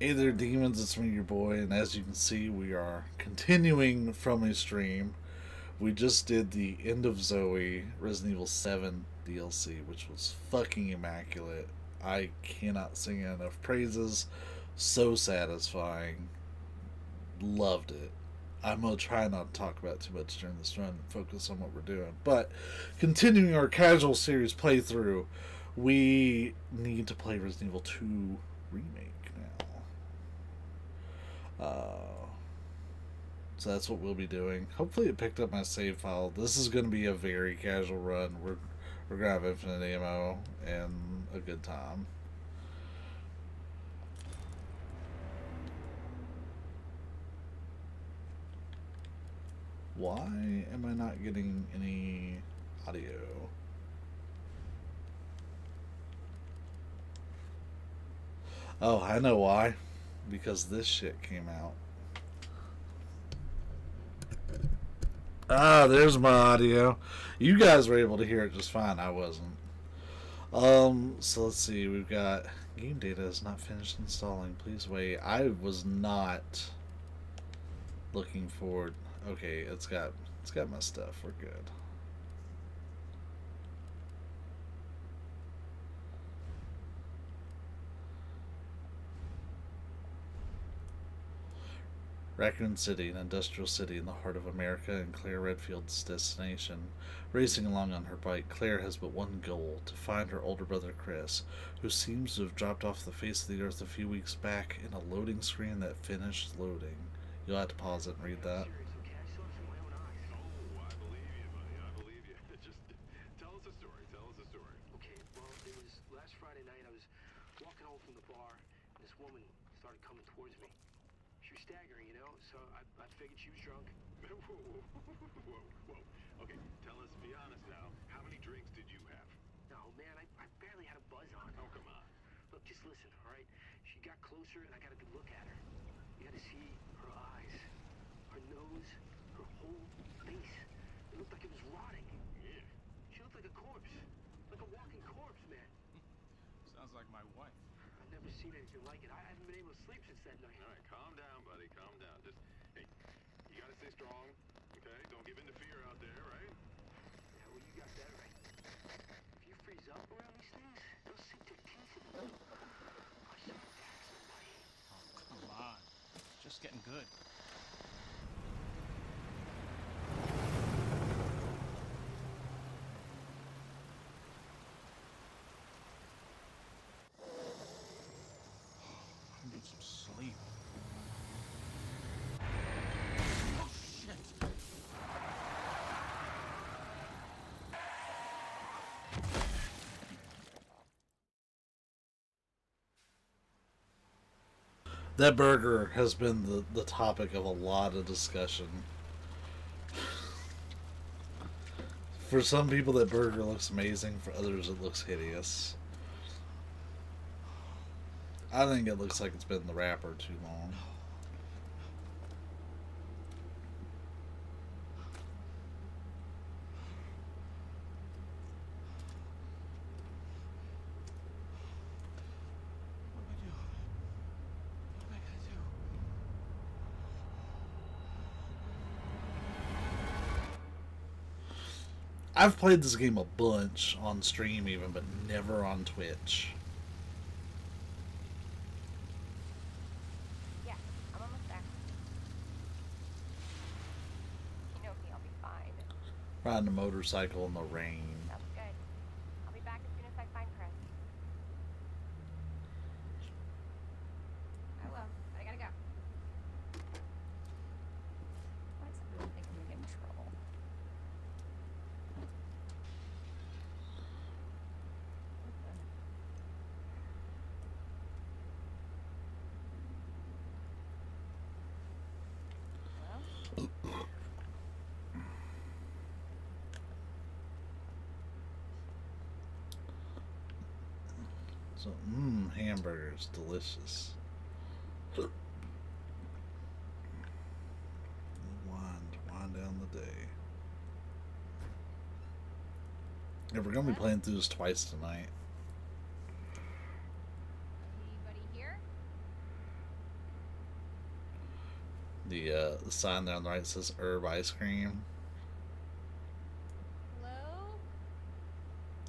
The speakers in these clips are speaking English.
Hey there, demons. It's me, your boy, and as you can see, we are continuing from a stream. We just did the End of Zoe Resident Evil 7 DLC, which was fucking immaculate. I cannot sing enough praises. So satisfying. Loved it. I'm gonna try not to talk about too much during this run and focus on what we're doing. But continuing our casual series playthrough, we need to play Resident Evil 2 Remake. Uh, so that's what we'll be doing. Hopefully it picked up my save file. This is going to be a very casual run. We're, we're going to have infinite ammo and a good time. Why am I not getting any audio? Oh, I know why. Because this shit came out. Ah, there's my audio. You guys were able to hear it just fine. I wasn't. Um, so let's see. We've got game data is not finished installing. Please wait. I was not looking forward. Okay, it's got it's got my stuff. We're good. Raccoon City, an industrial city in the heart of America, and Claire Redfield's destination. Racing along on her bike, Claire has but one goal to find her older brother Chris, who seems to have dropped off the face of the earth a few weeks back in a loading screen that finished loading. You'll have to pause it and read that. Oh, I believe you, buddy. I believe you. Just tell us a story. Tell us a story. Okay, well, it was last Friday night. I was walking home from the bar, and this woman started coming towards me. She was staggering, you know, so I, I figured she was drunk. whoa, whoa, whoa, whoa. Okay, tell us. Be honest now. How many drinks did you have? No, man, I, I barely had a buzz on. Oh, come on. Look, just listen, all right? She got closer, and I got a good look at her. You had to see her eyes, her nose, her whole face. It looked like it was rotting. Yeah. She looked like a corpse, like a walking corpse, man. Sounds like my wife. I've never seen anything like it. I haven't been able to sleep since that night. All right, calm down, buddy. Calm down. Just hey, you gotta stay strong. Okay? Don't give in to fear out there, right? Yeah, well, you got that right. If you freeze up around these things, they'll sink their teeth in you. I saw that somebody. Oh, come on. It's just getting good. I need some sleep. Oh, shit. That burger has been the, the topic of a lot of discussion. For some people, that burger looks amazing. For others, it looks hideous. I think it looks like it's been in the wrapper too long. What am I doing? What am I gonna do? I've played this game a bunch on stream, even, but never on Twitch. Yeah, I'm almost there. You know me, I'll be fine. Riding a motorcycle in the rain. Sounds good. I'll be back as soon as I find Chris. I will. but I gotta go. Why does everyone think I'm gonna get in trouble? What the- Well, So, mmm, hamburgers, delicious. Wind, wind down the day. Yeah, we're gonna be playing through this twice tonight. anybody here? The uh, the sign there on the right says herb ice cream. Hello?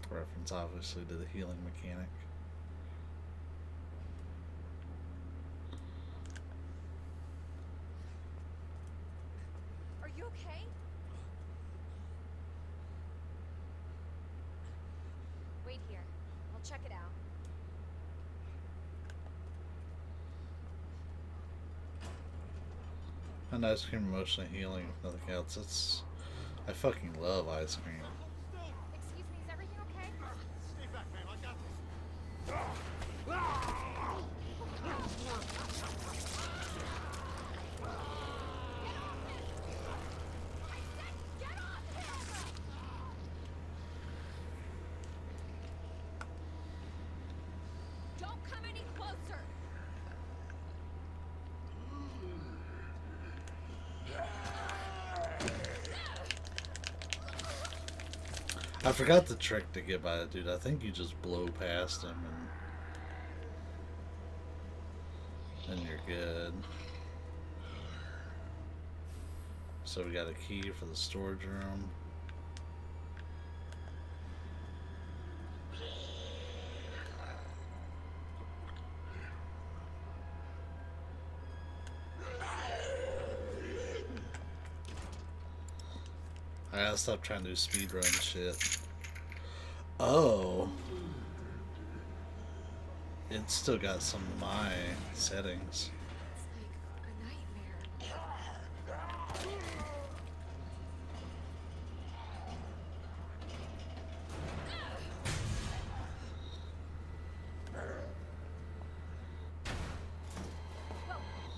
Reference obviously to the healing mechanic. Are you okay? Wait here. I'll check it out. And ice cream emotionally healing if nothing else. It's I fucking love ice cream. Excuse me, is everything okay? Stay back, man. I got this. Don't come any closer! I forgot the trick to get by that dude. I think you just blow past him and then you're good. So we got a key for the storage room. I gotta stop trying to do speedrun shit. Oh. It's still got some of my settings.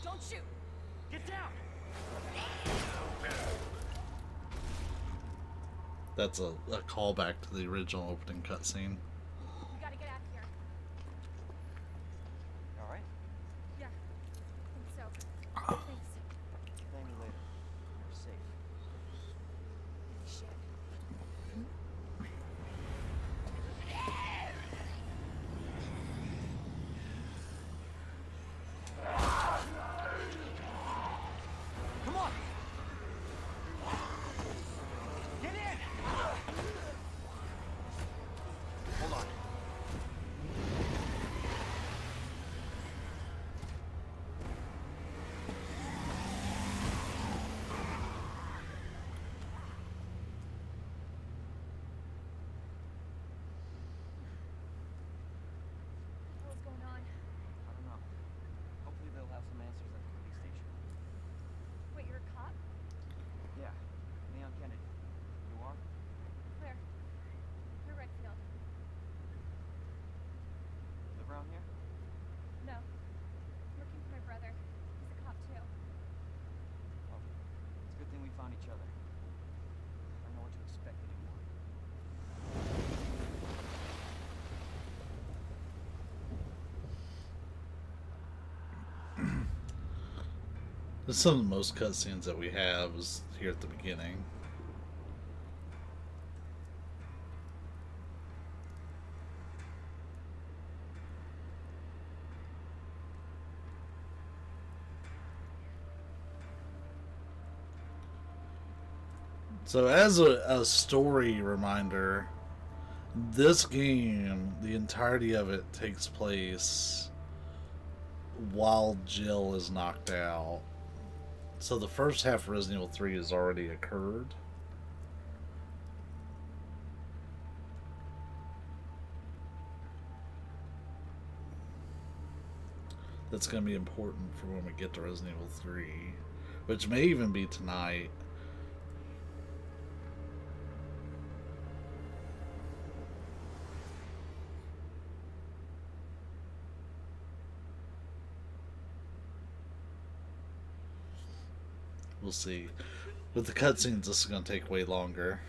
Don't shoot! Get down! That's a, a callback to the original opening cutscene. We gotta get out of here. All right. Yeah, I think so. Thanks. Thank me later. You're safe. Shit. Come on! Get in! Hold on. What was going on? I don't know. Hopefully they'll have some answers at the police station. Wait, you're a cop? Yeah. Leon Kennedy. You are? Where? Claire Redfield? Live around here? No. I'm working for my brother. He's a cop too. Oh. It's a good thing we found each other. I don't know what to expect anymore. This is some of the most cutscenes that we have is here at the beginning. So, as a, a story reminder, this game, the entirety of it takes place while Jill is knocked out. So the first half of Resident Evil 3 has already occurred. That's going to be important for when we get to Resident Evil 3, which may even be tonight. We'll see. With the cutscenes, this is going to take way longer.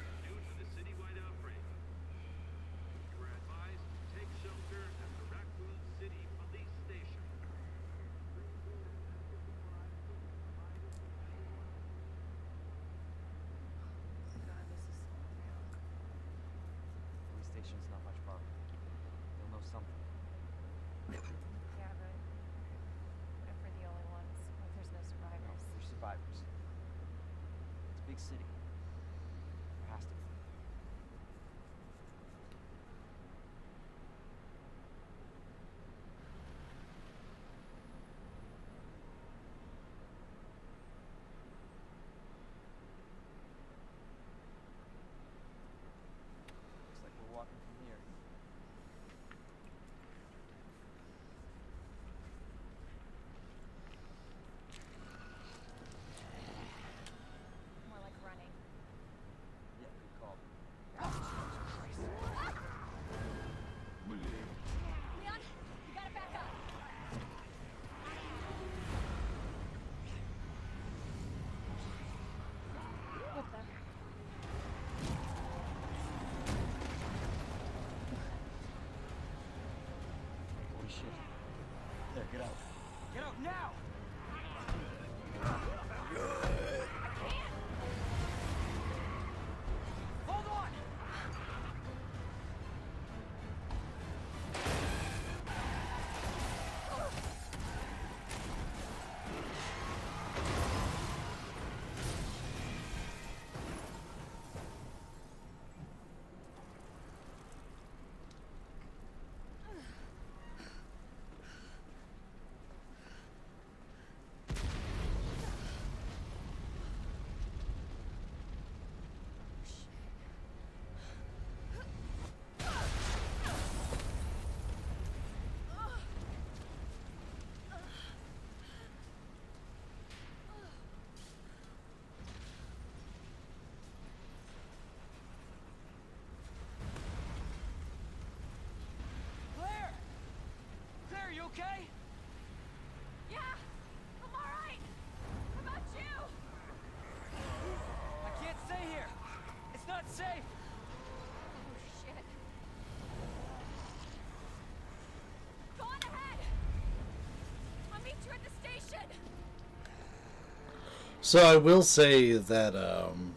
So I will say that um,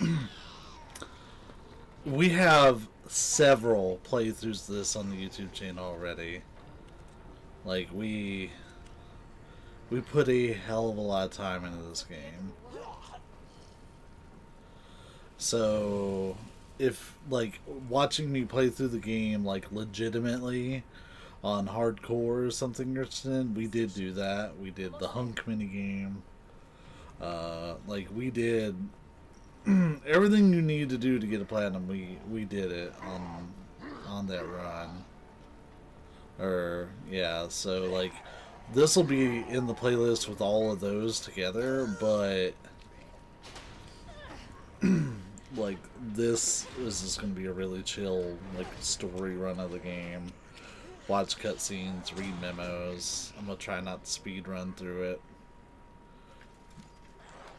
we have several playthroughs of this on the YouTube channel already. Like we we put a hell of a lot of time into this game. So if like watching me play through the game like legitimately on hardcore or something, Richardson, we did do that. We did the hunk mini game. Uh, like we did everything you need to do to get a platinum. We we did it on on that run. Or yeah, so like this will be in the playlist with all of those together, but like this is just gonna be a really chill like story run of the game. Watch cutscenes, read memos. I'm gonna try not to speed run through it.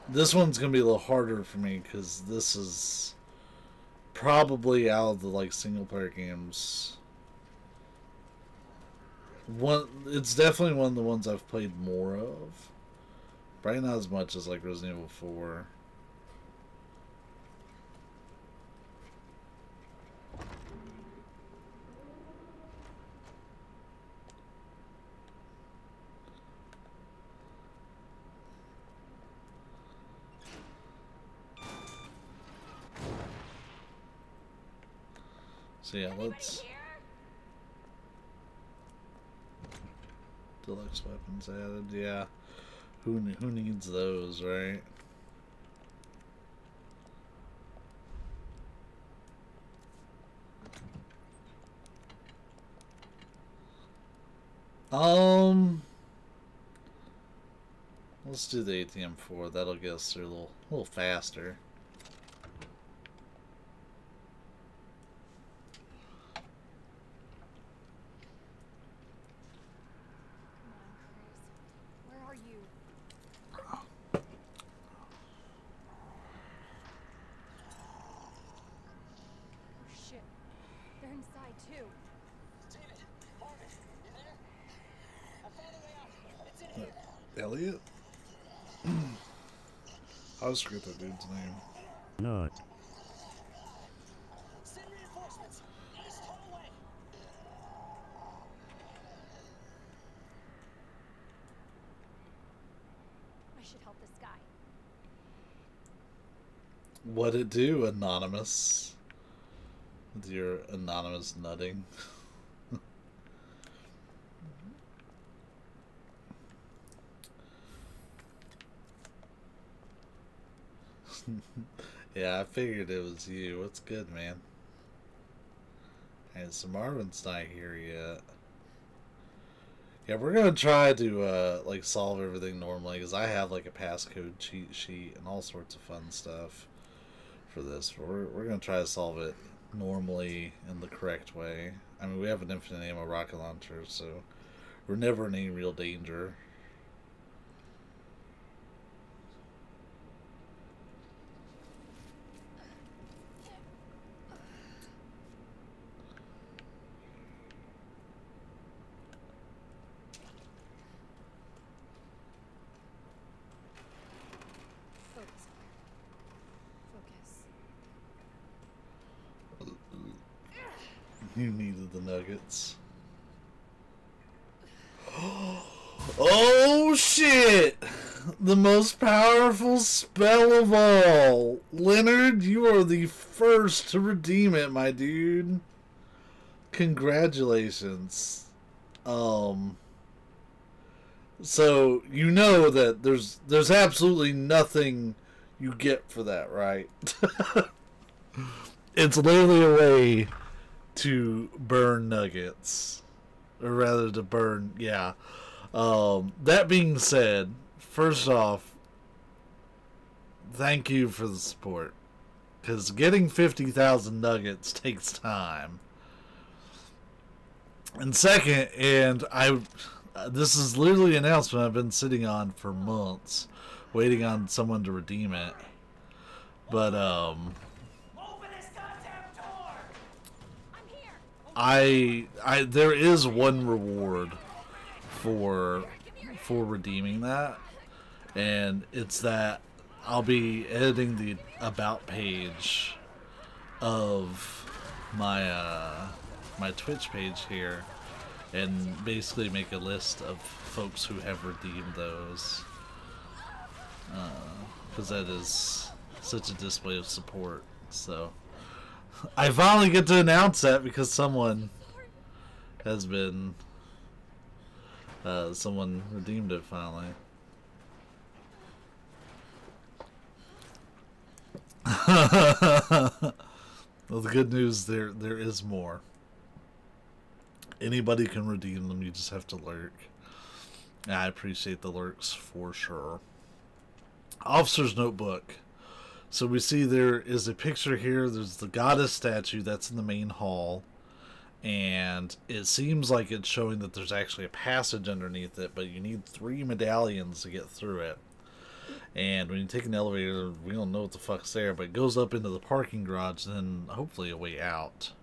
This one's gonna be a little harder for me because this is probably out of the like single player games. One, it's definitely one of the ones I've played more of. Probably not as much as like Resident Evil Four. So yeah, let's deluxe weapons added. Yeah, who who needs those, right? Um, let's do the ATM four. That'll get us through a little, a little faster. Come on, Chris. Where are you? Oh shit. They're inside too. Elliot? I always forget that dude's name. Not. Send reinforcements. I should help this guy. What it do, anonymous? With your anonymous nutting. yeah, I figured it was you. What's good, man? And so Marvin's not here yet. Yeah, we're gonna try to uh, like solve everything normally because I have like a passcode cheat sheet and all sorts of fun stuff for this. We're we're gonna try to solve it normally in the correct way. I mean, we have an infinite ammo rocket launcher, so we're never in any real danger. Focus. Focus. You needed the nuggets. Oh shit! The most powerful spell of all. Leonard, you are the first to redeem it, my dude. Congratulations. Um so you know that there's there's absolutely nothing you get for that, right? it's literally a way to burn nuggets or rather to burn yeah um that being said first off thank you for the support because getting 50,000 nuggets takes time and second and i this is literally an announcement i've been sitting on for months waiting on someone to redeem it but um Open this goddamn door! I'm here. I I there is one reward for for redeeming that, and it's that I'll be editing the about page of my uh, my Twitch page here, and basically make a list of folks who have redeemed those, because that is such a display of support. So. I finally get to announce that because someone has been uh, someone redeemed it finally. well, the good news there there is more. Anybody can redeem them. You just have to lurk. I appreciate the lurks for sure. Officer's notebook. So we see there is a picture here. There's the goddess statue that's in the main hall. And it seems like it's showing that there's actually a passage underneath it, but you need three medallions to get through it. And when you take an elevator, we don't know what the fuck's there, but it goes up into the parking garage then hopefully a way out.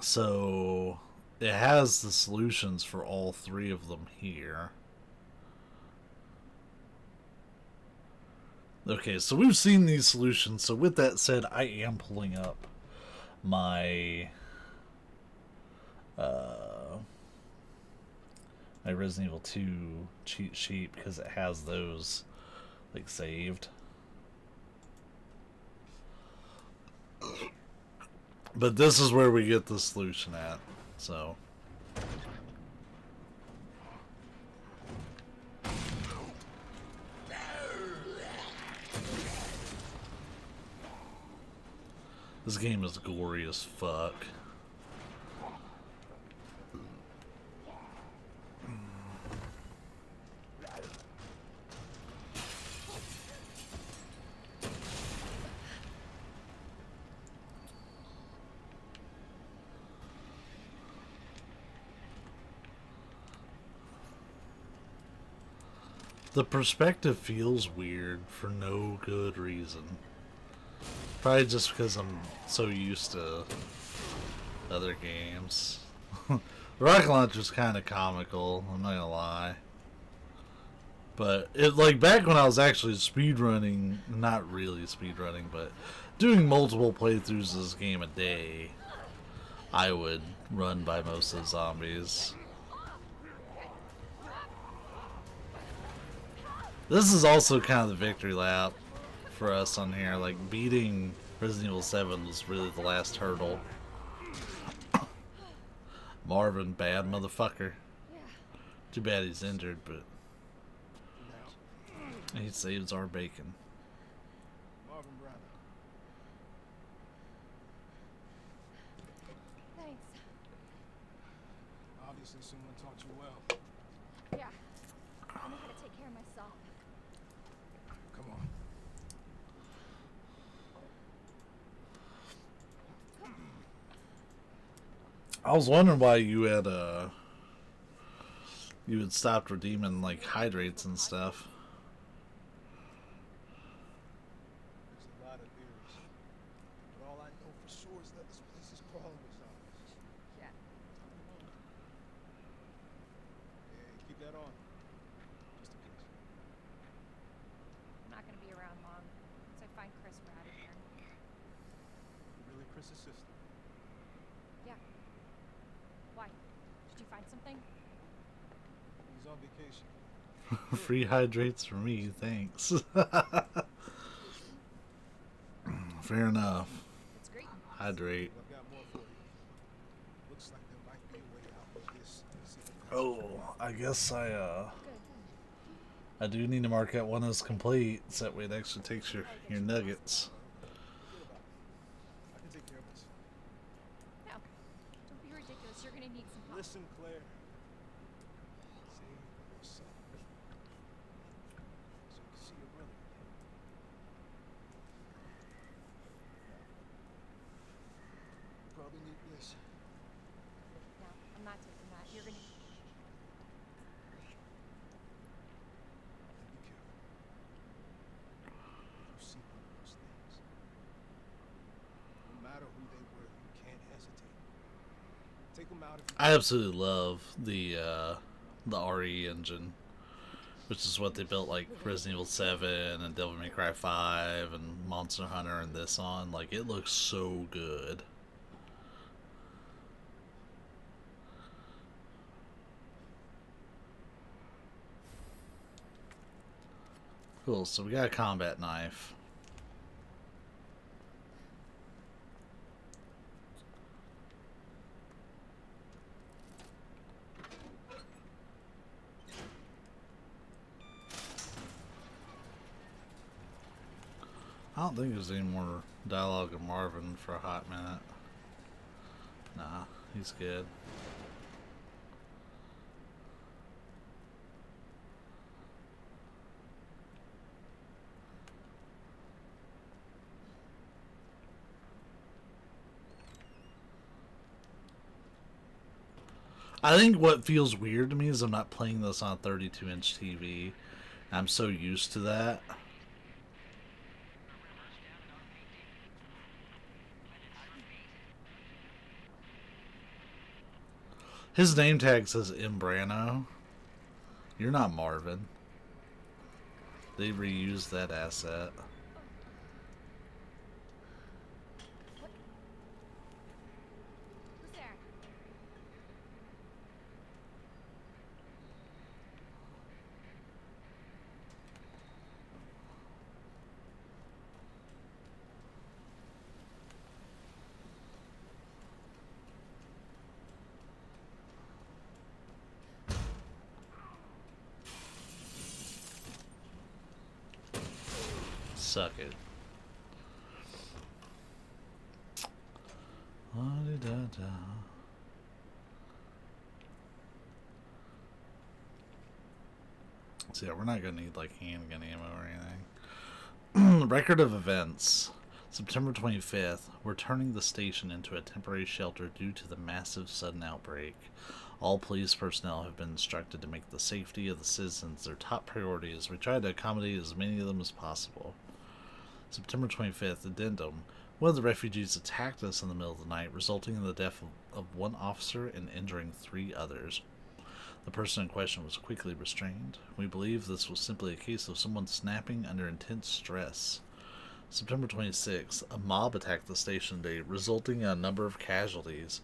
So it has the solutions for all three of them here. Okay, so we've seen these solutions. So with that said, I am pulling up my uh my Resident Evil 2 cheat sheet because it has those like saved. But this is where we get the solution at. So This game is gory as fuck. The perspective feels weird for no good reason. Probably just because I'm so used to other games. Rocket Launcher's kind of comical, I'm not gonna lie. But it like back when I was actually speedrunning, not really speedrunning, but doing multiple playthroughs of this game a day, I would run by most of the zombies. This is also kind of the victory lap. for us on here. Like beating Resident Evil 7 was really the last hurdle. Marvin, bad motherfucker. Too bad he's injured, but he saves our bacon. Marvin Branagh. Thanks. Obviously, someone taught you well. Yeah. I know how to take care of myself. Come on. I was wondering why you had uh you had stopped redeeming like hydrates and stuff. There's a lot of theories. But all I know for sure is that this place is crawling with zombies. Yeah. Yeah, keep that on. Just in case. I'm not gonna be around long. Once I find Chris, we're out of here. You're really Chris's sister. Yeah. Why? Did you find something? He's on vacation. Free hydrates for me, thanks. Fair enough. It's great. Hydrate. I've got more for you. Looks like there might be a way out of this. secret Oh, I guess I uh I do need to mark that one as complete, so that way it actually takes your your nuggets. Forget about it. I can take care of this. No. Don't be ridiculous. You're gonna need some help. Listen, Claire. Save yourself. So you can see your brother again. You probably need this. No, I'm not taking that. You're gonna. And be careful. If you see one of those things, no matter who they were, you can't hesitate. Take them out if you I absolutely love the uh the RE engine. Which is what they built like Resident Evil 7 and Devil May Cry 5 and Monster Hunter and this on. Like it looks so good. Cool, so we got a combat knife. I don't think there's any more dialogue of Marvin for a hot minute. Nah, he's good. I think what feels weird to me is I'm not playing this on a 32 inch TV. I'm so used to that. His name tag says Imbrano. You're not Marvin. They reused that asset. Who's there? Suck it. La-di-da-da. So yeah, we're not gonna need like handgun ammo or anything. Record of events. September 25th, we're turning the station into a temporary shelter due to the massive sudden outbreak. All police personnel have been instructed to make the safety of the citizens their top priority as we try to accommodate as many of them as possible. September 25th, addendum. One of the refugees attacked us in the middle of the night, resulting in the death of, of one officer and injuring three others. The person in question was quickly restrained. We believe this was simply a case of someone snapping under intense stress. September 26th, a mob attacked the station today, resulting in a number of casualties.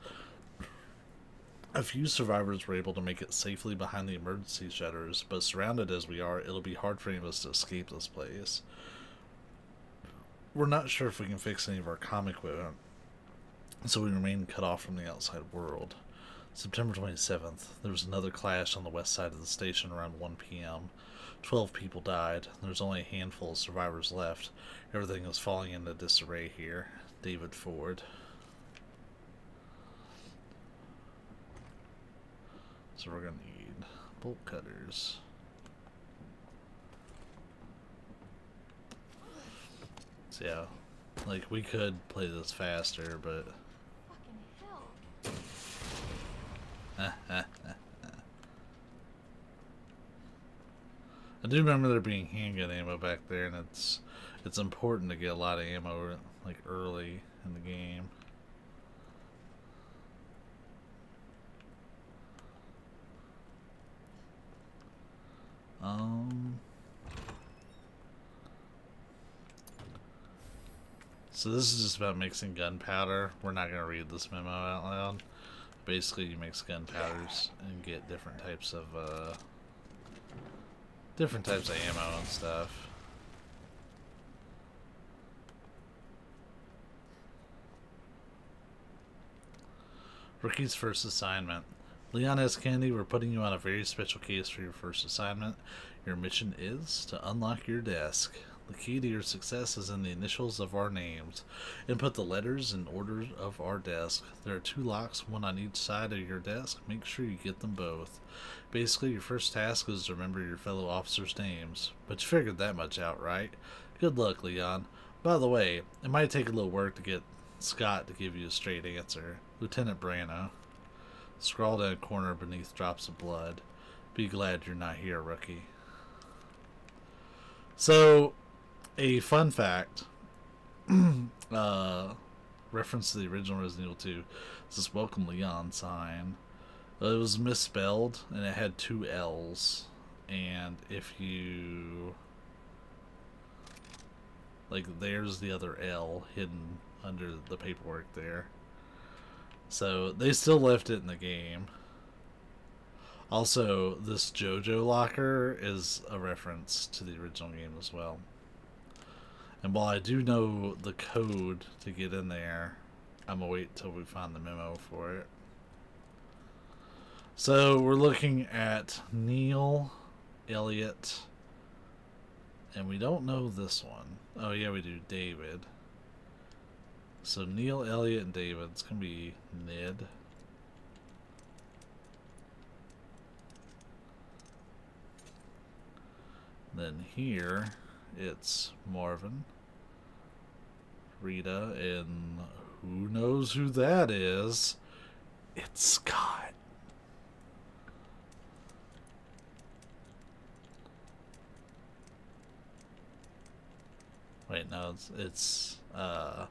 A few survivors were able to make it safely behind the emergency shutters, but surrounded as we are, it'll be hard for any of us to escape this place. we're not sure if we can fix any of our comic equipment, so we remain cut off from the outside world. September 27th, there was another clash on the west side of the station around 1 p.m. Twelve people died. There's only a handful of survivors left. Everything is falling into disarray here. David Ford. So we're going to need bolt cutters. So yeah, like we could play this faster, but. I do remember there being handgun ammo back there, and it's it's important to get a lot of ammo like early in the game. Um. So this is just about mixing gunpowder. We're not gonna read this memo out loud. Basically, you mix gunpowders and get different types of uh, different types of ammo and stuff. Rookie's first assignment. Leon S. Kennedy, we're putting you on a very special case for your first assignment. Your mission is to unlock your desk. The key to your success is in the initials of our names. Input the letters in order of our desk. There are two locks, one on each side of your desk. Make sure you get them both. Basically, your first task is to remember your fellow officers' names. But you figured that much out, right? Good luck, Leon. By the way, it might take a little work to get Scott to give you a straight answer. Lieutenant Branagh. Scrawled in a corner beneath drops of blood. Be glad you're not here, rookie. So, a fun fact. uh, reference to the original Resident Evil 2 is this Welcome Leon sign. Uh, It was misspelled and it had two L's. And if you. Like, there's the other L hidden under the paperwork there. So they still left it in the game. Also, this JoJo locker is a reference to the original game as well. And while I do know the code to get in there, I'm gonna wait till we find the memo for it. So we're looking at Neil, Elliot, and we don't know this one. Oh yeah, we do David. So Neil, Elliot, and David. It's gonna be Ned. Then here, it's Marvin, Rita, and who knows who that is? It's Scott. Wait, no, it's it's uh,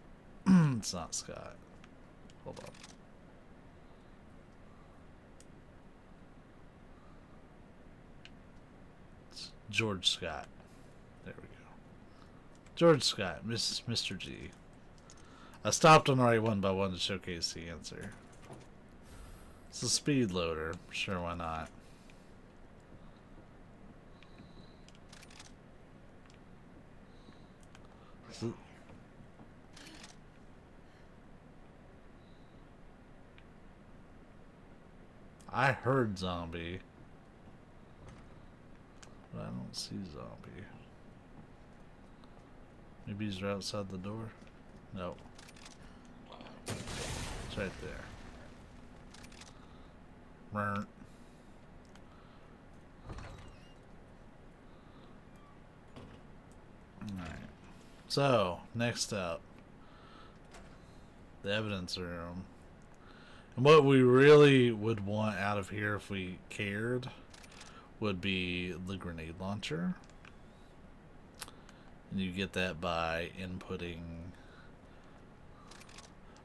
it's not Scott. Hold on. It's George Scott. George Scott, Miss Mr. G. I stopped on the right one by one to showcase the answer. It's a speed loader. Sure, why not? I heard zombie. But I don't see zombie. Maybe he's right outside the door? No. It's right there. Burnt. Alright. So, next up. The evidence room. And what we really would want out of here if we cared would be the grenade launcher. And you get that by inputting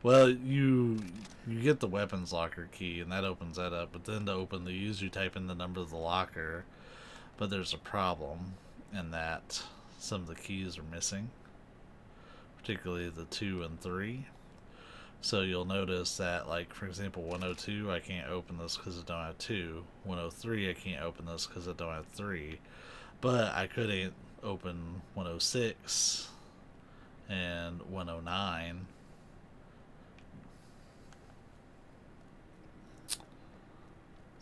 well, you you get the weapons locker key and that opens that up, but then to open the use you type in the number of the locker. But there's a problem in that some of the keys are missing. Particularly the 2 and 3. So you'll notice that, like, for example, 102, I can't open this because I don't have 2. 103, I can't open this because I don't have 3. But I couldn't open 106 and 109.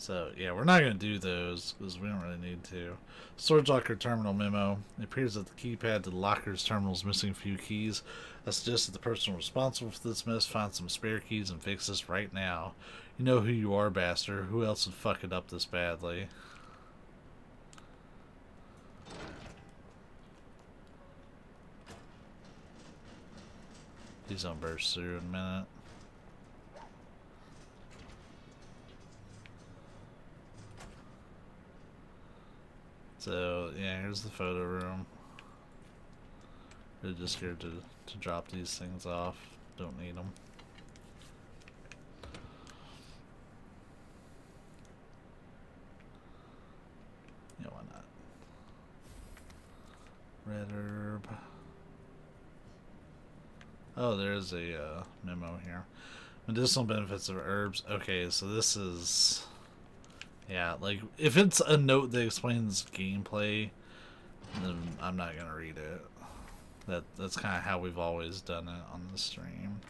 So, yeah, we're not going to do those because we don't really need to. Storage locker terminal memo. It appears that the keypad to the locker's terminal is missing a few keys. I suggest that the person responsible for this mess find some spare keys and fix this right now. You know who you are, bastard. Who else would fuck it up this badly? He's gonna burst through in a minute. So, yeah, here's the photo room. We're just here to, to drop these things off. Don't need them. Yeah, why not? Red herb. Oh, there's a uh, memo here. Medicinal benefits of herbs. Okay, so this is... Yeah, like, if it's a note that explains gameplay, then I'm not gonna read it. That That's kind of how we've always done it on the stream.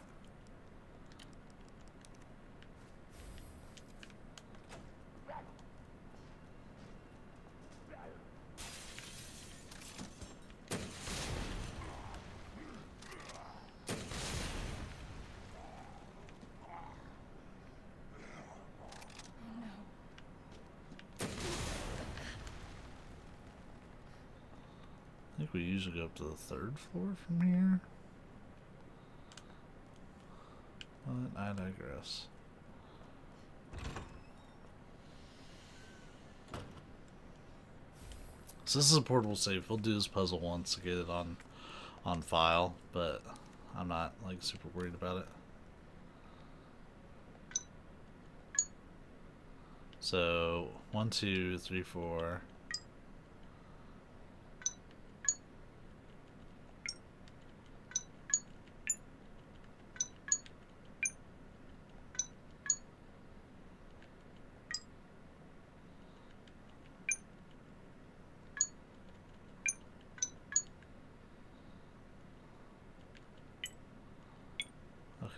To the third floor from here. But I digress. So this is a portable safe. We'll do this puzzle once to get it on on file, but I'm not like super worried about it. So one, two, three, four.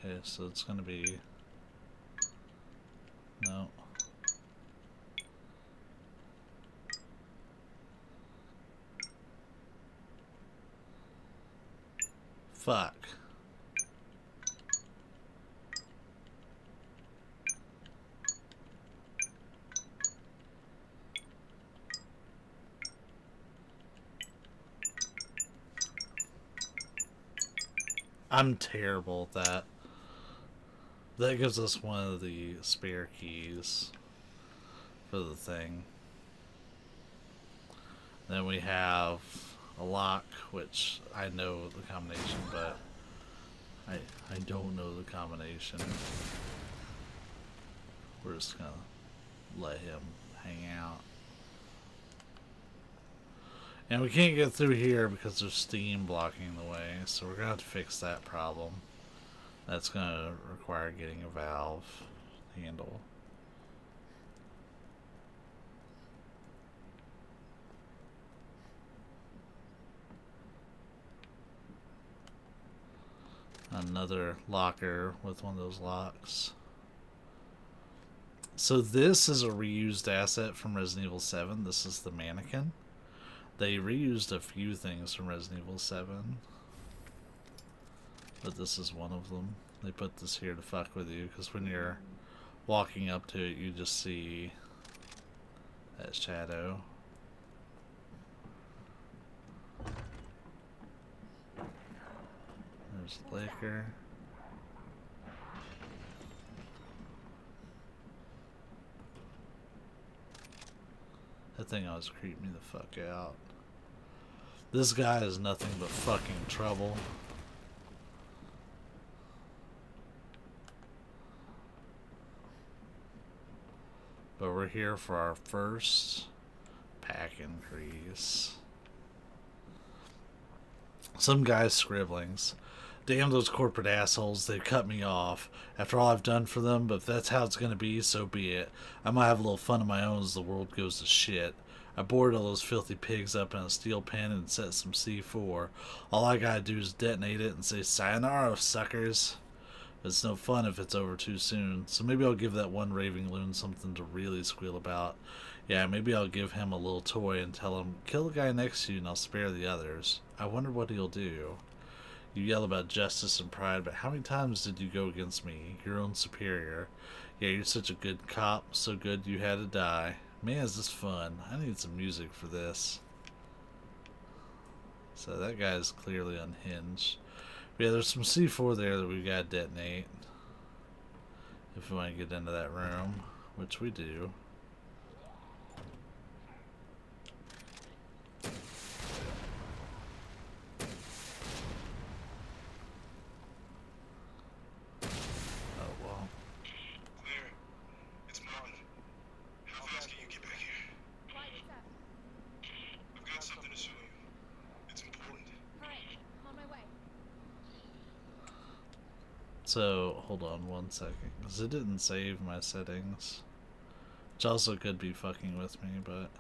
Okay, so it's gonna be no. Fuck. I'm terrible at that. That gives us one of the spare keys for the thing. Then we have a lock, which I know the combination, but I I don't know the combination. We're just gonna let him hang out. And we can't get through here because there's steam blocking the way, so we're gonna have to fix that problem. That's gonna require getting a valve handle. Another locker with one of those locks. So this is a reused asset from Resident Evil 7. This is the mannequin. They reused a few things from Resident Evil 7. But this is one of them. They put this here to fuck with you, because when you're walking up to it, you just see that shadow. There's licker. That thing always creeped me the fuck out. This guy is nothing but fucking trouble. But we're here for our first pack increase. Some guy's scribblings. Damn those corporate assholes, they cut me off. After all I've done for them, but if that's how it's gonna be, so be it. I might have a little fun of my own as the world goes to shit. I bored all those filthy pigs up in a steel pen and set some C4. All I gotta do is detonate it and say, Sayonara, suckers. It's no fun if it's over too soon, so maybe I'll give that one raving loon something to really squeal about. Yeah, maybe I'll give him a little toy and tell him, kill the guy next to you and I'll spare the others. I wonder what he'll do. You yell about justice and pride, but how many times did you go against me, your own superior? Yeah, you're such a good cop, so good you had to die. Man, is this fun. I need some music for this. So that guy's clearly unhinged. Yeah, there's some C4 there that we gotta detonate. If we want to get into that room, which we do. Oh well. Claire, it's Marvin. How fast can you get back here? Why, what's up? I've got something to show you. It's important. Alright, on my way. So, hold on one second, because it didn't save my settings. Which also could be fucking with me, but...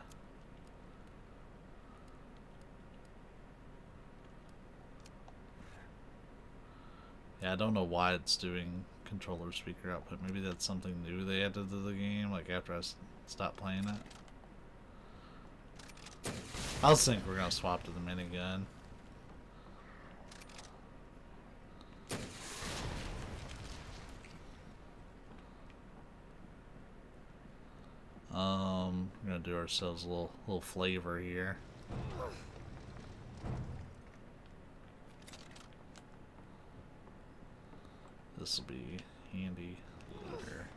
Yeah, I don't know why it's doing controller speaker output. Maybe that's something new they added to the game, like after I stopped playing it. I was think we're gonna swap to the minigun. Um, we're gonna do ourselves a little little flavor here. This will be handy later.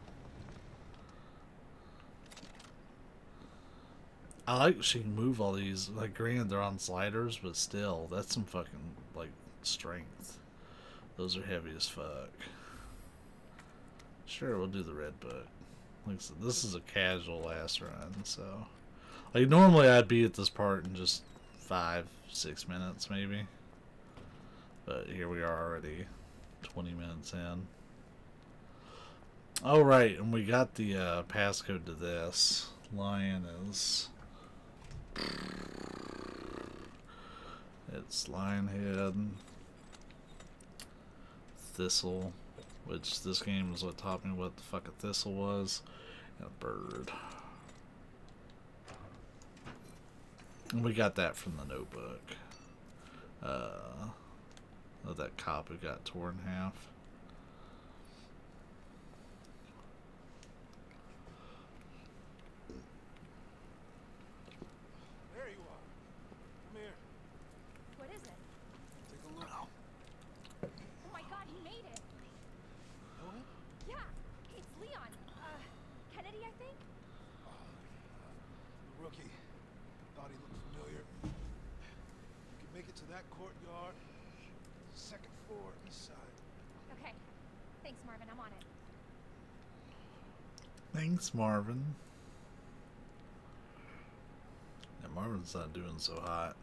I like she can move all these. Like, granted, they're on sliders, but still, that's some fucking like strength. Those are heavy as fuck. Sure, we'll do the red book. Like said, this is a casual last run, so like normally I'd be at this part in just five, six minutes maybe. But here we are already, twenty minutes in. Oh right, and we got the uh, passcode to this. Lion is. It's Lionhead. Thistle, which this game is what taught me what the fuck a thistle was, and a bird. And we got that from the notebook. Uh, that cop who got torn in half. There you are. Come here. What is it? Take a look. Oh my god, he made it! Know him? Yeah, it's Leon. Uh, Kennedy, I think? The rookie. Thought he looked familiar. You can make it to that courtyard. Second floor, east side. Okay. Thanks, Marvin, I'm on it. Thanks, Marvin. Marvin's not doing so hot.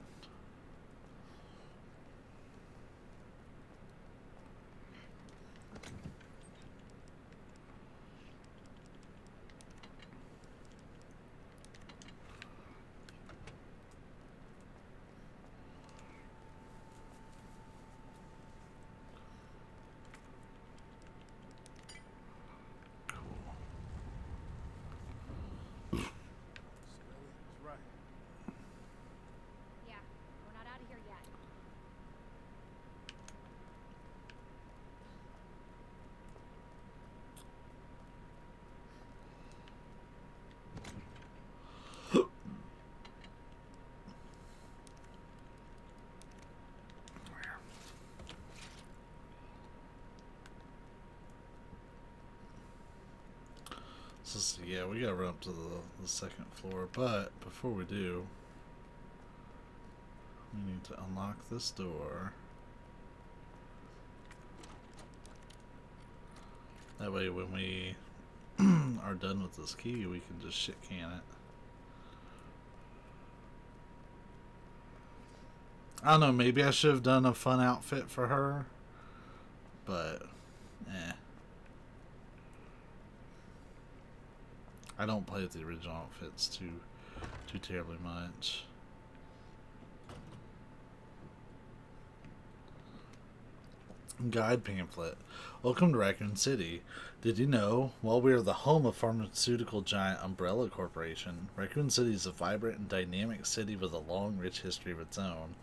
Scully was right. Yeah, we're not out of here yet. Yeah, we gotta run up to the, the second floor, but before we do, we need to unlock this door. That way, when we are done with this key, we can just shit can it. I don't know, maybe I should have done a fun outfit for her. but eh. I don't play with the original outfits too too terribly much. Guide pamphlet. Welcome to Raccoon City. Did you know, while we are the home of pharmaceutical giant Umbrella Corporation, Raccoon City is a vibrant and dynamic city with a long, rich history of its own.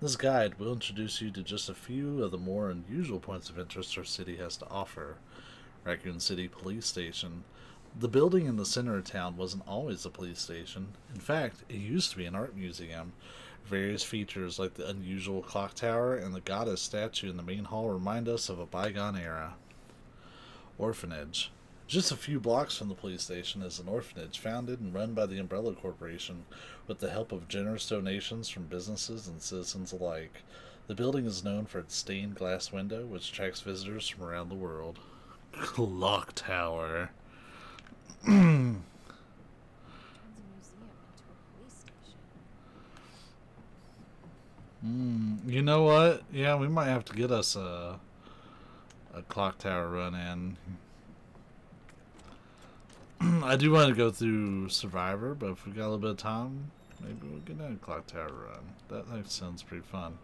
This guide will introduce you to just a few of the more unusual points of interest our city has to offer. Raccoon City Police Station. The building in the center of town wasn't always a police station. In fact, it used to be an art museum. Various features like the unusual clock tower and the goddess statue in the main hall remind us of a bygone era. Orphanage. Just a few blocks from the police station is an orphanage founded and run by the Umbrella Corporation with the help of generous donations from businesses and citizens alike. The building is known for its stained glass window, which attracts visitors from around the world. Clock Tower. Turns a museum into a police station. Mm, you know what? Yeah, we might have to get us a a clock tower run in. I do want to go through Survivor, but if we got a little bit of time, maybe we'll get a clock tower run. That, that sounds pretty fun.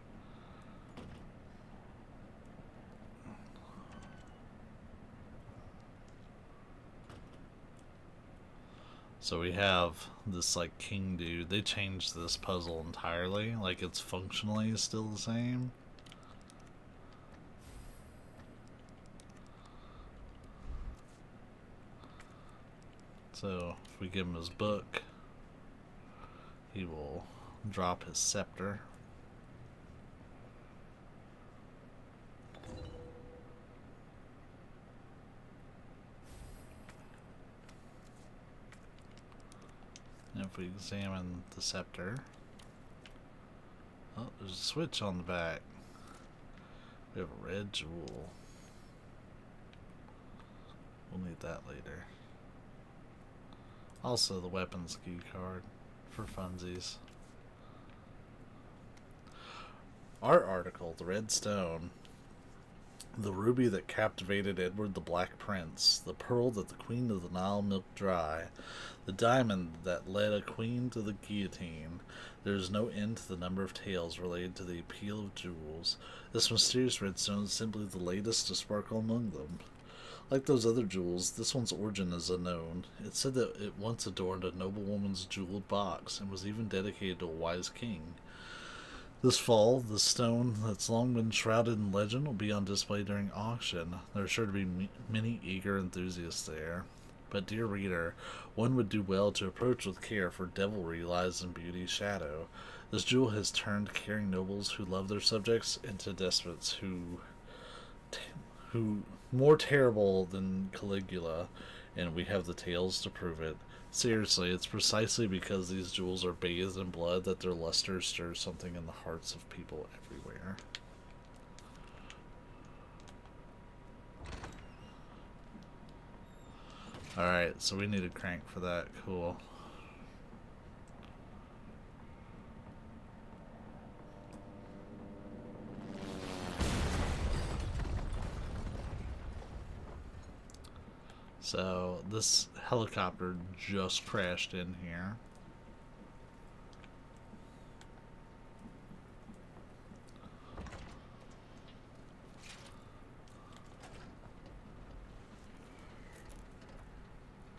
So we have this like king dude. They changed this puzzle entirely. Like it's functionally still the same. So if we give him his book, he will drop his scepter. If we examine the scepter, oh, there's a switch on the back. We have a red jewel. We'll need that later. Also, the weapons key card for funsies. Art article The Red Stone. The ruby that captivated Edward the Black Prince, the pearl that the Queen of the Nile milked dry, the diamond that led a queen to the guillotine. There is no end to the number of tales related to the appeal of jewels. This mysterious red stone is simply the latest to sparkle among them. Like those other jewels, this one's origin is unknown. It's said that it once adorned a noblewoman's jeweled box and was even dedicated to a wise king. This fall, the stone that's long been shrouded in legend will be on display during auction. There are sure to be many eager enthusiasts there. But, dear reader, one would do well to approach with care, for devilry lies in beauty's shadow. This jewel has turned caring nobles who love their subjects into despots who, who more terrible than Caligula, and we have the tales to prove it. Seriously, it's precisely because these jewels are bathed in blood that their luster stirs something in the hearts of people everywhere. Alright, so we need a crank for that. Cool. So this helicopter just crashed in here.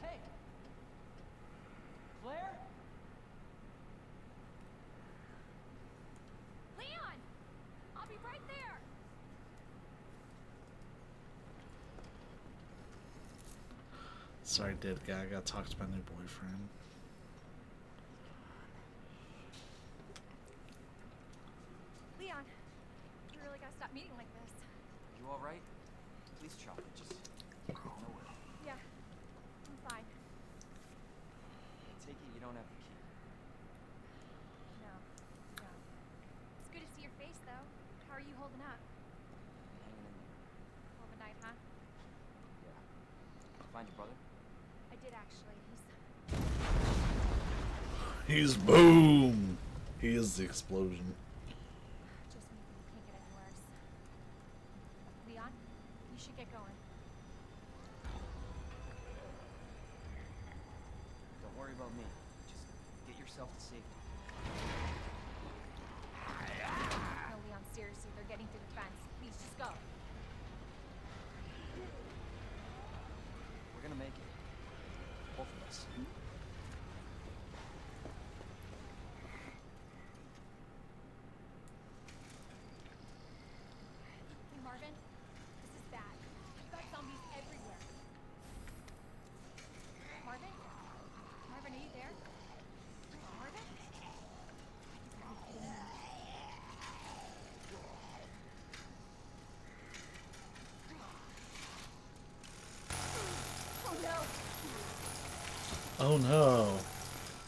Hey! Claire? Leon! I'll be right there! Guy. I gotta talk to my new boyfriend. Leon, you really gotta stop meeting like this. You alright? Please chop it. Just nowhere. Yeah, I'm fine. I take it you don't have the key. No, no. It's good to see your face, though. How are you holding up? Hanging in there. Hell of a night, huh? Yeah. Find your brother? I did actually. He's He's boom! He is the explosion. just when you think it can't get any worse. Leon? yourself to safety. No, Leon, seriously, they're getting through the fence. Please, just go. We're gonna make it. Both of us. Hey, Marvin, this is bad. You've got zombies everywhere. Marvin? Marvin, are you there? Marvin? Oh no! Oh no.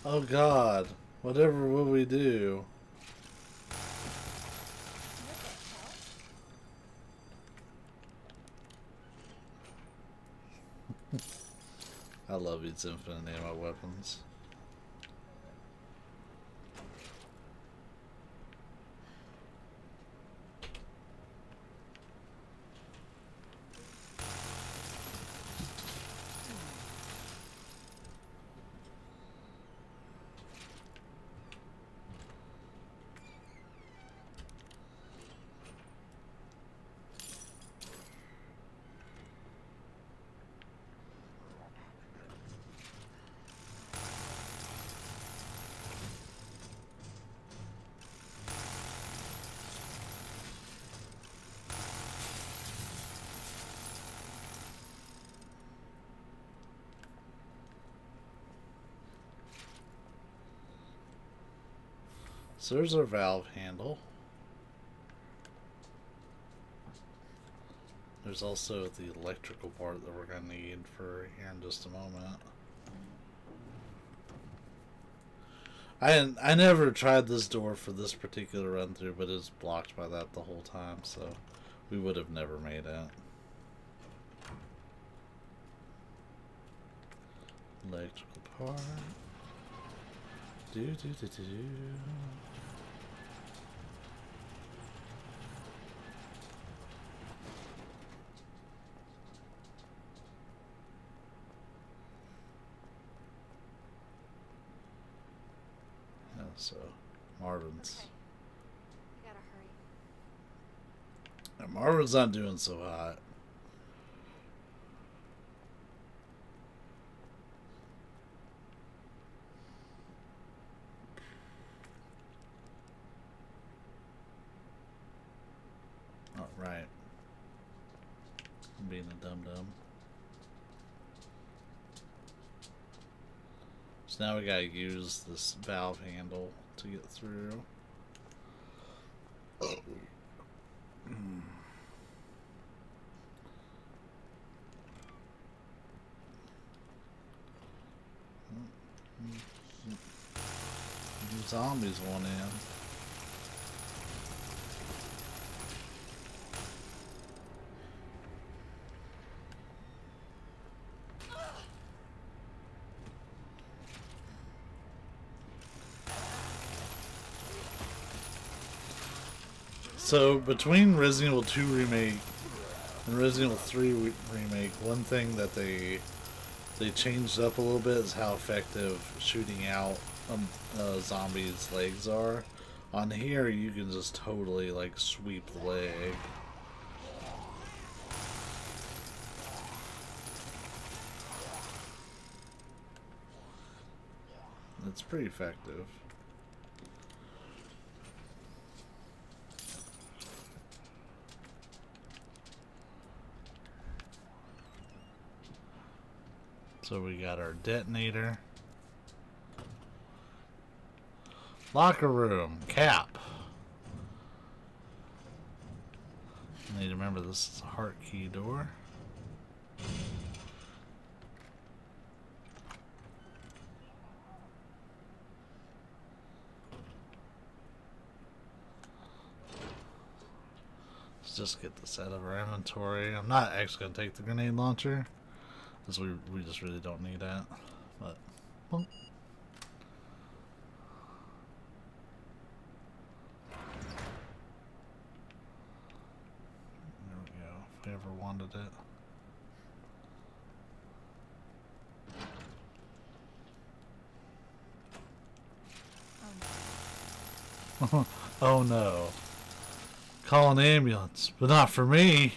Oh god. Whatever will we do? I love these infinite ammo weapons. So there's our valve handle. There's also the electrical part that we're gonna need for here in just a moment. I I never tried this door for this particular run through, but it's blocked by that the whole time, so we would have never made it. Electrical part. Do do do do do. Yeah, so Marvin's. Okay. We gotta Yeah, not doing so hot. Right. I'm being a dum dum. So now we gotta use this valve handle to get through. Zombies want in. So between Resident Evil 2 remake and Resident Evil 3 re- remake, one thing that they they changed up a little bit is how effective shooting out um, uh, zombies' legs are. On here, you can just totally like sweep the leg. It's pretty effective. So we got our detonator. Locker room, cap. I Need to remember this is a heart key door. Let's just get this out of our inventory. I'm not actually gonna take the grenade launcher. Because we, we just really don't need that. But, well. it. Oh no. oh no. Call an ambulance, but not for me.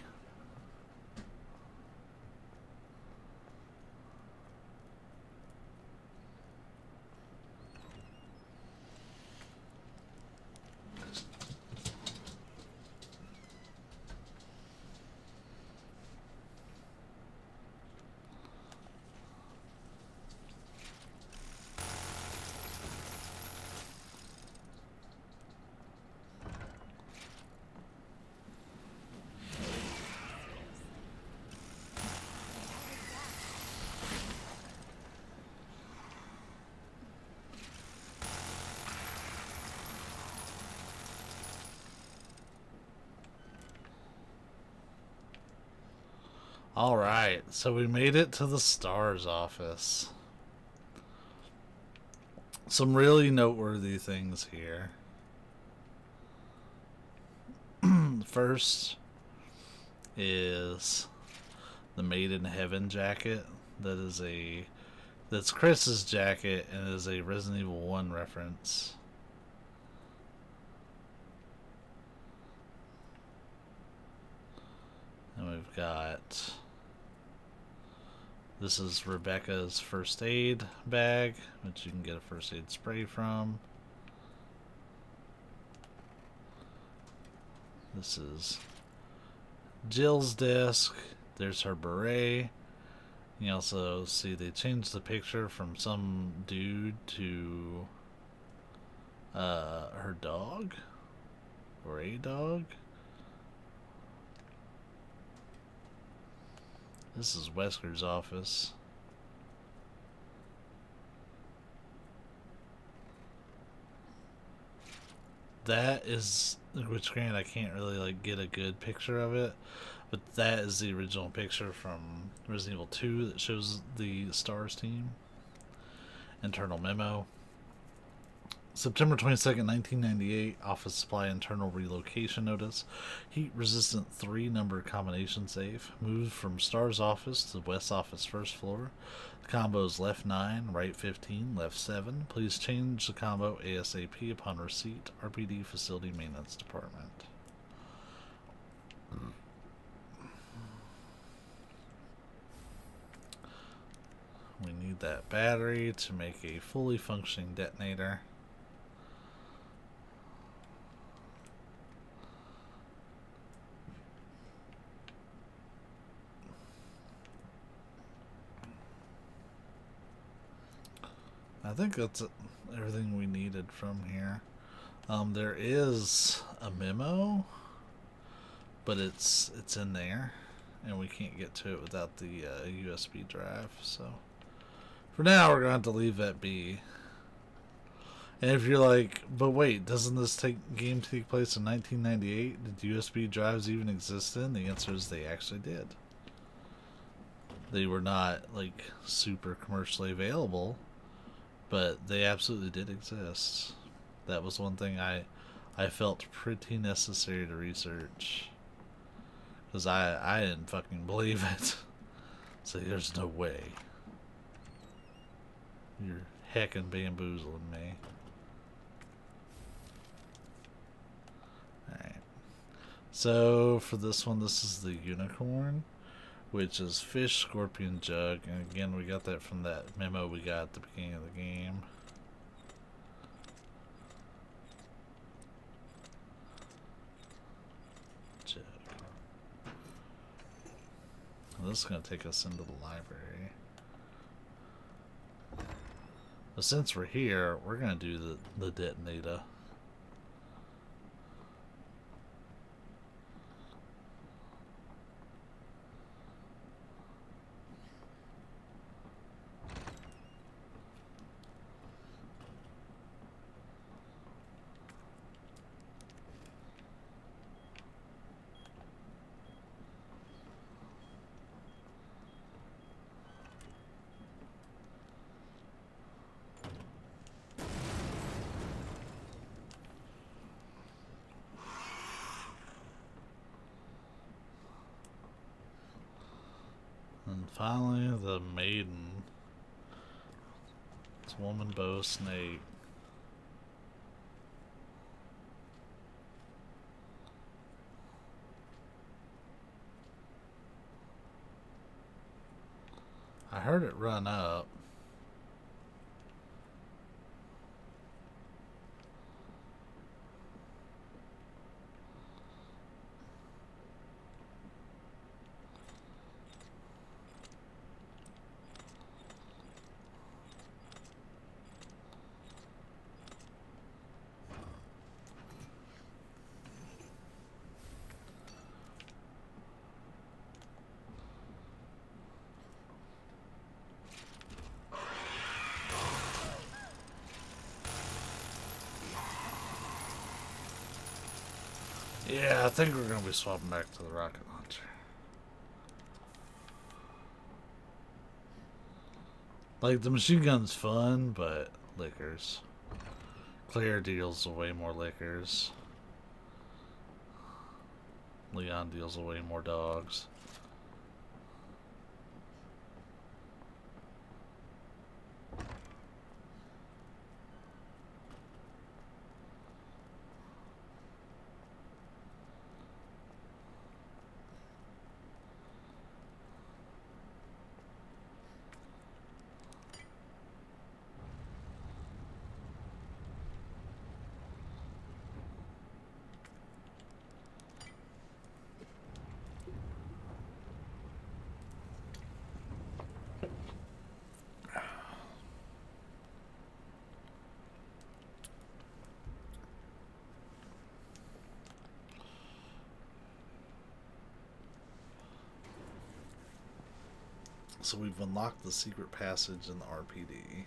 So we made it to the STARS office. Some really noteworthy things here. First is the Made in Heaven jacket. That is a that's Chris's jacket and is a Resident Evil 1 reference. And we've got this is Rebecca's first aid bag, which you can get a first aid spray from. This is Jill's desk. There's her beret. You also see they changed the picture from some dude to uh, her dog or a dog. This is Wesker's office. That is, which grant I can't really like get a good picture of it, but that is the original picture from Resident Evil 2 that shows the STARS team. Internal memo. September 22nd, 1998, Office Supply internal relocation notice. Heat resistant three number combination safe. Moved from STAR's office to West office first floor. The combo is left 9, right 15, left 7. Please change the combo ASAP upon receipt. RPD Facility Maintenance Department. We need that battery to make a fully functioning detonator. I think that's everything we needed from here. Um, there is a memo, but it's it's in there, and we can't get to it without the uh, USB drive. So for now, we're going to have to leave that be. And if you're like, but wait, doesn't this take game take place in 1998? Did USB drives even exist then? The answer is they actually did. They were not like super commercially available but they absolutely did exist. That was one thing I I felt pretty necessary to research because I I didn't fucking believe it. so there's no way you're heckin' bamboozling me. Alright. So for this one, this is the unicorn which is fish, scorpion, jug, and again we got that from that memo we got at the beginning of the game. This is going to take us into the library. But since we're here, we're going to do the, the detonator. snake. I heard it run up. I think we're gonna be swapping back to the rocket launcher. Like the machine gun's fun, but lickers. Claire deals way more lickers. Leon deals away more dogs. So we've unlocked the secret passage in the RPD.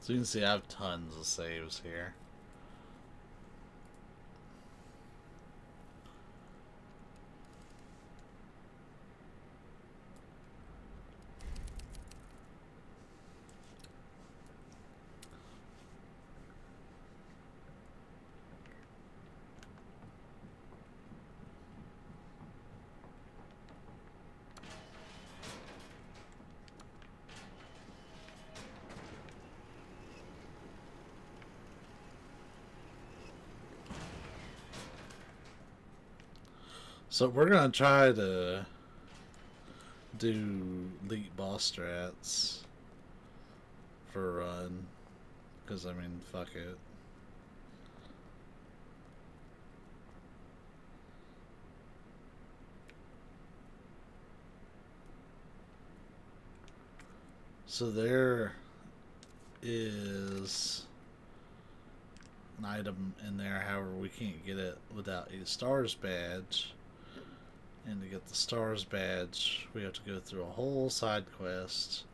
So you can see I have tons of saves here. So we're gonna try to do elite boss strats for a run, because I mean, fuck it. So there is an item in there. However, we can't get it without a stars badge. And to get the stars badge, we have to go through a whole side quest.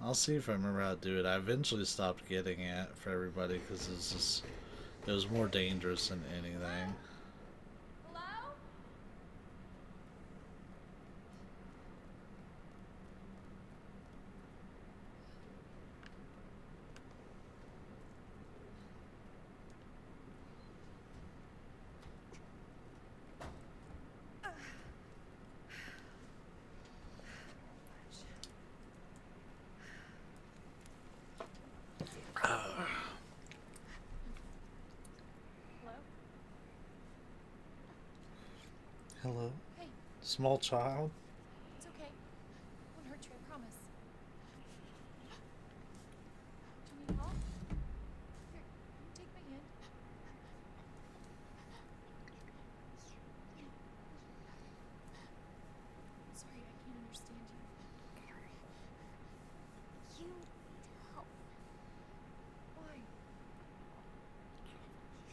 I'll see if I remember how to do it. I eventually stopped getting it for everybody because it's just it was more dangerous than anything. Small child. it's okay. Won't hurt you, I promise. Do you need help? Here, take my hand. I'm sorry, I can't understand you. You need help. Why?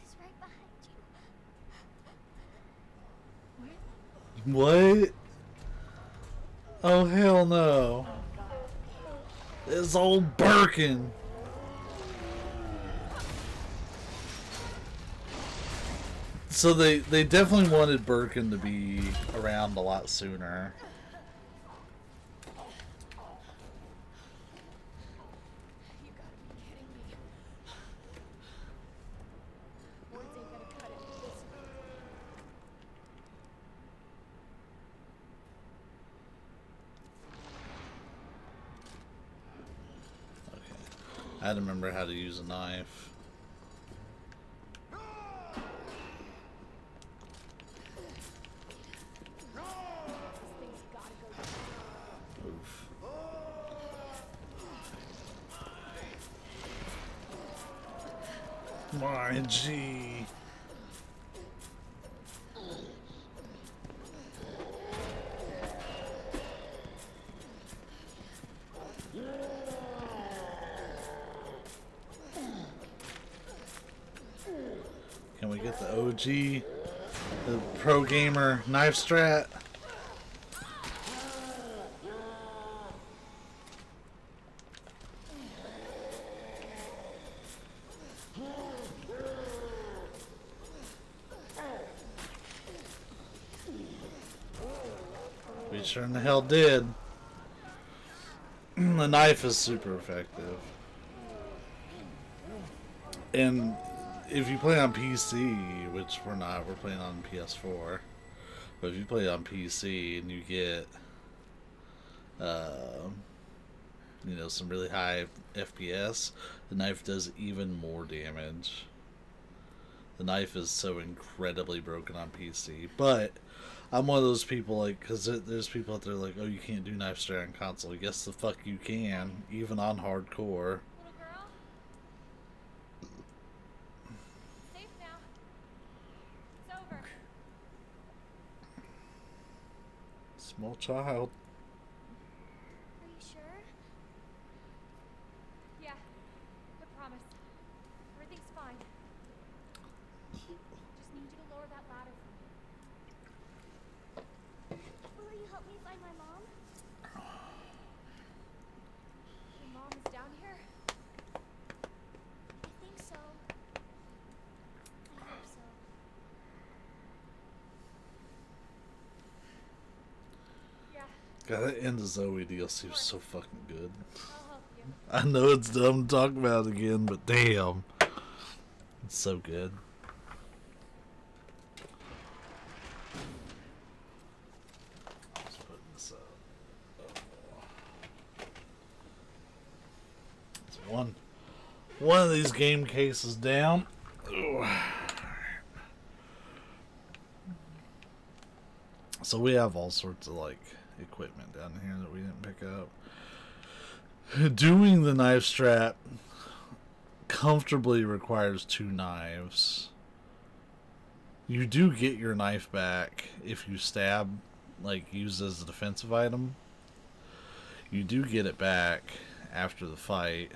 He's right behind you. What? What? Oh hell no! It's old Birkin. So they they definitely wanted Birkin to be around a lot sooner. You gotta be kidding me. Words ain't gonna cut it. This Okay. I had to remember how to use a knife. Knife strat? We sure in the hell did. the knife is super effective. And if you play on PC, which we're not, we're playing on PS4. But if you play it on PC and you get, uh, you know, some really high FPS, the knife does even more damage. The knife is so incredibly broken on PC. But I'm one of those people, like, because there's people out there like, oh, you can't do knife strike on console. Yes, the fuck you can, even on hardcore. Little girl? Safe now. It's over. Small child. Are you sure? Yeah, I promise. Everything's fine. Just need you to lower that ladder for me. Will you help me find my mom? Your mom is down here? I think so. I hope so. Yeah, God, that end of Zoe DLC was so fucking good. I know it's dumb to talk about again, but damn. It's so good. One, one of these game cases down. So we have all sorts of like equipment down here that we didn't pick up. Doing the knife strat comfortably requires two knives. You do get your knife back if you stab, like used as a defensive item. You do get it back after the fight,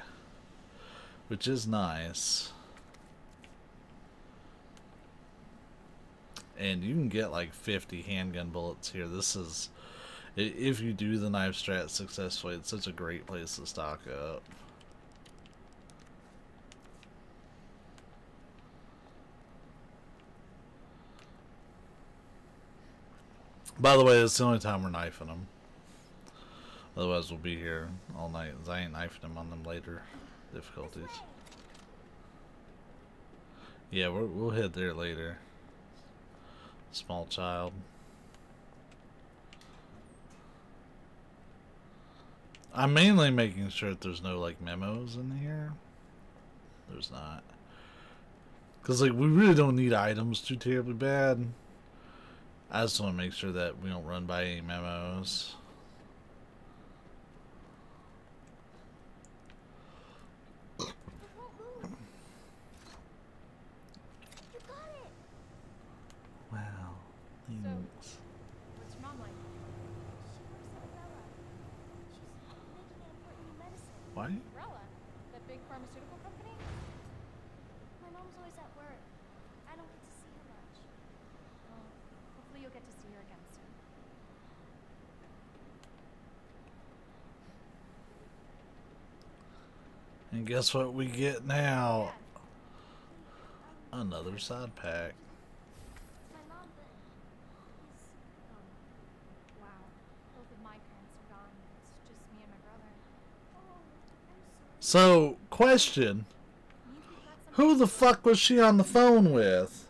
which is nice. and you can get like 50 handgun bullets here. This is if you do the knife strat successfully, it's such a great place to stock up. By the way, it's the only time we're knifing them. Otherwise, we'll be here all night. I ain't knifing them on them later difficulties. Yeah, we're, we'll head there later. Small child. I'm mainly making sure that there's no like memos in here. There's not. Cause like we really don't need items too terribly bad. I just want to make sure that we don't run by any memos. It. You got it. Wow. Thanks. What's your mom like? She works at Umbrella. She's making an important new Why? Umbrella, that big pharmaceutical company? My mom's always at work. I don't get to see her much. Well, hopefully you'll get to see her again soon. And guess what we get now? Another side pack. it's my mom, but he's gone. Wow. Both of my parents are gone. It's just me and my brother. Oh, I'm sorry. So, question. Who the fuck was she on the phone with?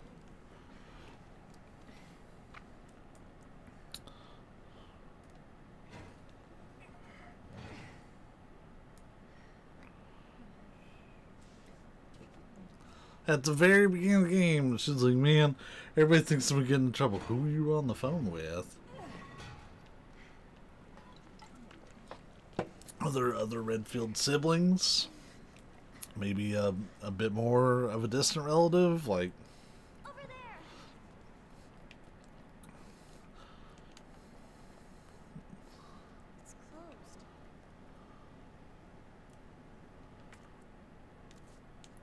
At the very beginning of the game, she's like, man, everybody thinks we're getting in trouble. Who are you on the phone with? Other other Redfield siblings? Maybe a, a bit more of a distant relative? Like, Over there.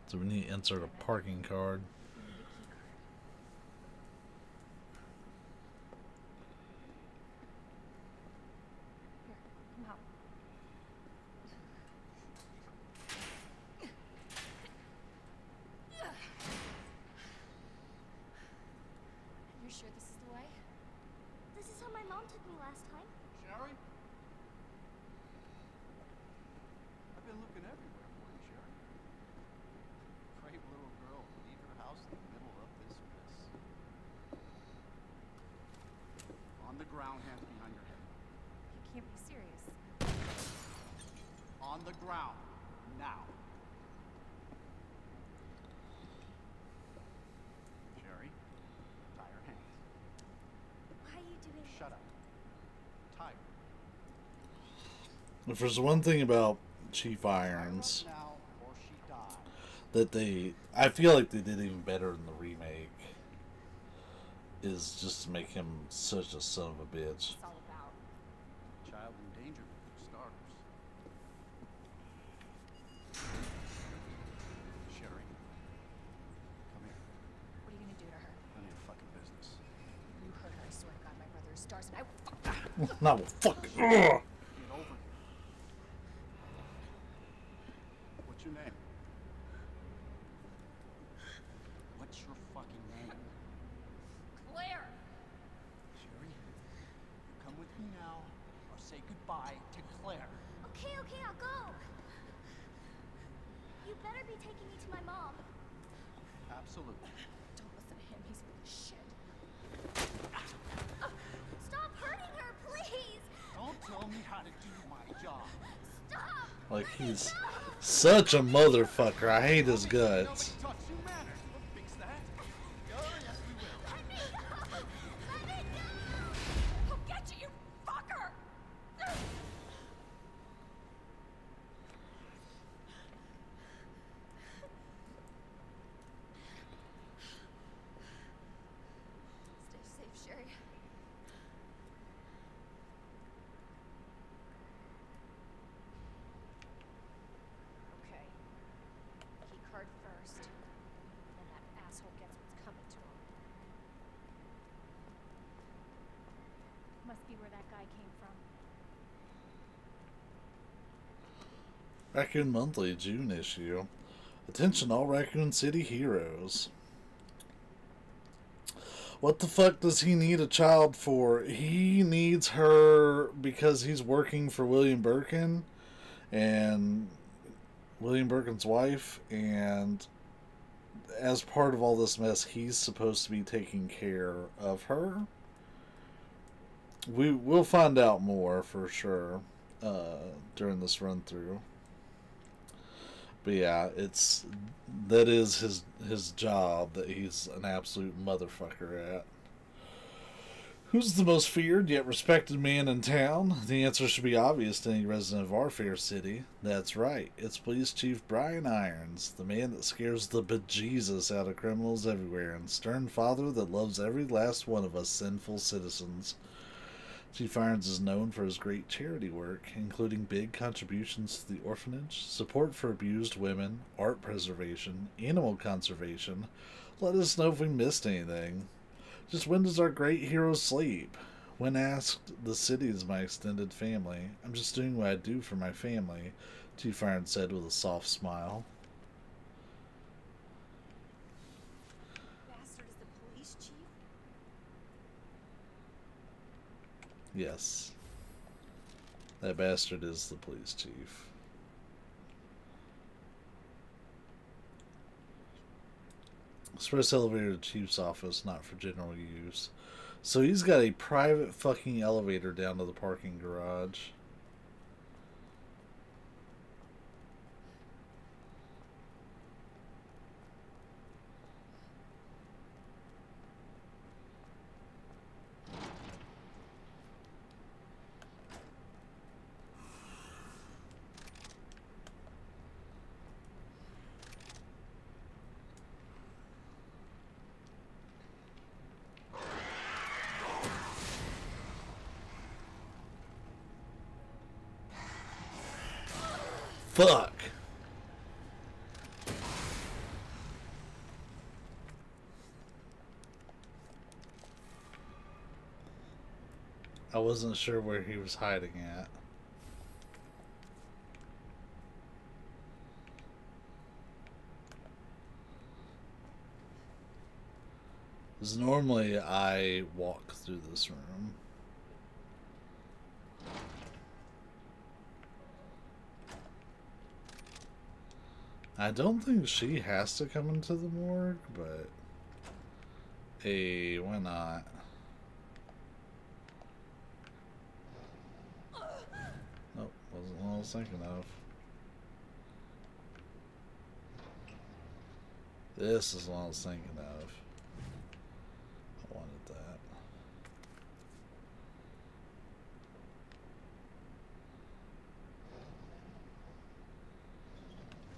It's we need to insert a parking card? Here, come out. You're sure this is the way? This is how my mom took me last time. Sherry? I've been looking everywhere for you, Sherry. Brave little girl would leave her house in the middle of this mess. On the ground, hands behind your head. You can't be serious. On the ground. Now. Sherry, tie her hands. Why are you doing Shut up. Tie her. If there's one thing about Chief Irons Tie her up now, or she dies. that they, I feel like they did even better in the remake, is just to make him such a son of a bitch. It's all. Child endangerment for starters. Sherry, come here. What are you gonna do to her? None of your fucking business. You hurt her, I swear to God, my brother is stars and I will fuck No, fuck. Ugh. Get over here. What's your name? What's your fucking name? Claire! Sherry, you come with me now, or say goodbye to Claire. Okay, okay, I'll go. You better be taking me to my mom. Absolutely. Don't listen to him, he's full of shit. Stop hurting her, please. Don't tell me how to do my job. Stop. Like, he's such a motherfucker. I hate his guts. Nobody taught you manners. We'll fix that. Oh, yes, we will. Let me go. Let me go. He'll get you, you fucker! Stay safe, Sherry. Okay. Key card first. Raccoon Monthly, June issue. Attention, all Raccoon City heroes. What the fuck does he need a child for? He needs her because he's working for William Birkin and William Birkin's wife, and as part of all this mess, he's supposed to be taking care of her. We will find out more for sure uh, during this run through. But yeah, it's that is his his job that he's an absolute motherfucker at. Who's the most feared yet respected man in town? The answer should be obvious to any resident of our fair city. That's right, it's Police Chief Brian Irons, the man that scares the bejesus out of criminals everywhere, and stern father that loves every last one of us sinful citizens. Chief is known for his great charity work, including big contributions to the orphanage, support for abused women, art preservation, animal conservation. Let us know if we missed anything. Just when does our great hero sleep? When asked, the city is my extended family. I'm just doing what I do for my family, Chief said with a soft smile. Bastard is the police chief? Yes. That bastard is the police chief. Express elevator to chief's office, not for general use. So he's got a private fucking elevator down to the parking garage. Fuck. I wasn't sure where he was hiding at. Because normally I walk through this room. I don't think she has to come into the morgue, but hey, why not? Nope, wasn't what I was thinking of. This is what I was thinking of. I wanted that.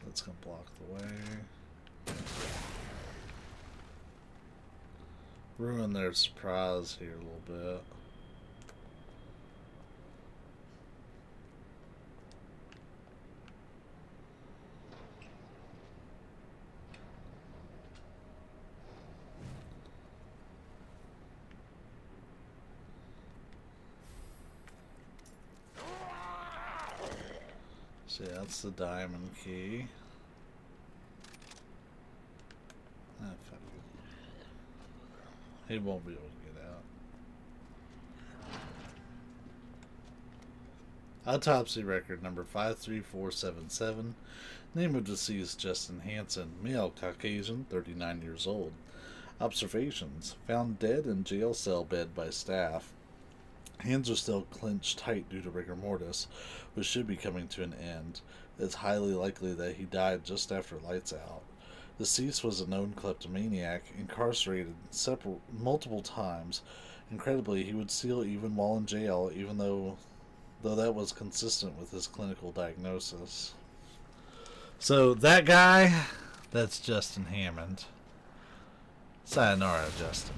That's gonna block the way. Ruin their surprise here a little bit. See, the diamond key. Ah, fuck. He won't be able to get out. Autopsy record number 53477. Name of deceased Justin Hansen, male, Caucasian, 39 years old. Observations found dead in jail cell bed by staff. Hands are still clenched tight due to rigor mortis, which should be coming to an end. It's highly likely that he died just after lights out. The deceased was a known kleptomaniac, incarcerated several, multiple times. Incredibly, he would steal even while in jail, even though, though that was consistent with his clinical diagnosis. So that guy, that's Justin Hammond. Sayonara, Justin.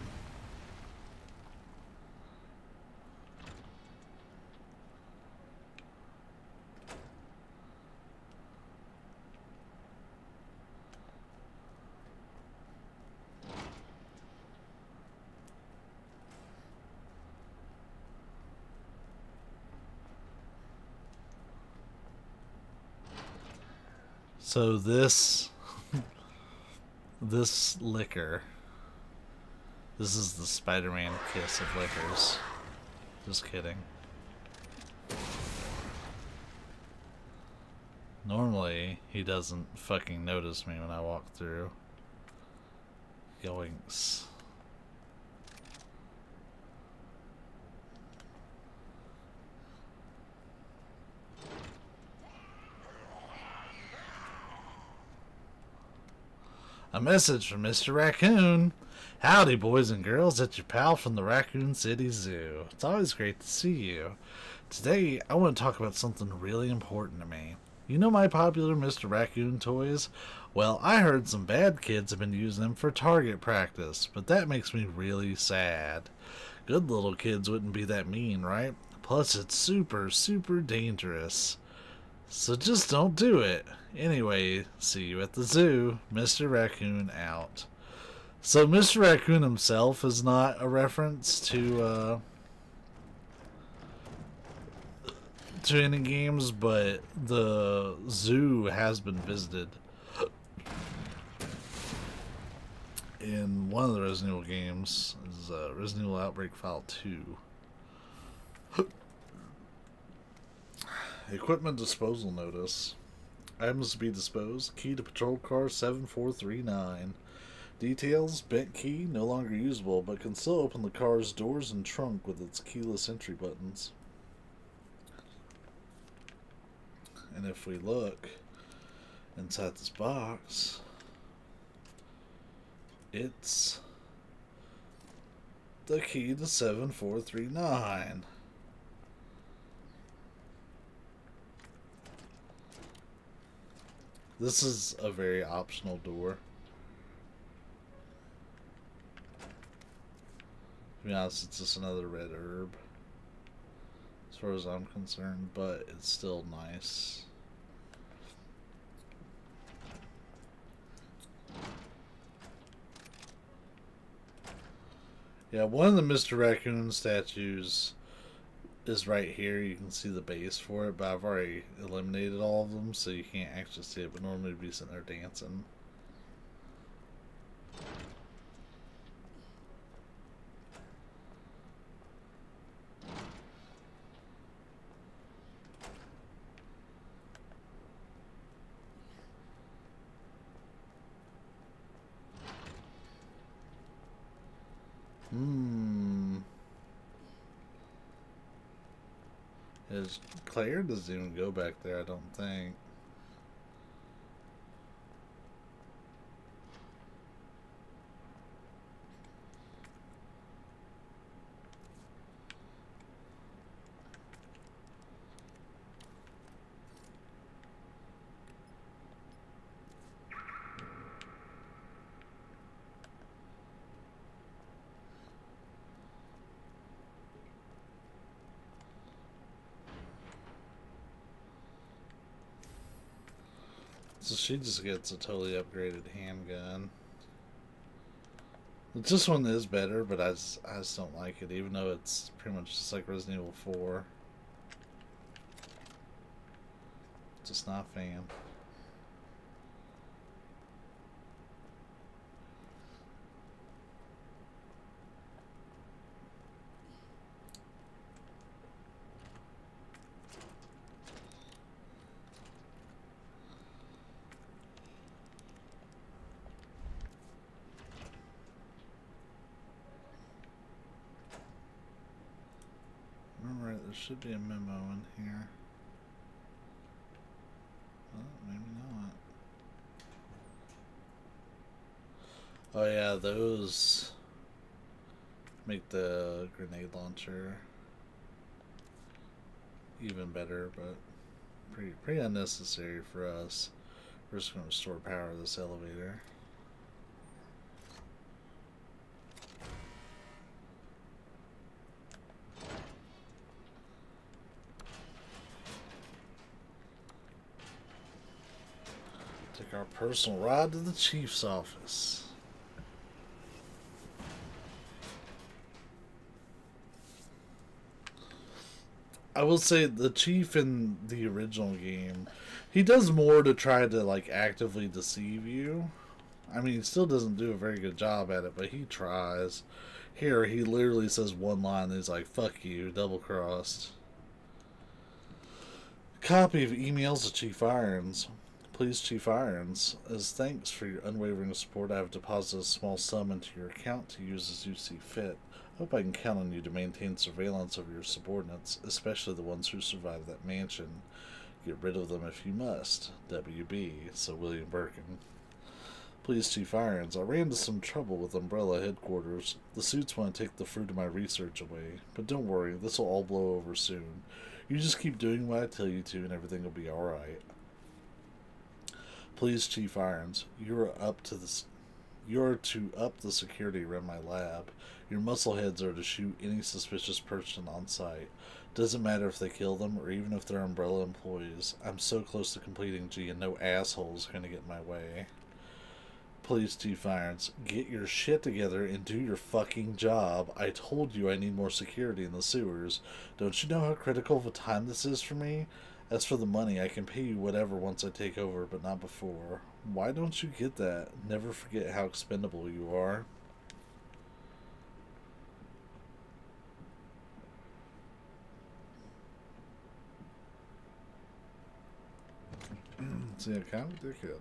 So this this licker this is the Spider-Man kiss of lickers. Just kidding. Normally, he doesn't fucking notice me when I walk through. Yoinks. A message from Mr. Raccoon. Howdy, boys and girls. It's your pal from the Raccoon City Zoo. It's always great to see you. Today, I want to talk about something really important to me. You know my popular Mr. Raccoon toys? Well, I heard some bad kids have been using them for target practice, but that makes me really sad. Good little kids wouldn't be that mean, right? Plus, it's super, super dangerous. So just don't do it. Anyway, see you at the zoo. Mr. Raccoon out. So Mr. Raccoon himself is not a reference to uh to any games, but the zoo has been visited in one of the Resident Evil games. Is uh, Resident Evil Outbreak File Two. Equipment disposal notice. Items to be disposed. Key to patrol car 7439. Details bent key, no longer usable, but can still open the car's doors and trunk with its keyless entry buttons. And if we look inside this box, it's the key to 7439. This is a very optional door. To be honest, it's just another red herb. As far as I'm concerned, but it's still nice. Yeah, one of the Mr. Raccoon statues is right here. You can see the base for it, but I've already eliminated all of them, so you can't actually see it, but normally it'd be sitting there dancing. Hmm. Is Claire doesn't even go back there, I don't think. So she just gets a totally upgraded handgun. This one is better, but I just, I just don't like it, even though it's pretty much just like Resident Evil 4. Just not a fan. Remember, there should be a memo in here. Oh, maybe not. Oh yeah, those make the grenade launcher even better, but pretty pretty unnecessary for us. We're just to restore power to this elevator. Take our personal ride to the chief's office. I will say the chief in the original game, he does more to try to like actively deceive you. I mean, he still doesn't do a very good job at it, but he tries. Here, he literally says one line. And he's like, "Fuck you," double crossed. Copy of emails to Chief Irons. Please, Chief Irons, as thanks for your unwavering support, I have deposited a small sum into your account to use as you see fit. I hope I can count on you to maintain surveillance of your subordinates, especially the ones who survived that mansion. Get rid of them if you must. WB. So William Birkin. Please, Chief Irons, I ran into some trouble with Umbrella headquarters. The suits want to take the fruit of my research away. But don't worry, this will all blow over soon. You just keep doing what I tell you to, and everything will be alright. Please, Chief Irons, you're up to this. You're to up the security around my lab. Your muscleheads are to shoot any suspicious person on sight. Doesn't matter if they kill them or even if they're Umbrella employees. I'm so close to completing G, and no asshole's are gonna get in my way. Please, Chief Irons, get your shit together and do your fucking job. I told you I need more security in the sewers. Don't you know how critical of a time this is for me? As for the money, I can pay you whatever once I take over, but not before. Why don't you get that? Never forget how expendable you are. See, a kind of dickhead.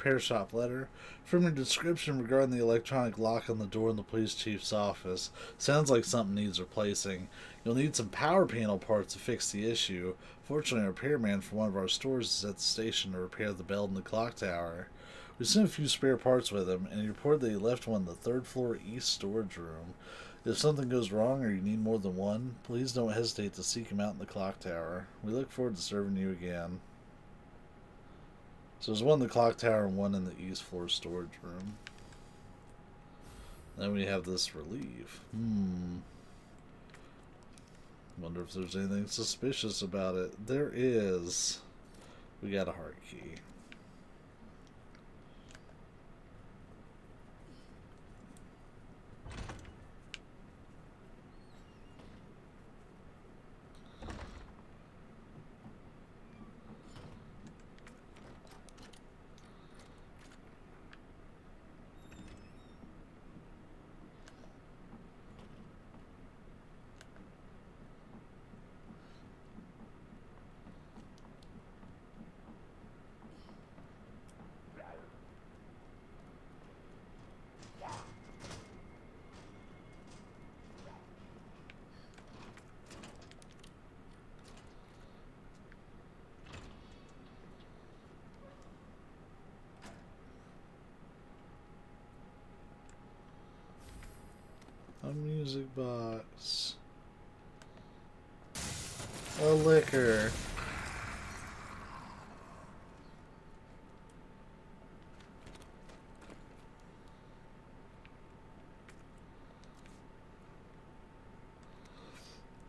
Repair shop letter. From your description regarding the electronic lock on the door in the police chief's office, sounds like something needs replacing. You'll need some power panel parts to fix the issue. Fortunately, a repairman from one of our stores is at the station to repair the bell in the clock tower. We sent a few spare parts with him, and he reported he left one in the third floor east storage room. If something goes wrong or you need more than one, please don't hesitate to seek him out in the clock tower. We look forward to serving you again. So there's one in the clock tower and one in the east floor storage room. Then we have this relief. Hmm. Wonder if there's anything suspicious about it. There is. We got a heart key. A music uh, box. A licker.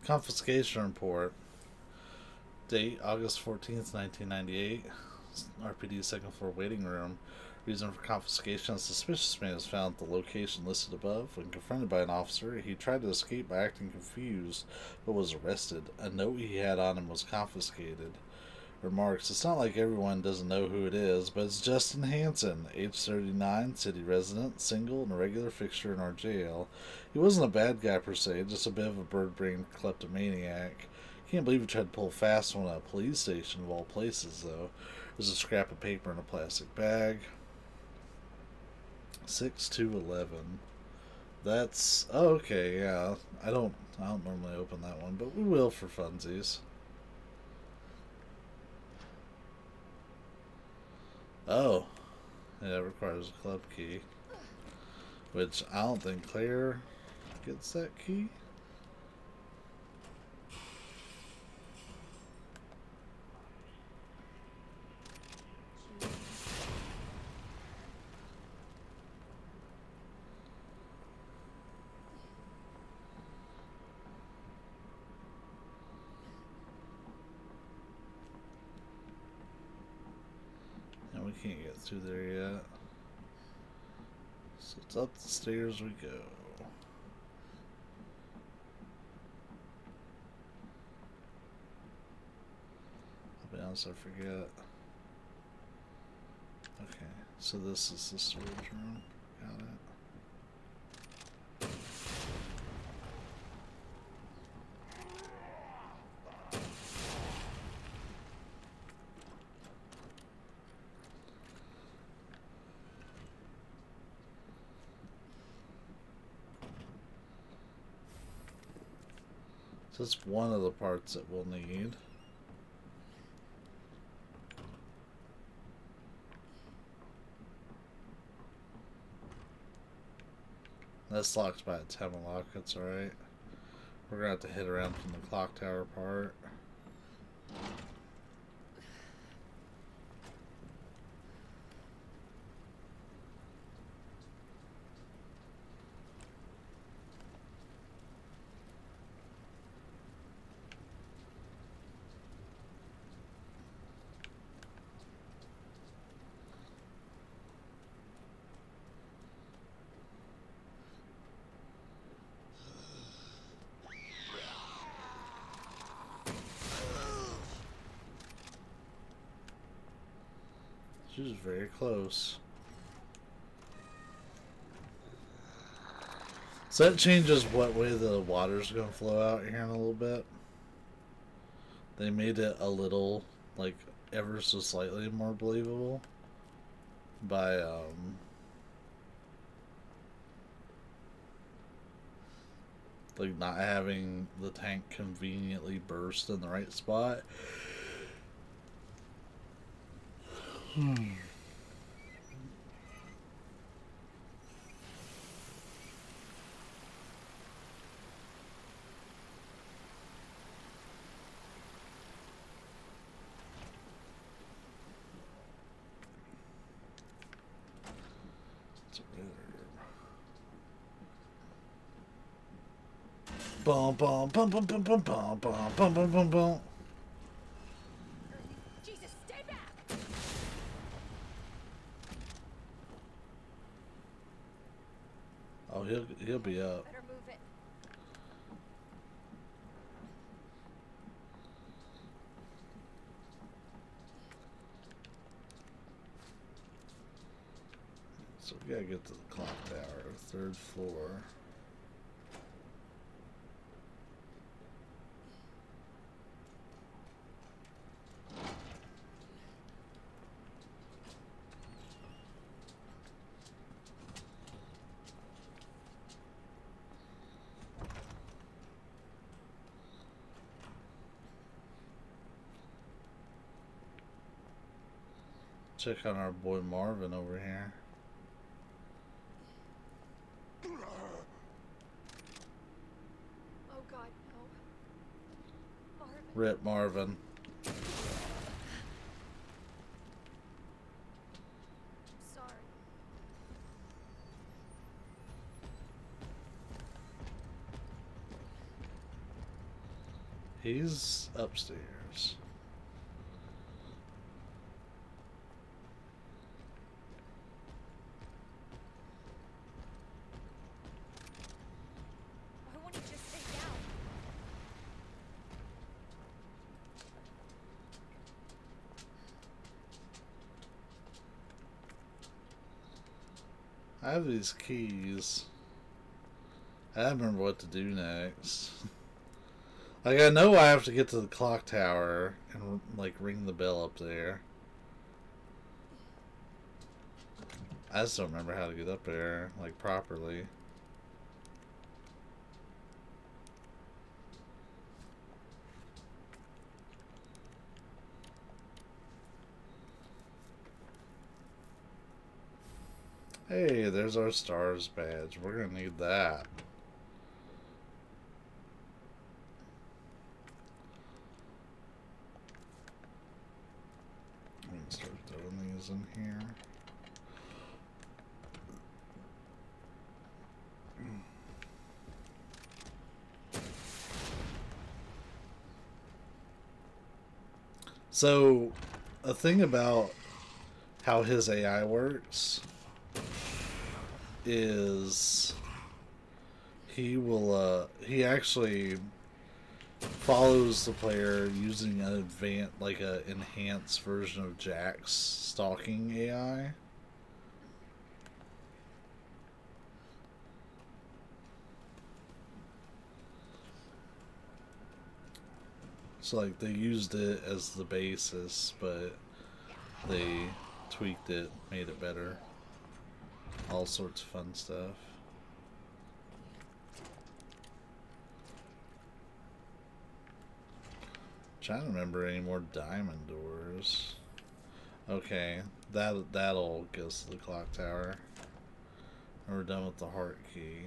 Confiscation report. Date August 14th, 1998. RPD second floor waiting room. Reason for confiscation: A suspicious man was found at the location listed above. When confronted by an officer, he tried to escape by acting confused, but was arrested. A note he had on him was confiscated. Remarks: It's not like everyone doesn't know who it is, but it's Justin Hanson, age 39, city resident, single, and a regular fixture in our jail. He wasn't a bad guy per se, just a bit of a bird-brained kleptomaniac. Can't believe he tried to pull fast one at a police station of all places, though. There's a scrap of paper in a plastic bag. 6 to 11. That's oh, okay, yeah. I don't I don't normally open that one, but we will for funsies. Oh. Yeah, it requires a club key. Which I don't think Claire gets that key. can't get through there yet. So it's up the stairs we go. I'll be honest, I forget. Okay, so this is the storage room. Got it. That's one of the parts that we'll need. That's locked by a time lock, that's alright. We're gonna have to hit around from the clock tower part. She was very close. So that changes what way the water's going to flow out here in a little bit. They made it a little, like, ever so slightly more believable by, um, like, not having the tank conveniently burst in the right spot. Hmm. Bum bum bum bum bum bum bum bum bum bum bum bum. Jesus, stay back! Oh, he'll he'll be up. Better move it. So we gotta get to the clock tower, third floor. Check on our boy Marvin over here. Oh god, no. Marvin. Rip Marvin. He's upstairs. Why won't you just stay down? I have these keys. I don't remember what to do next. like I know I have to get to the clock tower and like ring the bell up there. I just don't remember how to get up there like properly. Hey, there's our stars badge. We're gonna need that. I'm gonna start throwing these in here. So, a thing about how his AI works is he will uh he actually follows the player using an advanced like a enhanced version of Jack's stalking AI. So like they used it as the basis, but they tweaked it, made it better. All sorts of fun stuff. Trying to remember any more diamond doors. Okay, that that'll us to the clock tower. And we're done with the heart key.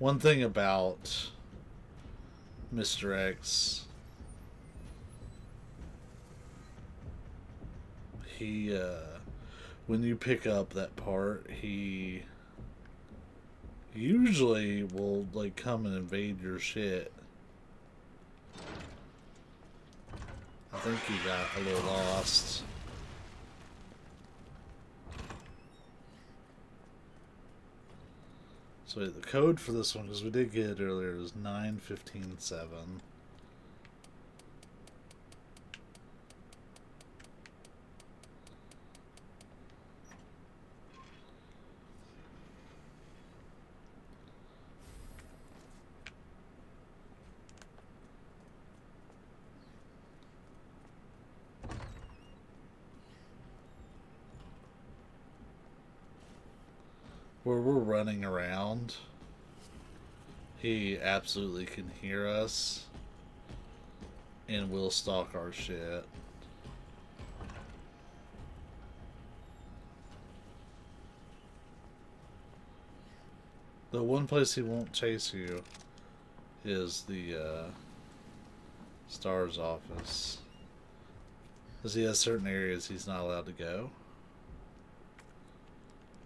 One thing about Mr. X, he, uh, when you pick up that part, he usually will, like, come and invade your shit. I think he got a little lost. So the code for this one, because we did get it earlier, is 9157. where we're running around, he absolutely can hear us and will stalk our shit. The one place he won't chase you is the uh, STARS office. Because he has certain areas he's not allowed to go.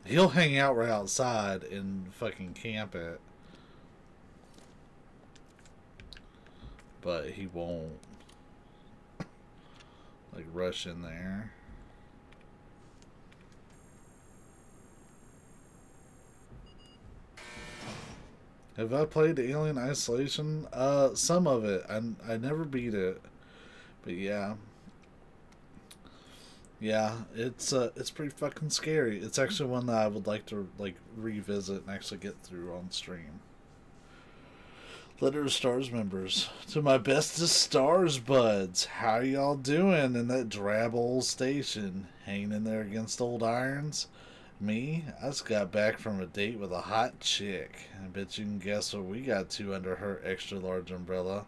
He'll hang out right outside and fucking camp it. But he won't like rush in there. Have I played Alien Isolation? Uh, some of it. I, I never beat it. But yeah. Yeah, it's uh, it's pretty fucking scary. It's actually one that I would like to like revisit and actually get through on stream. Letter of Stars members. To my bestest stars buds, how y'all doing in that drab old station? Hanging in there against old irons? Me? I just got back from a date with a hot chick. I bet you can guess what we got to under her extra large umbrella.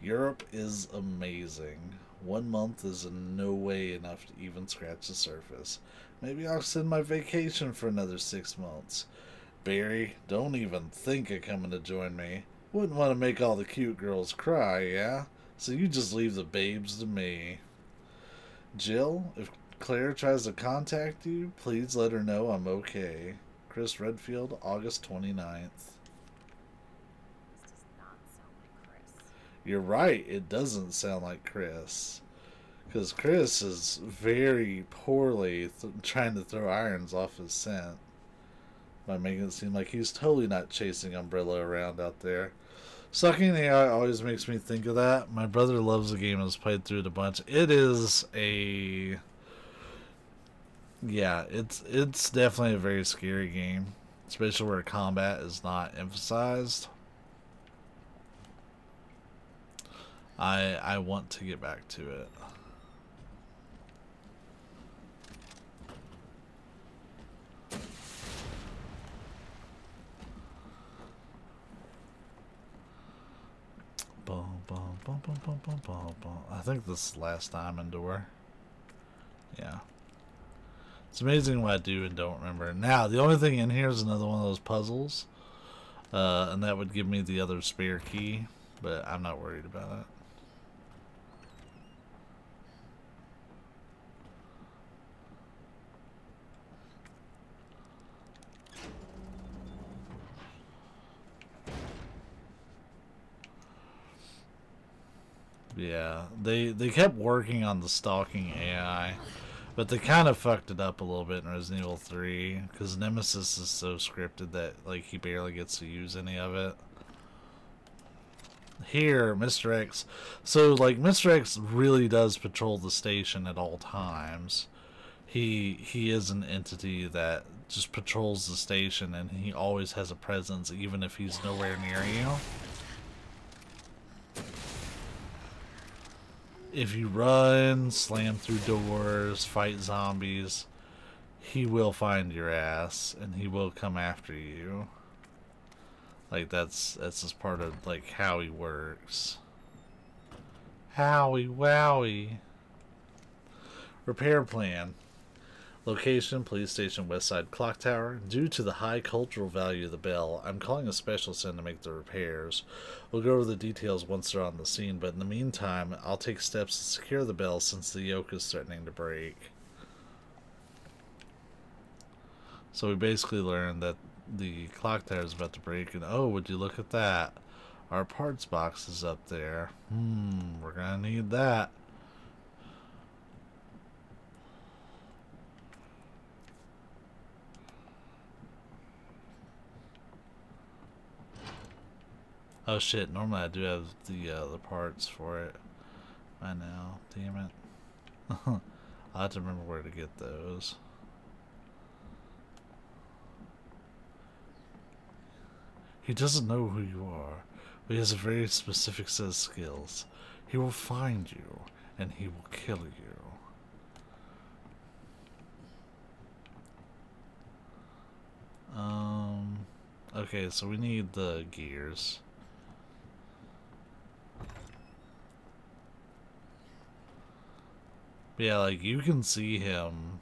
Europe is amazing. One month is in no way enough to even scratch the surface. Maybe I'll extend my vacation for another six months. Barry, don't even think of coming to join me. Wouldn't want to make all the cute girls cry, yeah? So you just leave the babes to me. Jill, if Claire tries to contact you, please let her know I'm okay. Chris Redfield, August 29th. This does not sound like You're right, it doesn't sound like Chris. Because Chris is very poorly th- trying to throw irons off his scent by making it seem like he's totally not chasing Umbrella around out there. Sucking the AI always makes me think of that. My brother loves the game and has played through it a bunch. It is a. Yeah, it's it's definitely a very scary game, especially where combat is not emphasized. I I want to get back to it. Bum, bum, bum, bum, bum, bum, bum, bum. I think this last diamond door. Yeah. It's amazing what I do and don't remember. Now, the only thing in here is another one of those puzzles. Uh, and that would give me the other spare key. But I'm not worried about it. Yeah, they they kept working on the stalking AI, but they kind of fucked it up a little bit in Resident Evil 3 because Nemesis is so scripted that like he barely gets to use any of it. Here, Mr. X, so like Mr. X really does patrol the station at all times. He he is an entity that just patrols the station and he always has a presence even if he's nowhere near you. If you run, slam through doors, fight zombies, he will find your ass and he will come after you. Like that's that's just part of like how he works. Howie wowie. Repair plan. Location, police station, west side clock tower. Due to the high cultural value of the bell, I'm calling a specialist in to make the repairs. We'll go over the details once they're on the scene, but in the meantime, I'll take steps to secure the bell since the yoke is threatening to break. So we basically learned that the clock tower is about to break, and oh, would you look at that? Our parts box is up there. Hmm, we're gonna need that. Oh shit, normally I do have the uh, the parts for it. I know, damn it. i have to remember where to get those. He doesn't know who you are, but he has a very specific set of skills. He will find you, and he will kill you. Um, okay, so we need the gears. Yeah, like you can see him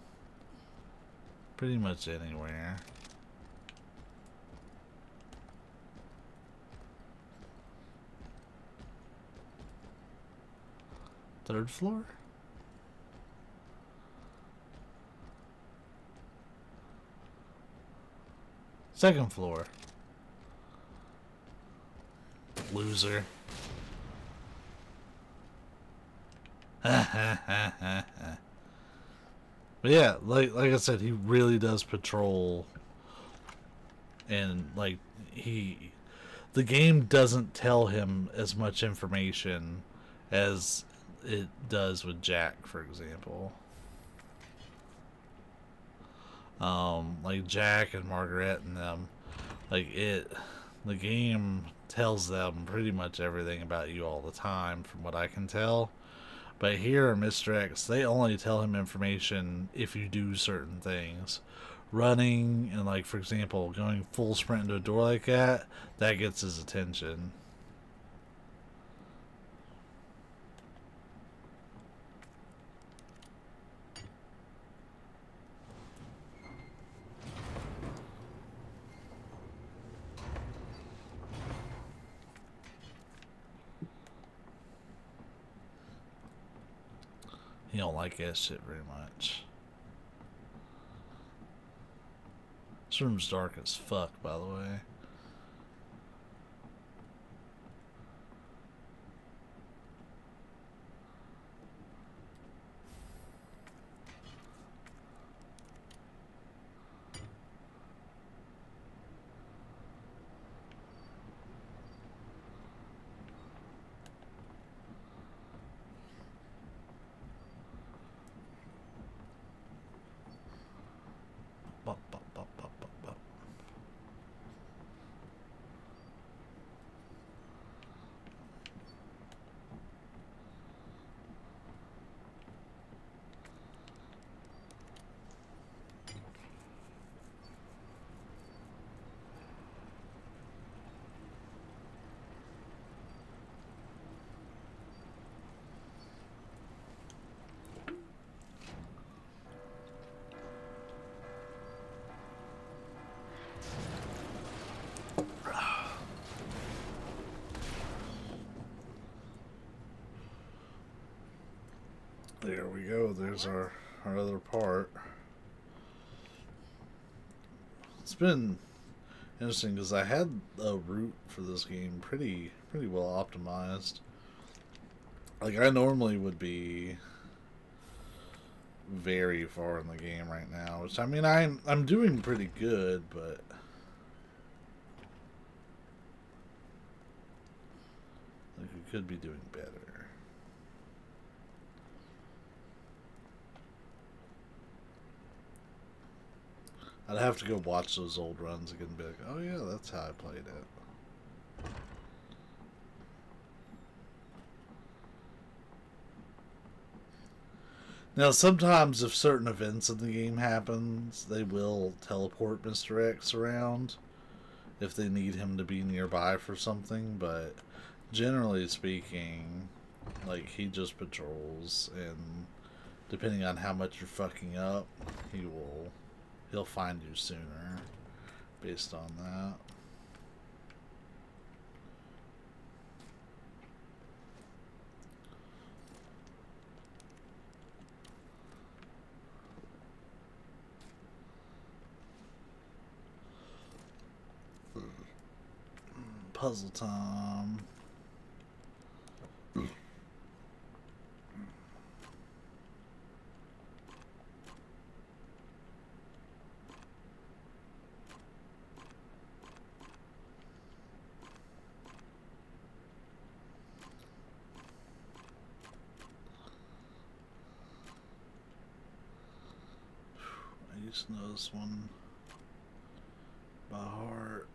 pretty much anywhere. Third floor? Second floor. Loser. But yeah, like like I said, he really does patrol, and like he, the game doesn't tell him as much information as it does with Jack, for example. Um, like Jack and Margaret and them, like it, the game tells them pretty much everything about you all the time, from what I can tell. But here, Mr. X, they only tell him information if you do certain things. Running and, like, for example, going full sprint into a door like that, that gets his attention. He don't like that shit very much. This room's dark as fuck, by the way. Our, our other part. It's been interesting because I had a route for this game pretty pretty well optimized. Like I normally would be very far in the game right now, which I mean I'm I'm doing pretty good, but like we could be doing better. I'd have to go watch those old runs again and be like, oh yeah, that's how I played it. Now, sometimes if certain events in the game happens, they will teleport Mr. X around if they need him to be nearby for something, but generally speaking, like he just patrols and depending on how much you're fucking up, he will he'll find you sooner based on that. Hmm. Hmm. Puzzle time. I used to know this one by heart.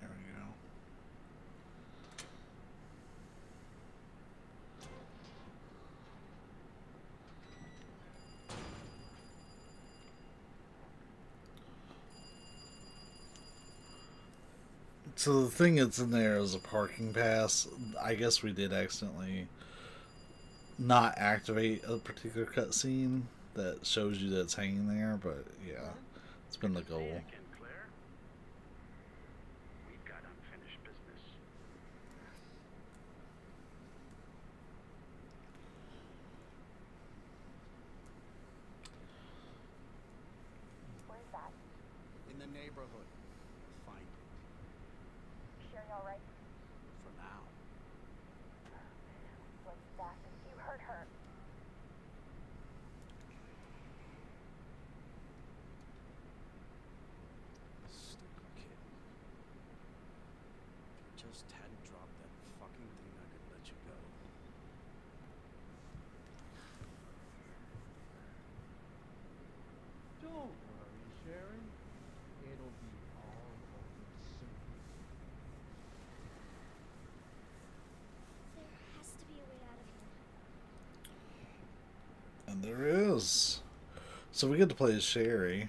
There we go. So the thing that's in there is a parking pass. I guess we did accidentally not activate a particular cutscene that shows you that it's hanging there, but yeah, it's been the goal. Again, Claire. We've got unfinished business. Where's that? In the neighborhood. Find it. Sherry all right? For now. What's that? You hurt her. Stupid kid. If you just hadn't dropped that fucking thing, I could let you go. Don't worry, Sherry. It'll be all over soon. There has to be a way out of here. And there is. So we get to play as Sherry.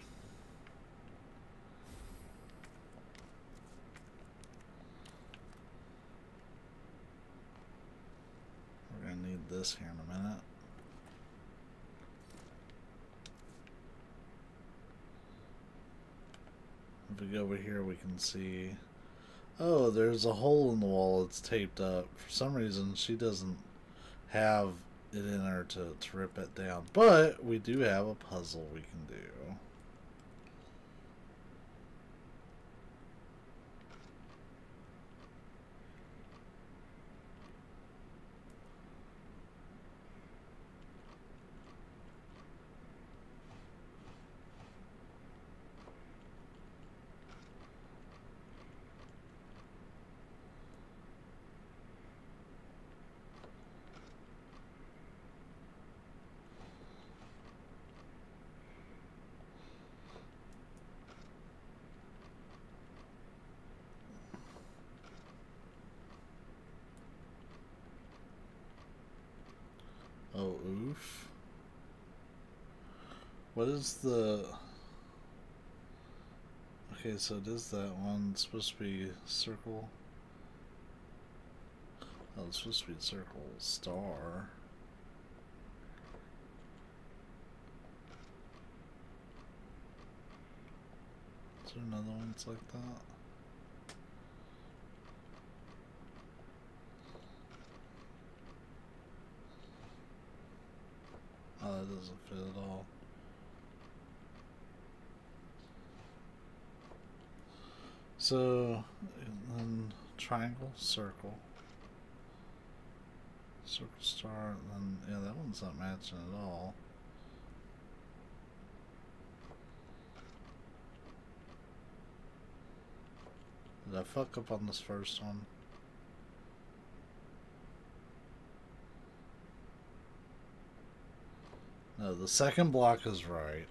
We're gonna need this here in a minute. If we go over here, we can see. Oh, there's a hole in the wall. It's taped up. For some reason, she doesn't have it in her to, to rip it down. But we do have a puzzle we can do. What is the... Okay, so it is that one. It's supposed to be circle. Oh, it's supposed to be circle star. Is there another one that's like that? Oh, that doesn't fit at all. So, then um, triangle, circle, circle star, and then yeah, that one's not matching at all. Did I fuck up on this first one? No, the second block is right.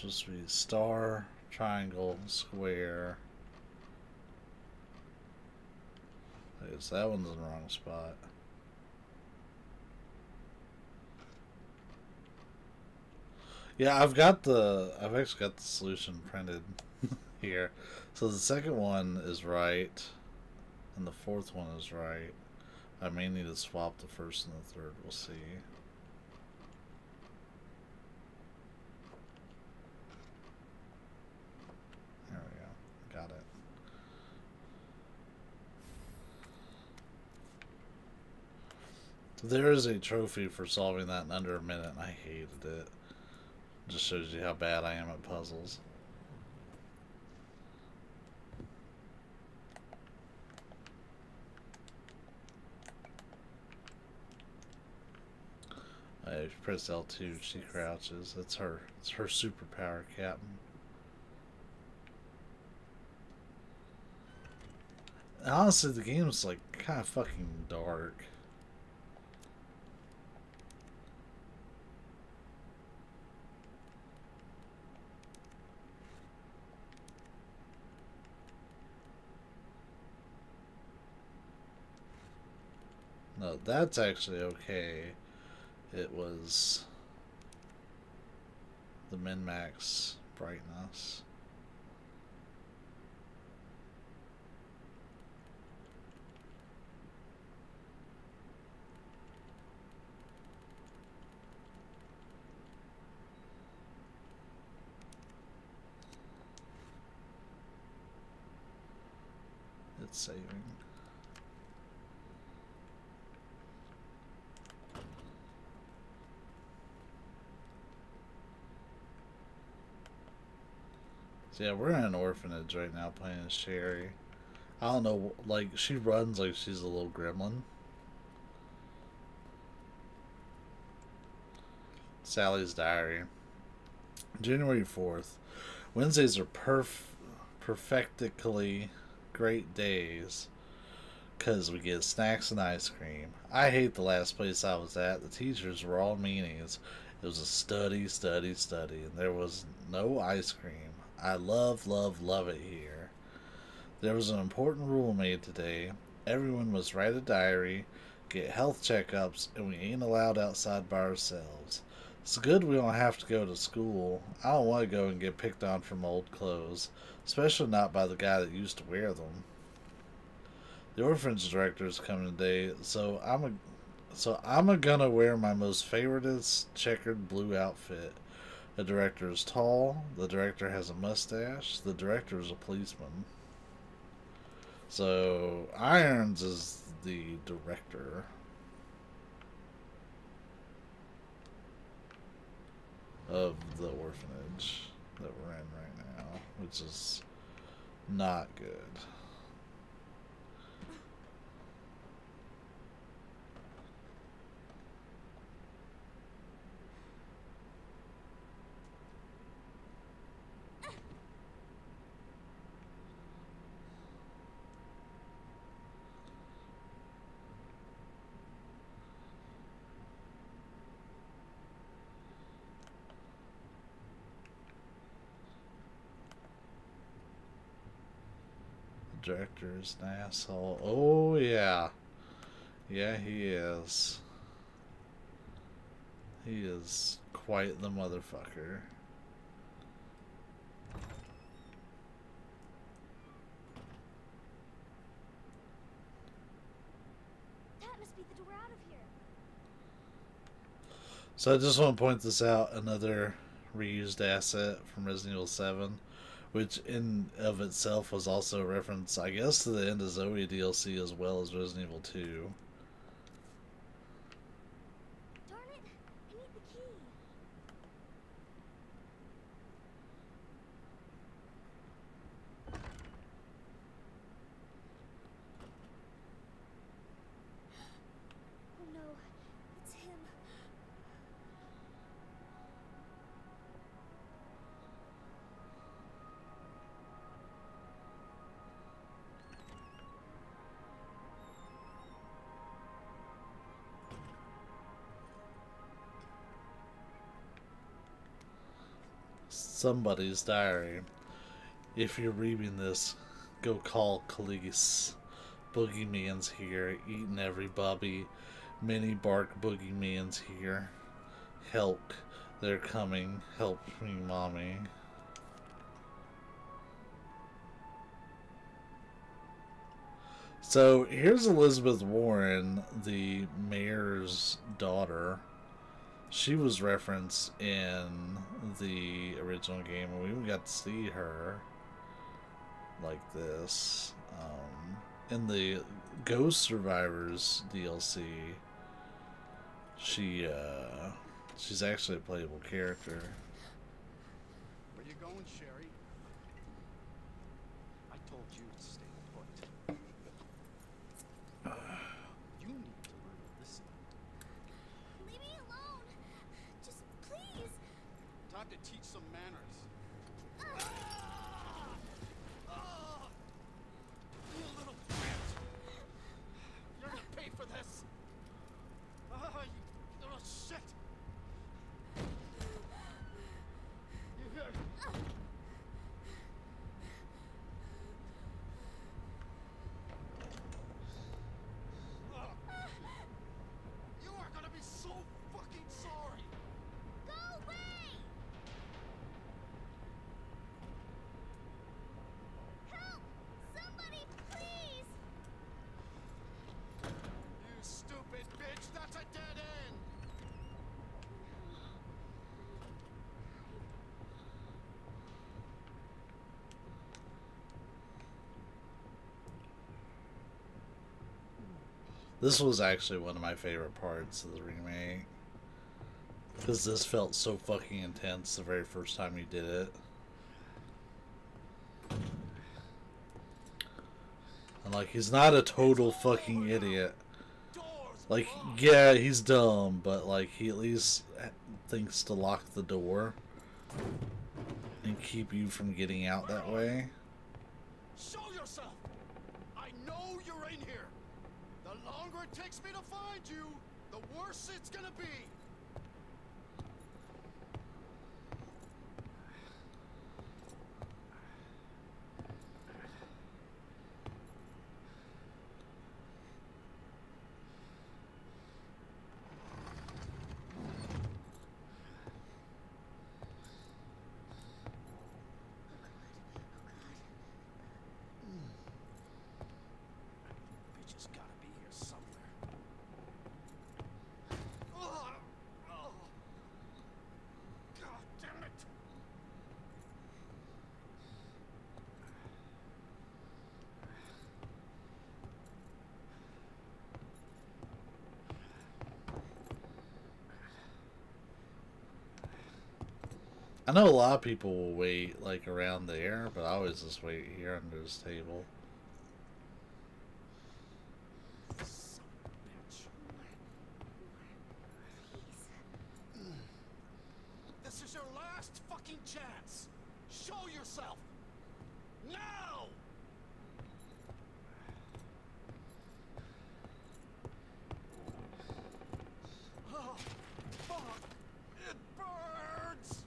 Supposed to be star, triangle, square. I guess that one's in the wrong spot. Yeah, I've got the I've actually got the solution printed here. So the second one is right and the fourth one is right. I may need to swap the first and the third, we'll see. There we go. Got it. There is a trophy for solving that in under a minute, and I hated it. Just shows you how bad I am at puzzles. You press L2, she crouches. That's her. It's her superpower, Captain. Honestly, the game's like kind of fucking dark. No, that's actually okay. It was the min max brightness. It's saving. Yeah, we're in an orphanage right now playing as Sherry. I don't know, like, she runs like she's a little gremlin. Sally's Diary. January 4th. Wednesdays are perf perfectically great days because we get snacks and ice cream. I hate the last place I was at. The teachers were all meanies. It was a study, study, study, and there was no ice cream. I love, love, love it here. There was an important rule made today. Everyone must write a diary, get health checkups, and we ain't allowed outside by ourselves. It's good we don't have to go to school. I don't want to go and get picked on my old clothes, especially not by the guy that used to wear them. The orphanage director is coming today, so I'm a so I'm a gonna wear my most favoritist checkered blue outfit. The director is tall. The director has a mustache. The director is a policeman. So Irons is the director. Of the orphanage that we're in right now, which is not good. Director is an asshole. Oh, yeah. Yeah, he is. He is quite the motherfucker. That must be the door out of here. So I just want to point this out another reused asset from Resident Evil 7, which in of itself was also a reference, I guess, to the end of Zoe DLC as well as Resident Evil 2. Somebody's diary. If you're reading this, go call Khalees. Boogeyman's here, eating everybody. Many bark boogeyman's here. Help, they're coming. Help me, mommy. So here's Elizabeth Warren, the mayor's daughter. She was referenced in the original game, and we even got to see her like this. Um, in the Ghost Survivors DLC, she uh, she's actually a playable character. Where you going, Sherry? I told you to stay put. you need to learn to listen. Leave me alone. Just please. Time to teach some manners. Ah! You little bitch! You're gonna pay for this! Ah, you little shit! You- Ah! You are gonna be so fucking sorry! Go away. Help! Somebody, please. You stupid bitch! That's a dead end! This was actually one of my favorite parts of the remake. Because this felt so fucking intense the very first time you did it. And like, he's not a total fucking idiot. Like, yeah, he's dumb, but like, he at least thinks to lock the door and keep you from getting out that way. Show yourself! I know you're in here! The longer it takes me to find you, the worse it's gonna be! Bitch has gotta be here somewhere. Ugh! Oh. God damn it! I know a lot of people will wait like around there, but I always just wait here under this table. Son of a bitch. This is your last fucking chance! Show yourself! Now! Oh, fuck! It burns!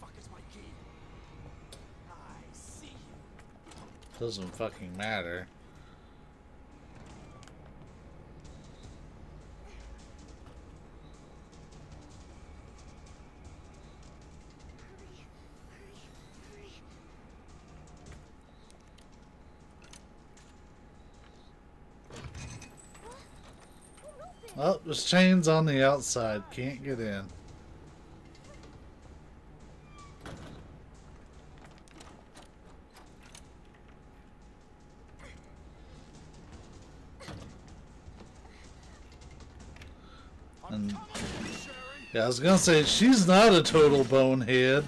Fuck is my key? I see you. Doesn't fucking matter. Oh, there's chains on the outside. Can't get in. I was gonna say she's not a total bonehead.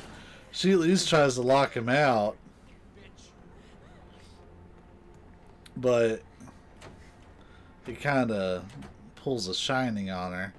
She at least tries to lock him out. But he kind of pulls a shining on her.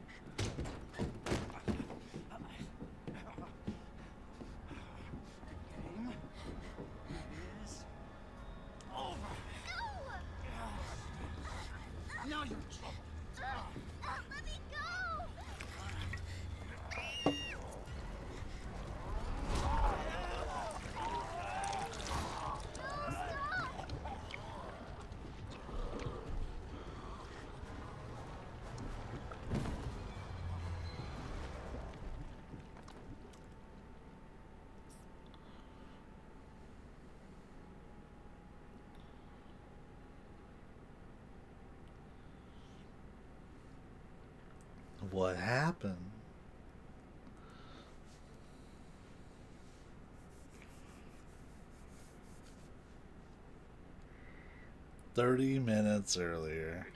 30 minutes earlier.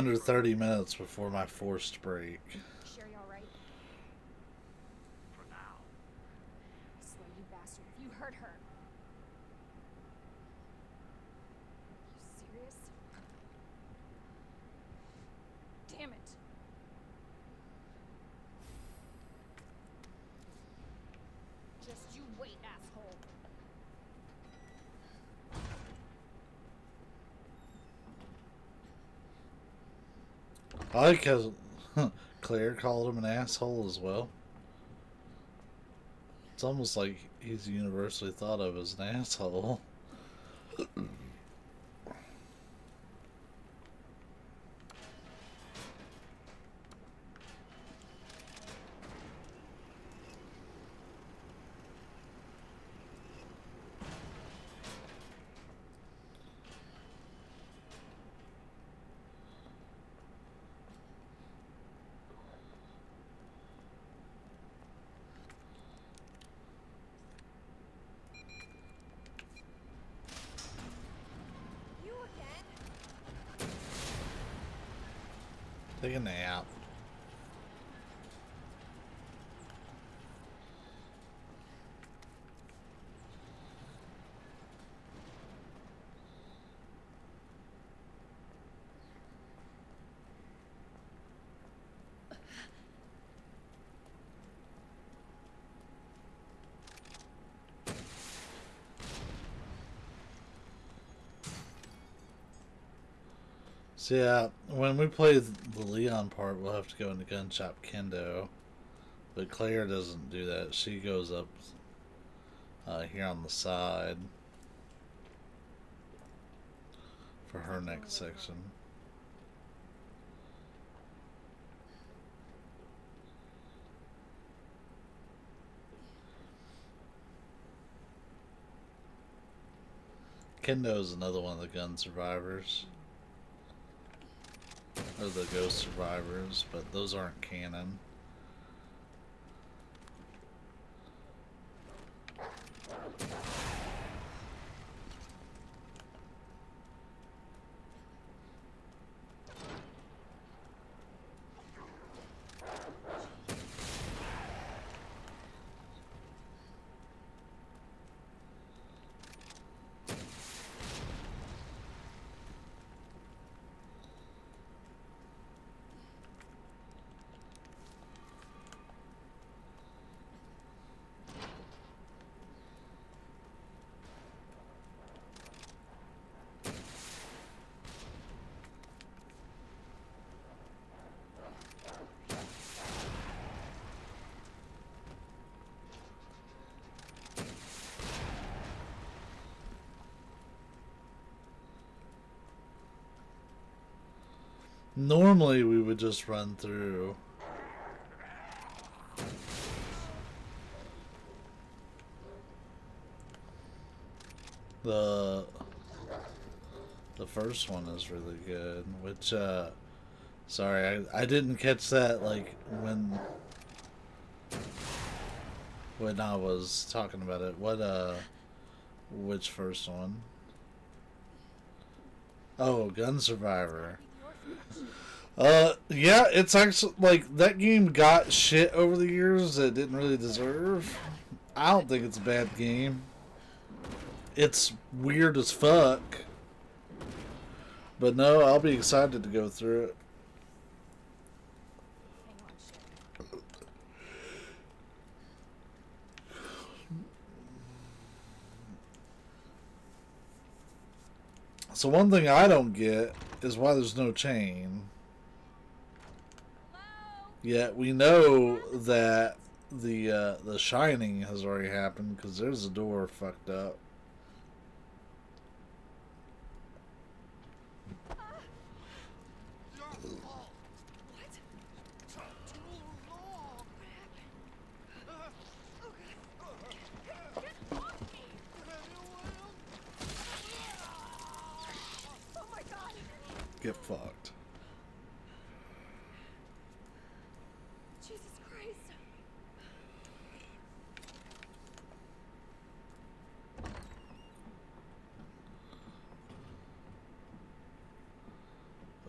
Under thirty minutes before my forced break. Sherry alright? For now. I swear, you bastard, if you hurt her. You serious? Damn it. Just you wait, asshole. I like how Claire called him an asshole as well. It's almost like he's universally thought of as an asshole. You again? Take a nap. So yeah, when we play the Leon part, we'll have to go into Gun Shop Kendo. But Claire doesn't do that. She goes up uh, here on the side for her next section. Kendo is another one of the gun survivors. Or the ghost survivors, but those aren't canon. Normally we would just run through. The the first one is really good, which uh Sorry, I, I didn't catch that like when when I was talking about it. What uh which first one? Oh, Gun Survivor. Uh yeah, it's actually like that game got shit over the years that didn't really deserve. I don't think it's a bad game. It's weird as fuck. But no, I'll be excited to go through it. So one thing I don't get is why there's no chain. Yet we know that the uh, the shining has already happened because there's a door fucked up. What? Too long. Get off me! Oh my god! Get fucked. Jesus Christ!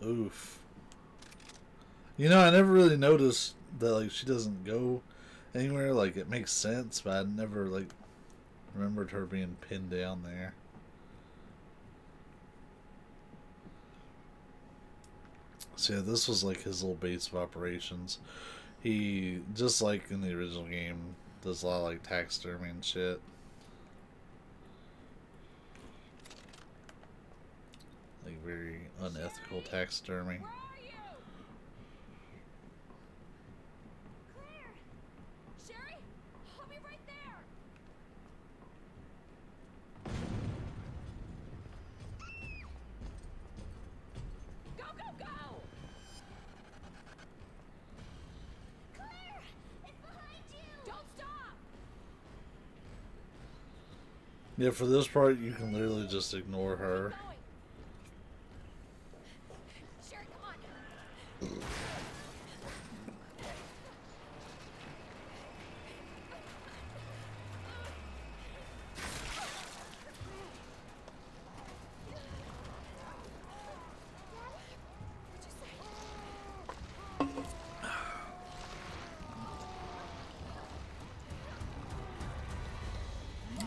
Oof. You know, I never really noticed that like she doesn't go anywhere. Like it makes sense, but I never like remembered her being pinned down there. So yeah, this was like his little base of operations. He just like in the original game does a lot of like taxidermy and shit. Like very unethical taxidermy. Where are you? Claire! Sherry? I'll be right there! Go, go, go! Claire! It's behind you! Don't stop! Yeah, for this part you can literally just ignore her. Keep going. Sherry, come on!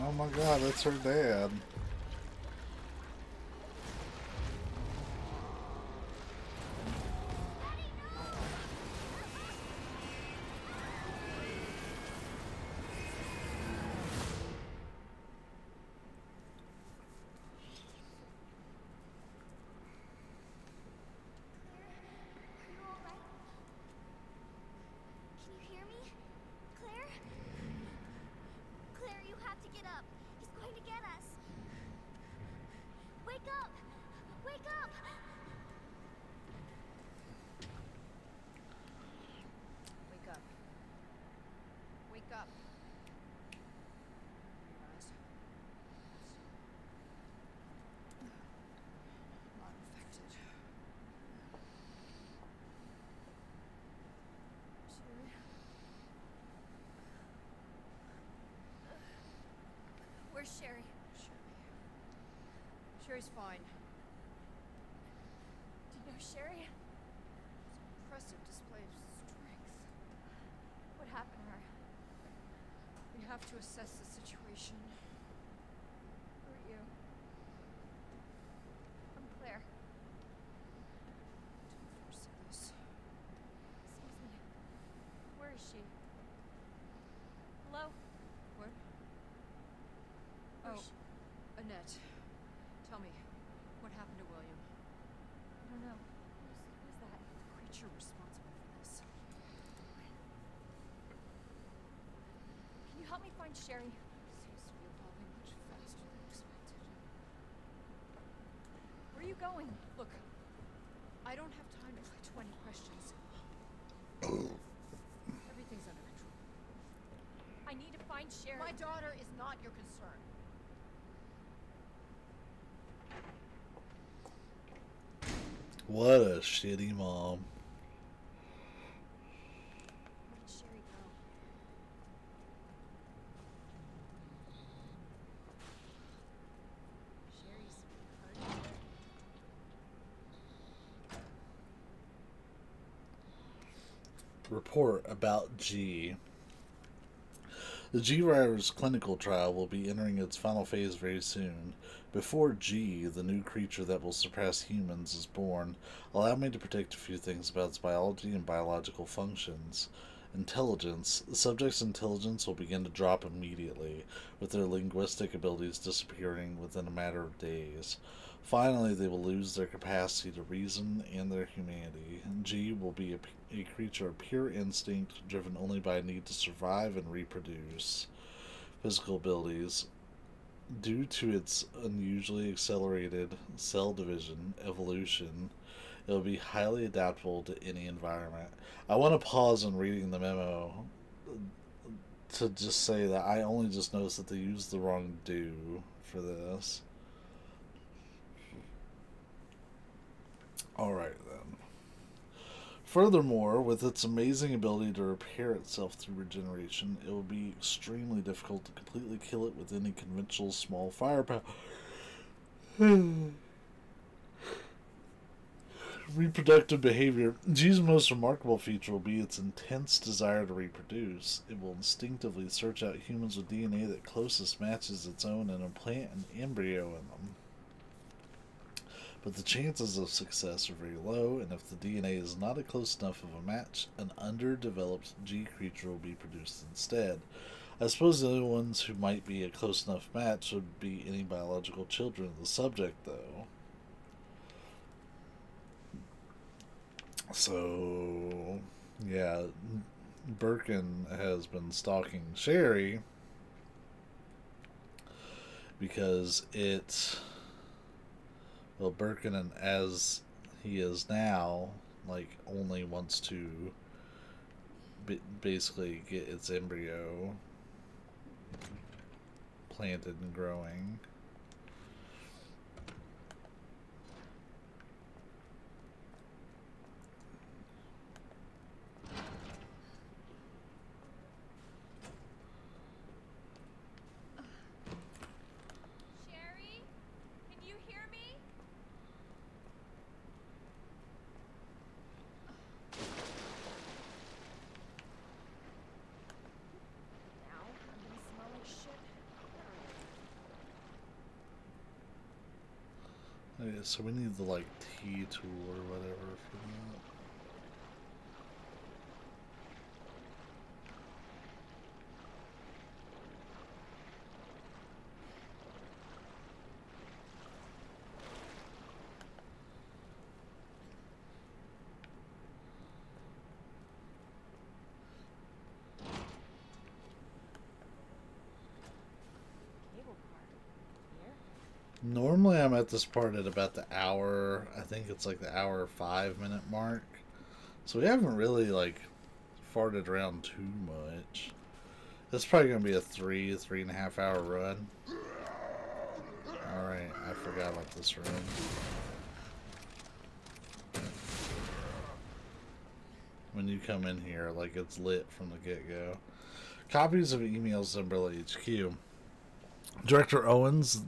Oh my god, that's her dad. Are you alright? Can you hear me? Claire? Claire, you have to get up. He's going to get us. Wake up! Wake up! Wake up. Wake up. Rise. Not infected. Sherry? Where's Sherry? Sherry. Sherry's fine. Do you know Sherry? Impressive display of strength. What happened to her? We have to assess the situation. Who are you? I'm Claire. Don't foresee this. Excuse me. Where is she? Hello? What? Oh, Annette. Tell me, what happened to William? I don't know. Who's, who's that? The creature responsible for this. Can you help me find Sherry? Seems to be evolving much faster than expected. Where are you going? Look, I don't have time to play 20 questions. Everything's under control. I need to find Sherry. My daughter is not your concern. What a shitty mom. Report about G. The G virus clinical trial will be entering its final phase very soon. Before G, the new creature that will surpass humans, is born, allow me to predict a few things about its biology and biological functions. Intelligence. The subject's intelligence will begin to drop immediately, with their linguistic abilities disappearing within a matter of days. Finally, they will lose their capacity to reason and their humanity. G will be a, a creature of pure instinct, driven only by a need to survive and reproduce. Physical abilities. Due to its unusually accelerated cell division evolution, it will be highly adaptable to any environment. I want to pause in reading the memo uh, to just say that I only just noticed that they used the wrong do for this. Alright then. Furthermore, with its amazing ability to repair itself through regeneration, it will be extremely difficult to completely kill it with any conventional small firepower. Reproductive behavior. G's most remarkable feature will be its intense desire to reproduce. It will instinctively search out humans with DNA that closest matches its own and implant an embryo in them but the chances of success are very low, and if the DNA is not a close enough of a match, an underdeveloped G creature will be produced instead. I suppose the only ones who might be a close enough match would be any biological children of the subject, though. So, yeah, Birkin has been stalking Sherry because it well, Birkin, as he is now, like only wants to basically get its embryo planted and growing. Sherry? Can you hear me? Now I'm gonna smell like shit. Okay, so we need the like T tool or whatever for that. Cable car. Here? This part at about the hour. I think it's like the hour five minute mark. So we haven't really like farted around too much. It's probably gonna be a three, three and a half hour run. All right, I forgot about this room. When you come in here, like it's lit from the get go. Copies of emails in Umbrella HQ. Director Owens,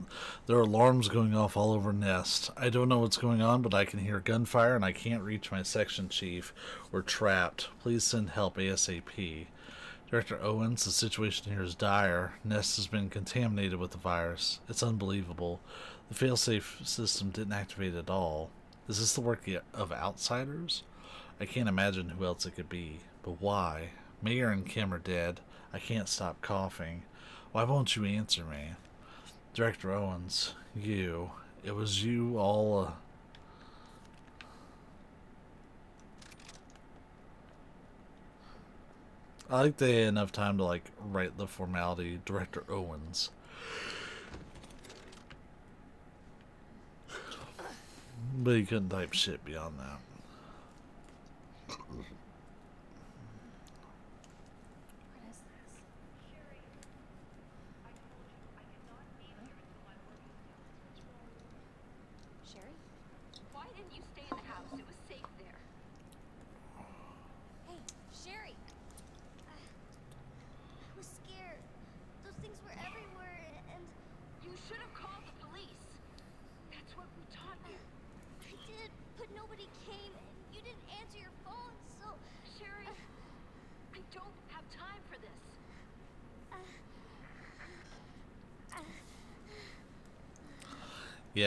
there are alarms going off all over Nest. I don't know what's going on, but I can hear gunfire and I can't reach my section chief. We're trapped. Please send help ASAP. Director Owens, the situation here is dire. Nest has been contaminated with the virus. It's unbelievable. The failsafe system didn't activate at all. This is this the work of outsiders? I can't imagine who else it could be. But why? Mayor and Kim are dead. I can't stop coughing. Why won't you answer me? Director Owens, you. It was you all. Uh... I like they had enough time to like write the formality. Director Owens. But he couldn't type shit beyond that. What is this? Sherry? Why didn't you stay in the house? It was safe there. Hey, Sherry! I was scared. Those things were everywhere, and you should have called the police. That's what we taught you. I did, but nobody came, and you didn't answer your phone, so Sherry, don't have time for this.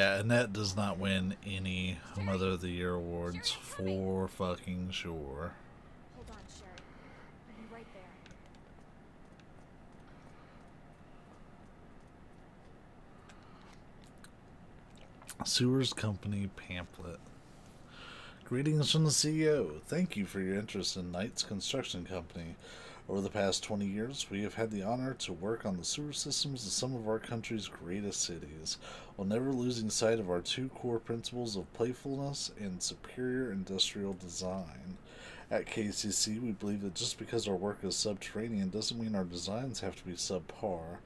Yeah, Annette does not win any Mother of the Year awards for fucking sure. Hold on, Sherry. I'll be right there. Sewers Company pamphlet. Greetings from the CEO. Thank you for your interest in Knight's Construction Company. Over the past 20 years, we have had the honor to work on the sewer systems in some of our country's greatest cities, while never losing sight of our two core principles of playfulness and superior industrial design. At KCC, we believe that just because our work is subterranean doesn't mean our designs have to be subpar.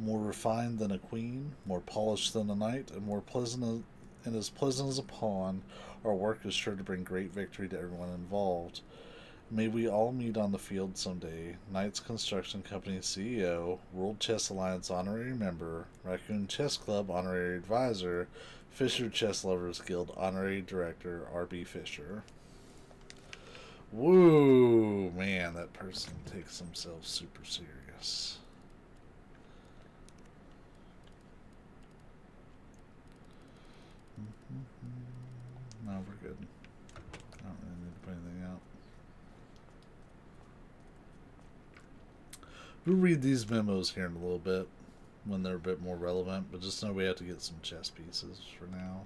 More refined than a queen, more polished than a knight, and more pleasant as, and as pleasant as a pawn, our work is sure to bring great victory to everyone involved. May we all meet on the field someday. Knights Construction Company CEO, World Chess Alliance honorary member, Raccoon Chess Club honorary advisor, Fisher Chess Lovers Guild honorary director, R.B. Fisher. Woo! Man, that person takes themselves super serious. Mm-hmm. No, we're good. I don't really need to put anything out. We'll read these memos here in a little bit when they're a bit more relevant, but just know we have to get some chess pieces for now.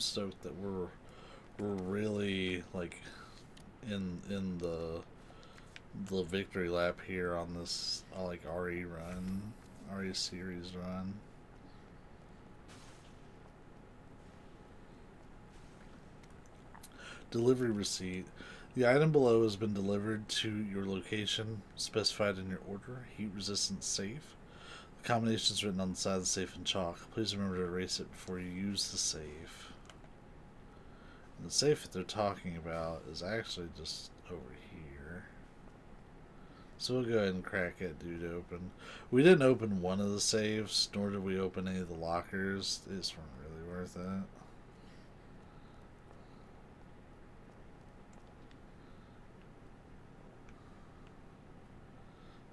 Stoked that we're we're really like in in the the victory lap here on this uh, like RE run, RE series run. Delivery receipt. The item below has been delivered to your location specified in your order. Heat resistant safe. The combination is written on the side of the safe in chalk. Please remember to erase it before you use the safe. The safe that they're talking about is actually just over here. So we'll go ahead and crack that dude open. We didn't open one of the safes, nor did we open any of the lockers. They just weren't really worth it.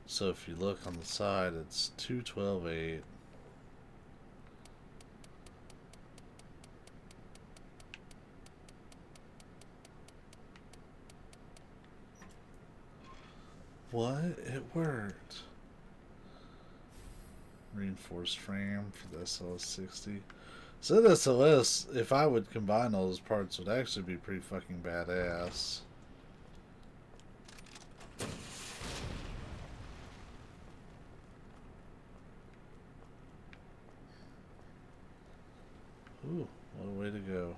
So if you look on the side, it's 212.8. What? It worked. Reinforced frame for the SLS60. So the SLS, if I would combine all those parts, would actually be pretty fucking badass. Ooh, what a way to go.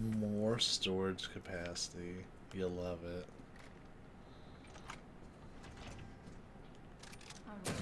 More storage capacity. You'll love it. Alright.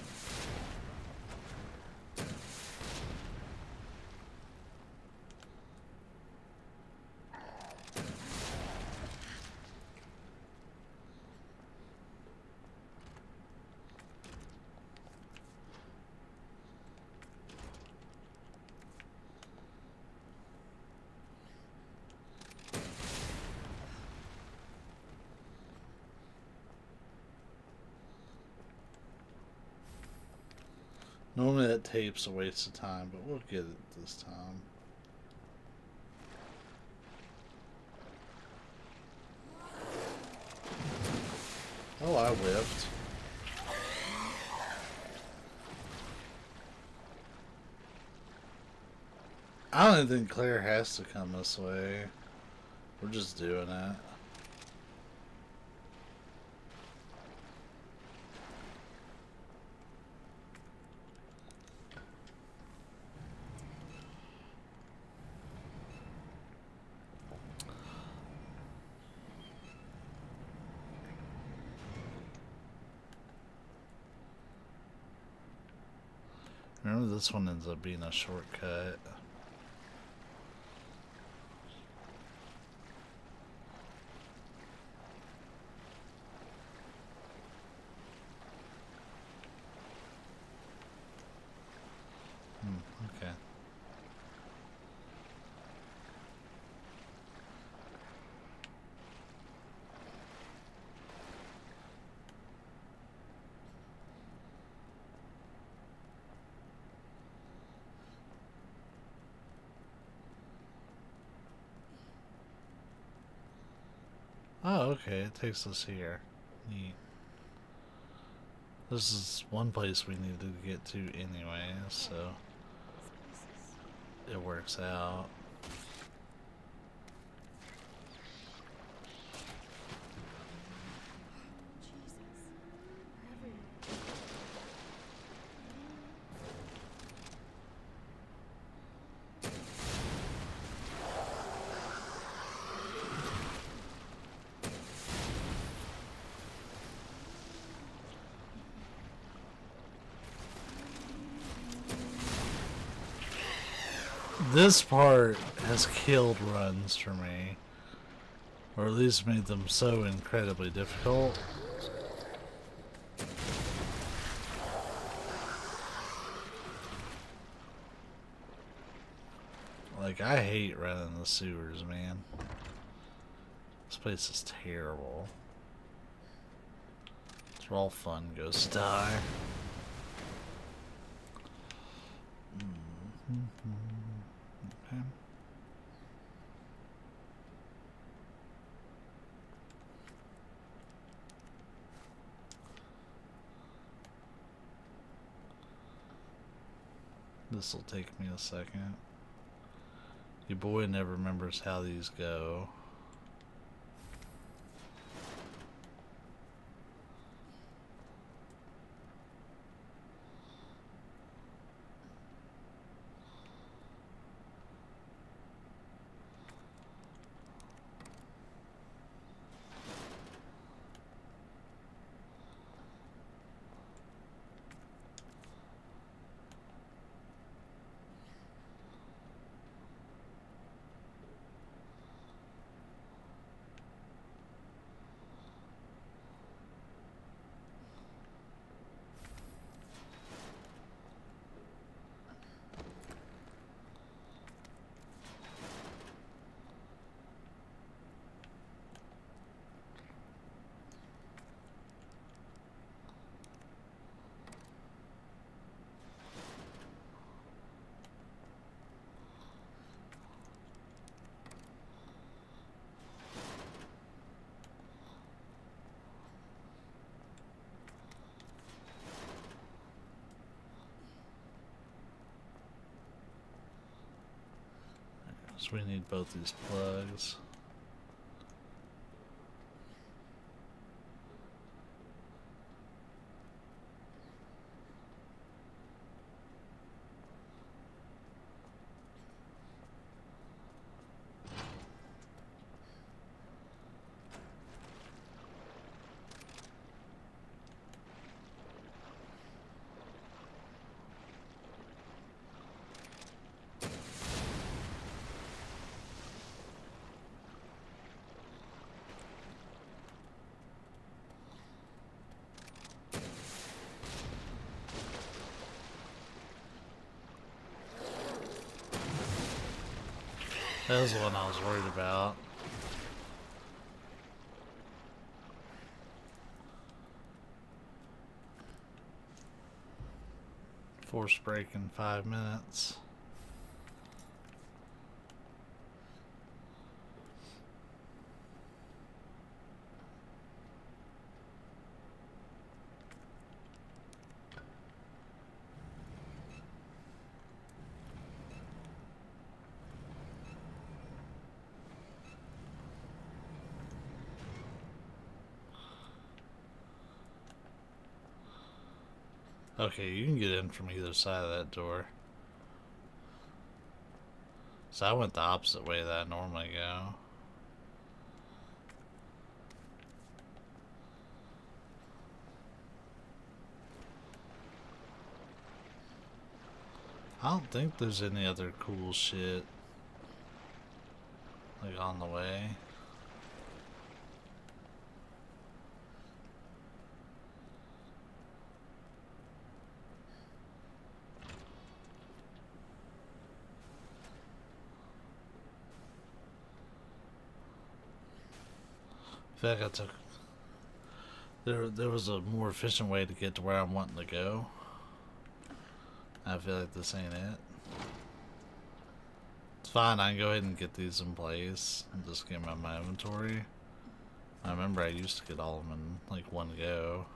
Normally that tape's a waste of time, but we'll get it this time. Oh, I whiffed. I don't think Claire has to come this way. We're just doing it. Remember this one ends up being a shortcut. Hmm, okay. Oh, okay, it takes us here. Neat. This is one place we need to get to anyway, so it works out. This part has killed runs for me. Or at least made them so incredibly difficult. Like, I hate running the sewers, man. This place is terrible. It's where all fun goes to die. Okay. This will take me a second. Your boy never remembers how these go. So we need both these plugs. That was the one I was worried about. force break in five minutes. Okay, you can get in from either side of that door. So I went the opposite way that I normally go. I don't think there's any other cool shit like on the way. Fact, I took there. There was a more efficient way to get to where I'm wanting to go. I feel like this ain't it. It's fine. I can go ahead and get these in place and just get them in my inventory. I remember I used to get all of them in like one go.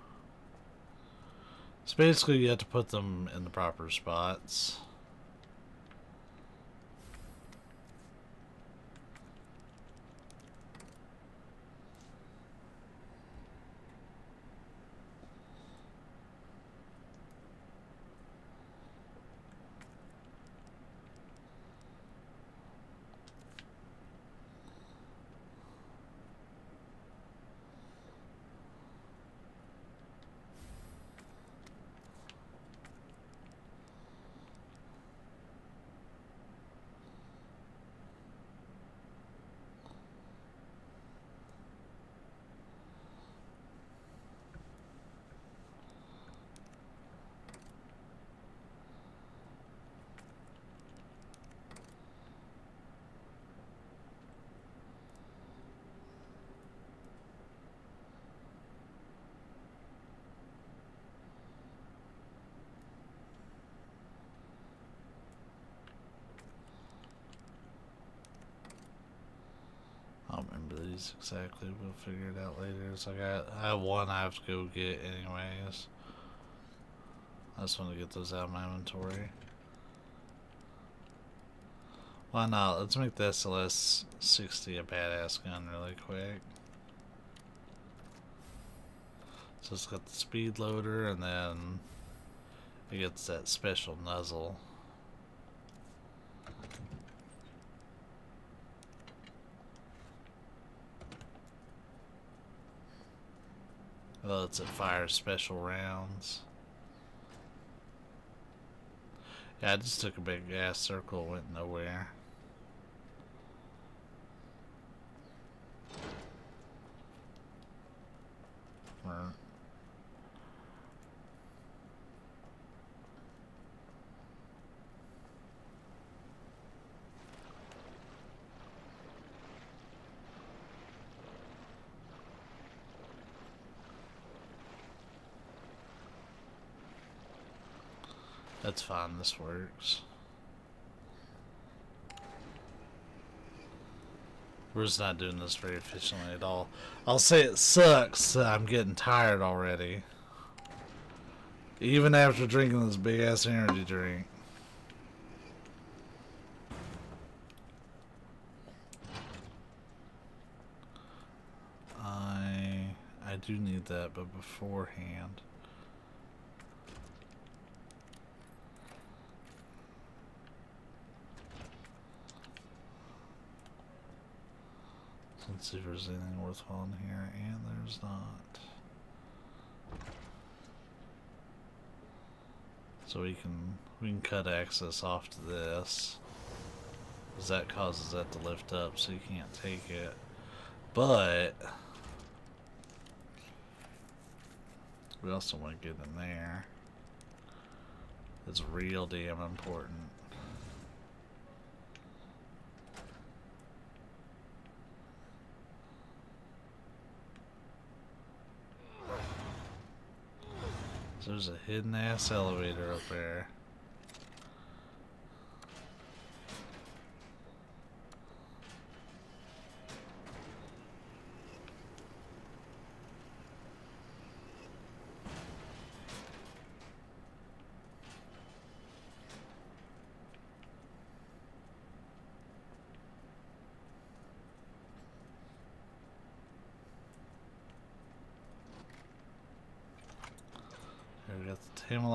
So basically, you have to put them in the proper spots. I don't remember these exactly. We'll figure it out later. So I got I have one I have to go get anyways. I just want to get those out of my inventory. Why not? Let's make the SLS 60 a badass gun really quick. So it's got the speed loader and then it gets that special muzzle. Well, it's a fire special rounds. Yeah, I just took a big ass circle, went nowhere. Right. That's fine, this works. We're just not doing this very efficiently at all. I'll say it sucks I'm getting tired already. Even after drinking this big ass energy drink. I I do need that, but beforehand. Let's see if there's anything worthwhile in here, and there's not. So we can we can cut access off to this. Because that causes that to lift up so you can't take it. But we also want to get in there. It's real damn important. So there's a hidden ass elevator up there.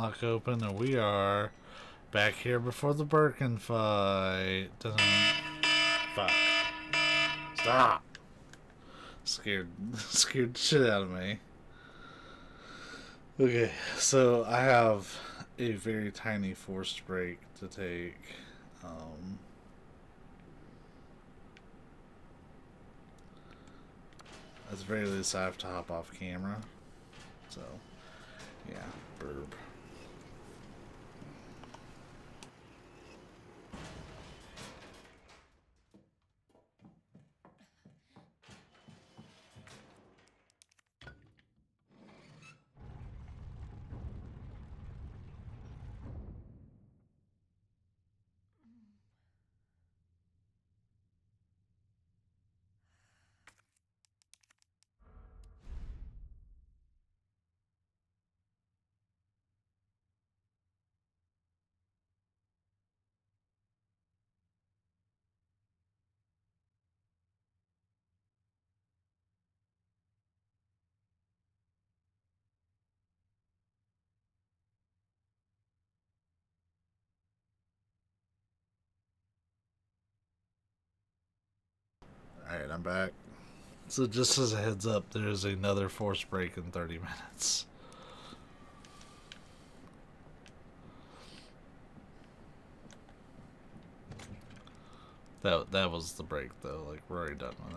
Hammerlock open, and we are back here before the Birkin fight. Fuck. Stop. Scared, scared shit out of me. Okay, so I have a very tiny forced break to take. Um, at the very least, I have to hop off camera. So, yeah, burb. Alright, I'm back. So just as a heads up, there's another force break in 30 minutes. That that was the break though, like we're already done with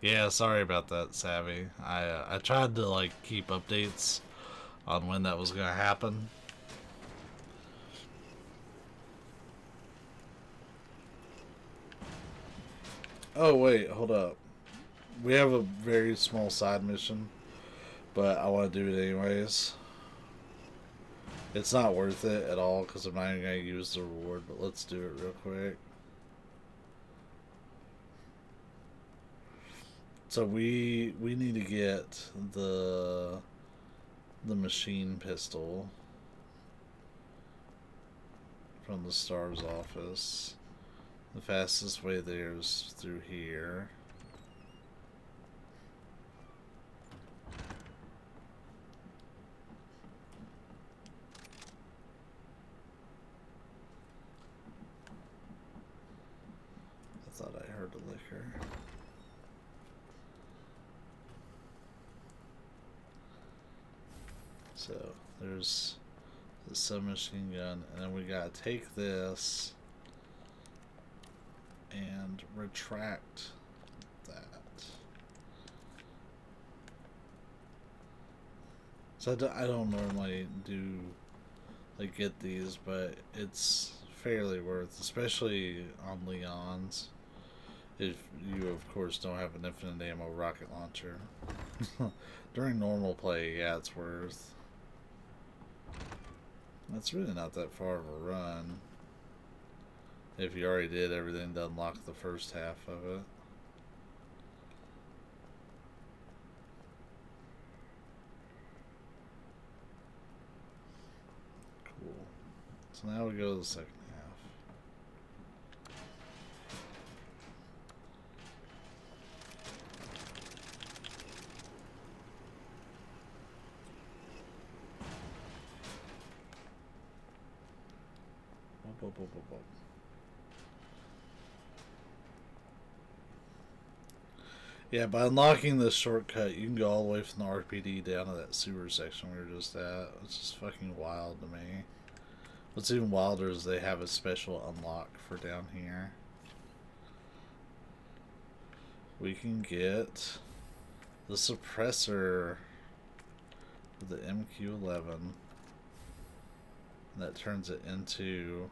it. Yeah, sorry about that, Savvy. I uh, I tried to like keep updates on when that was gonna happen. Oh wait, hold up. We have a very small side mission, but I want to do it anyways. It's not worth it at all because I'm not even going to use the reward, but let's do it real quick. So we we need to get the the machine pistol from the STARS office. The fastest way there is through here. I thought I heard a licker. So there's the submachine gun, and then we gotta take this and retract that. So I don't, normally do like get these, but it's fairly worth, especially on Leon's. If you, of course, don't have an infinite ammo rocket launcher. During normal play, yeah, it's worth. That's really not that far of a run. If you already did everything to unlock the first half of it. Cool. So now we go to the second half. Whoop, whoop, whoop, whoop, whoop. Yeah, by unlocking this shortcut, you can go all the way from the RPD down to that sewer section we were just at. It's just fucking wild to me. What's even wilder is they have a special unlock for down here. We can get the suppressor for the MQ-11 that turns it into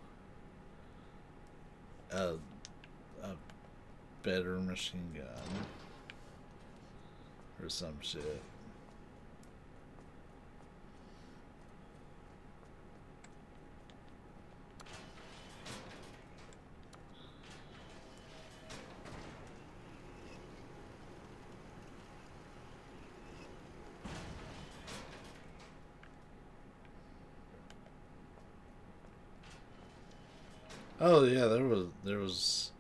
a, a better machine gun or some shit. Oh yeah, there was there was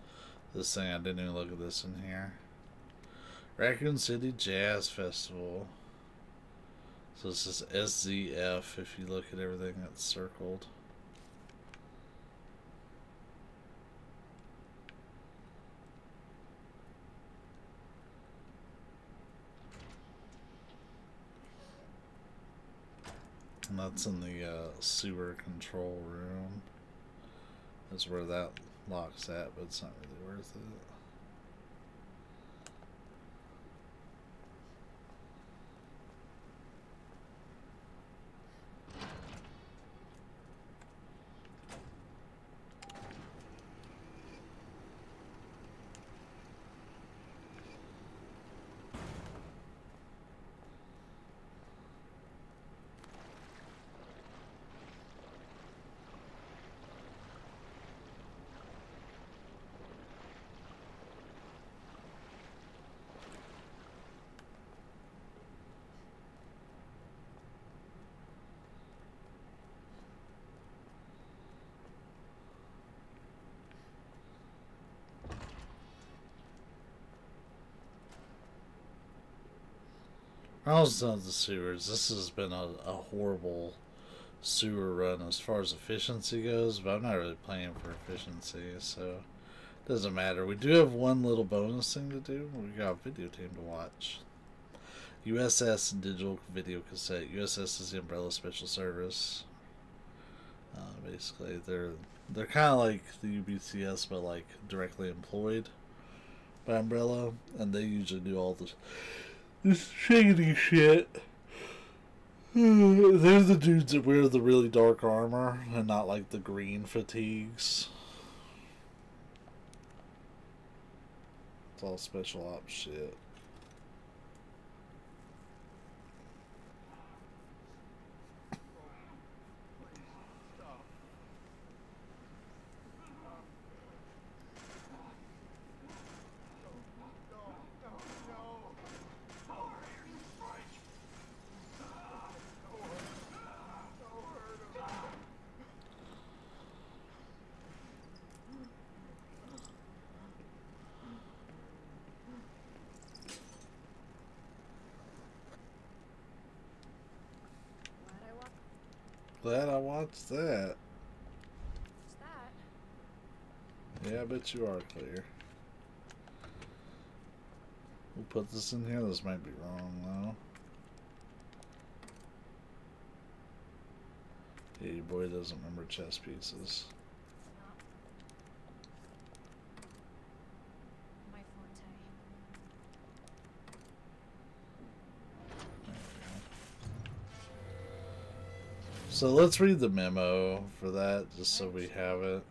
this thing I didn't even look at this in here. Raccoon City Jazz Festival. So this is SZF if you look at everything that's circled. And that's in the uh, sewer control room. That's where that lock's at, but it's not really worth it. I was done with the sewers. This has been a, a horrible sewer run as far as efficiency goes, but I'm not really playing for efficiency, so it doesn't matter. We do have one little bonus thing to do. We got a video team to watch. USS Digital Video Cassette. USS is the Umbrella Special Service. Uh, basically, they're they're kind of like the UBCS, but like directly employed by Umbrella, and they usually do all the this shady shit. They're the dudes that wear the really dark armor and not like the green fatigues. It's all special ops shit. Glad I walked. Glad I watched that. That? Yeah, I bet you are Claire. We'll put this in here. This might be wrong though. Yeah, your boy doesn't remember chess pieces. So let's read the memo for that, just so we have it.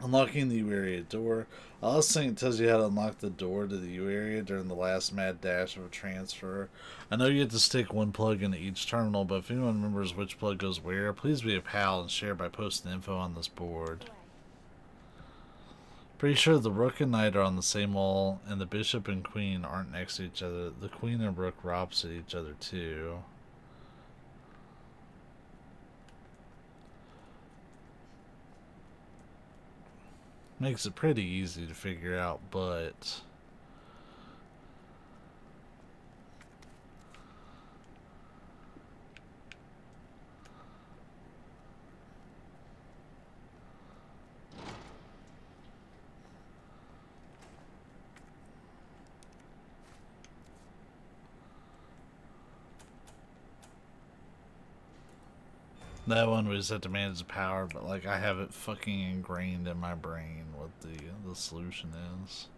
Unlocking the U area door. I was saying it tells you how to unlock the door to the U area during the last mad dash of a transfer. I know you have to stick one plug into each terminal, but if anyone remembers which plug goes where, please be a pal and share by posting info on this board. Pretty sure the rook and knight are on the same wall, and the bishop and queen aren't next to each other. The queen and rook are opposite each other too. Makes it pretty easy to figure out, but that one was at demands of power, but like I have it fucking ingrained in my brain what the the solution is.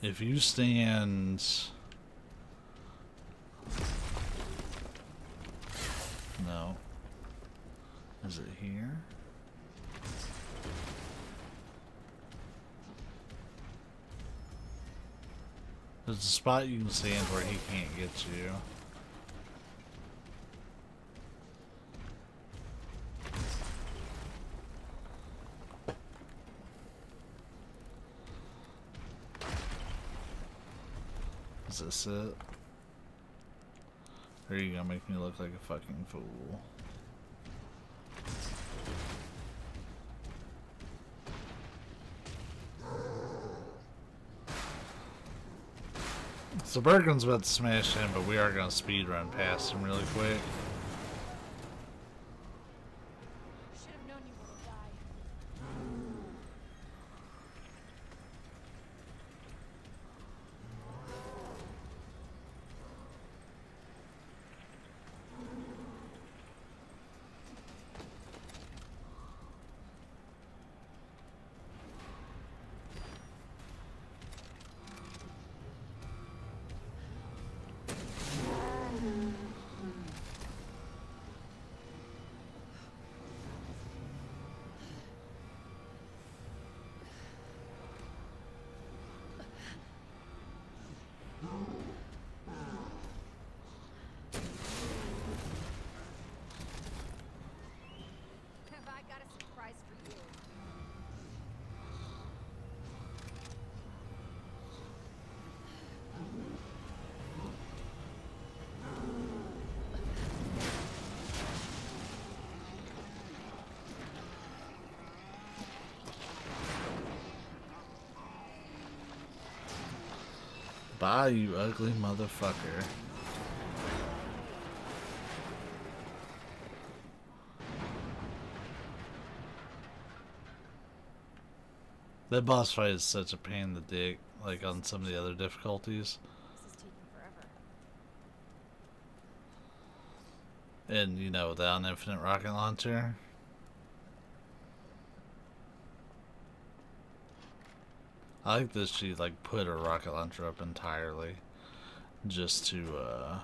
If you stand No. Is it here? There's a spot you can stand where he can't get you. Is this it? Or are you gonna make me look like a fucking fool? So Birkin's about to smash him, but we are going to speed run past him really quick. Should have known you would die. Have I got a surprise for you? Bye, you ugly motherfucker. That boss fight is such a pain in the dick, like on some of the other difficulties. This is taking forever. And, you know, without an infinite rocket launcher. I like that she, like, put her rocket launcher up entirely. Just to, uh,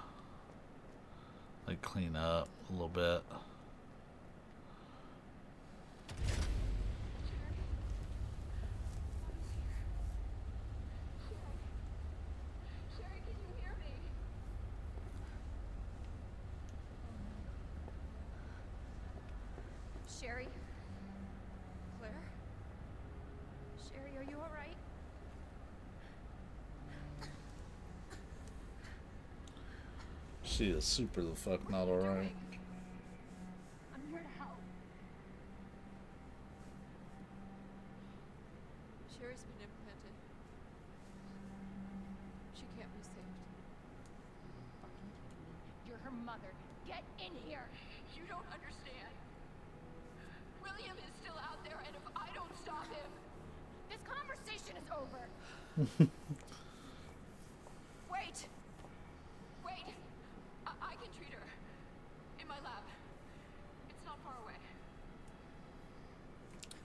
like, clean up a little bit. Sherry, can you hear me? Sherry? Claire? Sherry, are you alright? She is super the fuck not alright. I'm here to help. Sherry's been implanted. She can't be saved. Fucking kidding me. You're her mother. Get in here. You don't understand. William is still out there, and if I don't stop him, This conversation is over. wait, wait. I, I can treat her in my lab. It's not far away.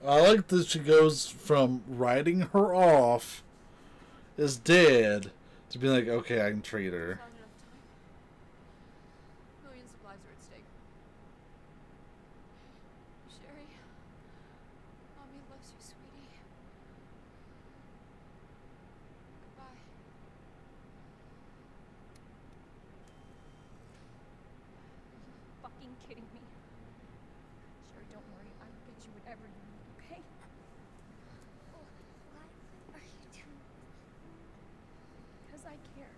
I like that she goes from writing her off as dead to be like, okay, I can treat her. Not enough time. Millions of lives are at stake. Sherry, mommy loves you, sweetie. Goodbye. Fucking kidding me. Sherry, don't worry. I'll get you whatever you need, okay? Why are you doing Because I care.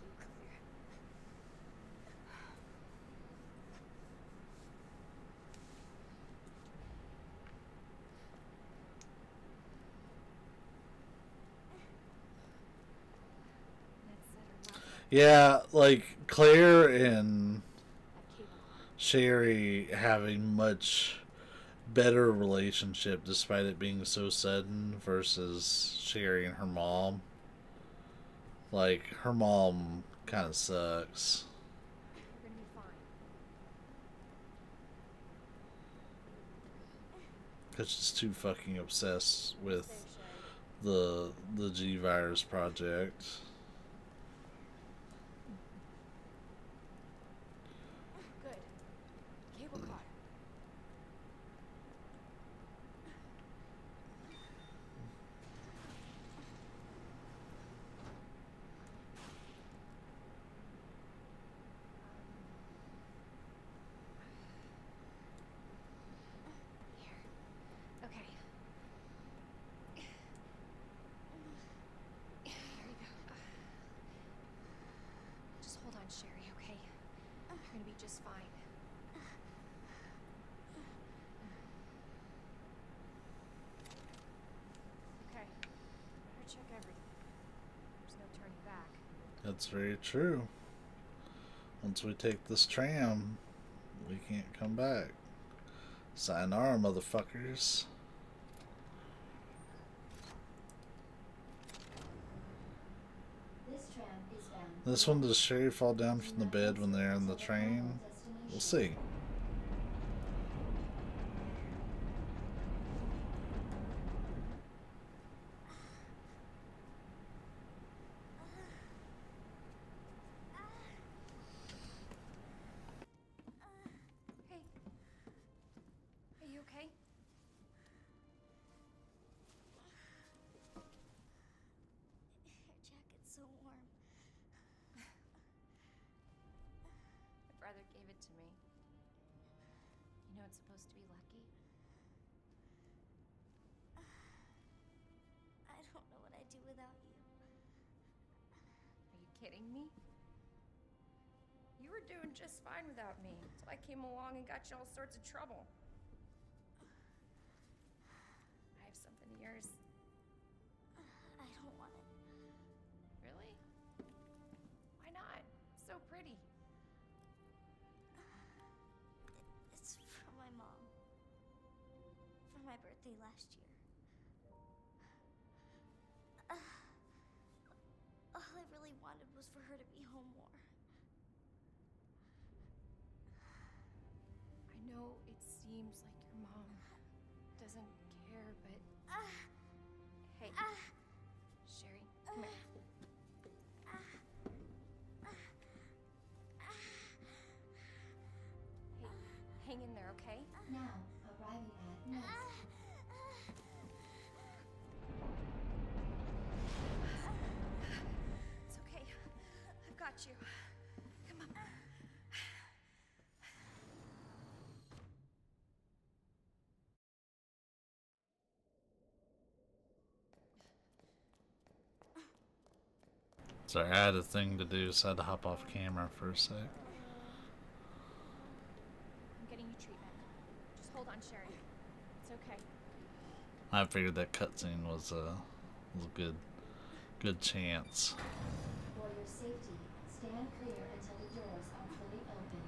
Thank you, Claire. Let's set her up. Yeah, like Claire and. Sherry have a much better relationship despite it being so sudden versus Sherry and her mom. Like her mom kind of sucks. Cause she's too fucking obsessed with the the G virus project. Good. Cable car. Here. Okay. There you go. Just hold on, Sherry, okay? You're gonna be just fine. Okay. Better check everything. There's no turning back. That's very true. Once we take this tram, we can't come back. Sayonara, motherfuckers. This tram is bound. This one, does Sherry fall down from the bed when they're in the train? We'll see. Came along and got you all sorts of trouble. I have something of yours. I don't want it. Really? Why not? So pretty. It's from my mom. For my birthday last year. all I really wanted was for her to be home more. I know it seems like Sorry, I had a thing to do, so I had to hop off camera for a sec. I'm getting you treatment. Just hold on, Sherry. It's okay. I figured that cutscene was a was a good good chance. For your safety, stand clear until the doors are fully open.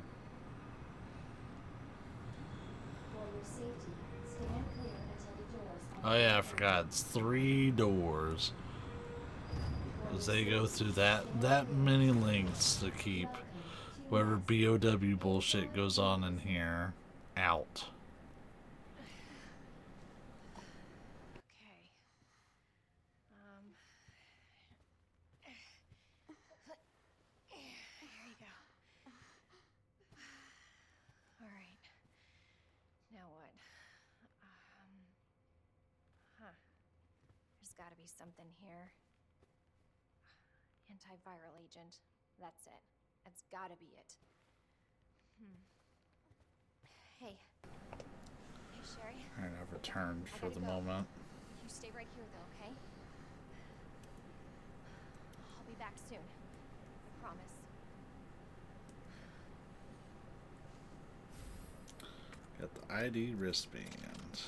For your safety, stand clear until the doors are Oh yeah, I forgot. It's three doors. As they go through that that many lengths to keep whatever BOW bullshit goes on in here out. Okay. Um. Here you go. All right. Now what? Um. Huh. There's got to be something here. Antiviral agent. That's it. That's got to be it. Hmm. Hey. Hey, Sherry. Alright, I've returned for the go. moment. You stay right here, though, okay? I'll be back soon. I promise. Got the ID wristband.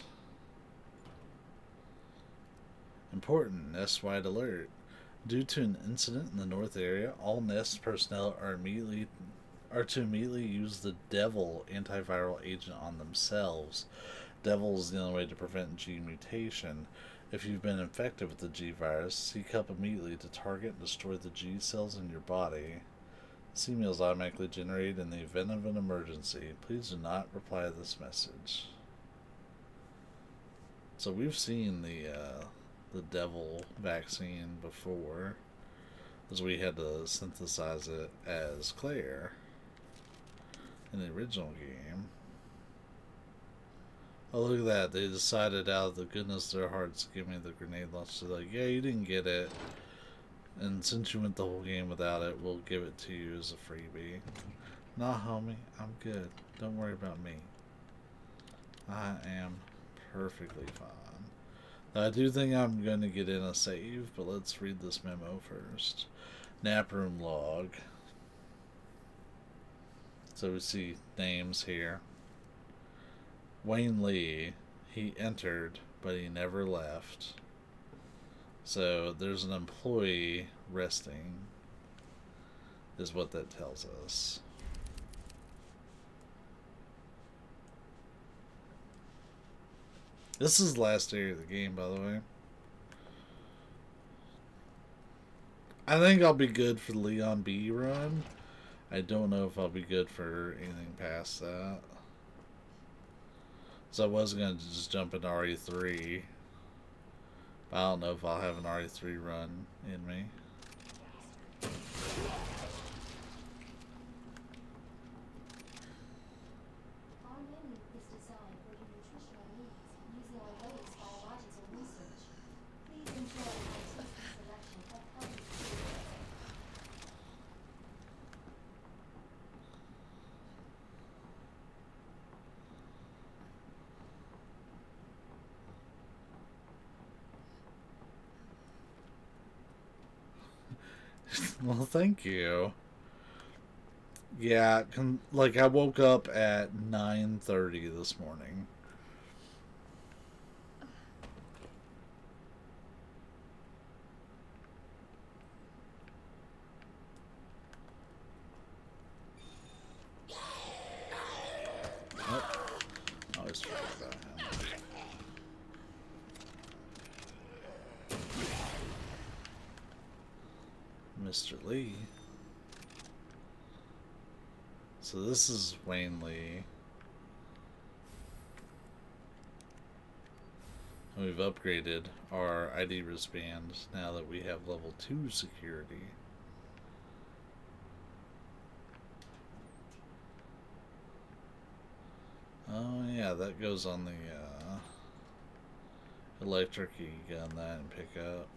Important Nest-wide alert. Due to an incident in the North area, all Nest personnel are immediately are to immediately use the Devil antiviral agent on themselves. Devil is the only way to prevent G mutation. If you've been infected with the G virus, seek help immediately to target and destroy the G cells in your body. C meals automatically generated in the event of an emergency. Please do not reply to this message. So we've seen the uh, the devil vaccine before, as we had to synthesize it as Claire in the original game. Oh look at that! They decided out of the goodness of their hearts to give me the grenade launcher. They're like, yeah, you didn't get it. And since you went the whole game without it, we'll give it to you as a freebie. Nah, homie, I'm good. Don't worry about me. I am perfectly fine. I do think I'm going to get in a save, but let's read this memo first. Nap room log. So we see names here. Wayne Lee, he entered, but he never left. So there's an employee resting. is what that tells us. This is the last area of the game, by the way. I think I'll be good for the Leon B run. I don't know if I'll be good for anything past that. So I was going to just jump into RE3. But I don't know if I'll have an RE3 run in me. Our menu is designed for your nutritional needs using our latest biological research. Please enjoy an artistic selection of healthy foods. well, thank you. Yeah, like I woke up at 9:30 this morning. Oh, I always forget about him. Mr. Lee. So this is Wayne Lee. And We've upgraded our ID wristband now that we have level 2 security. Oh yeah, that goes on the uh, electric gun that and pick up.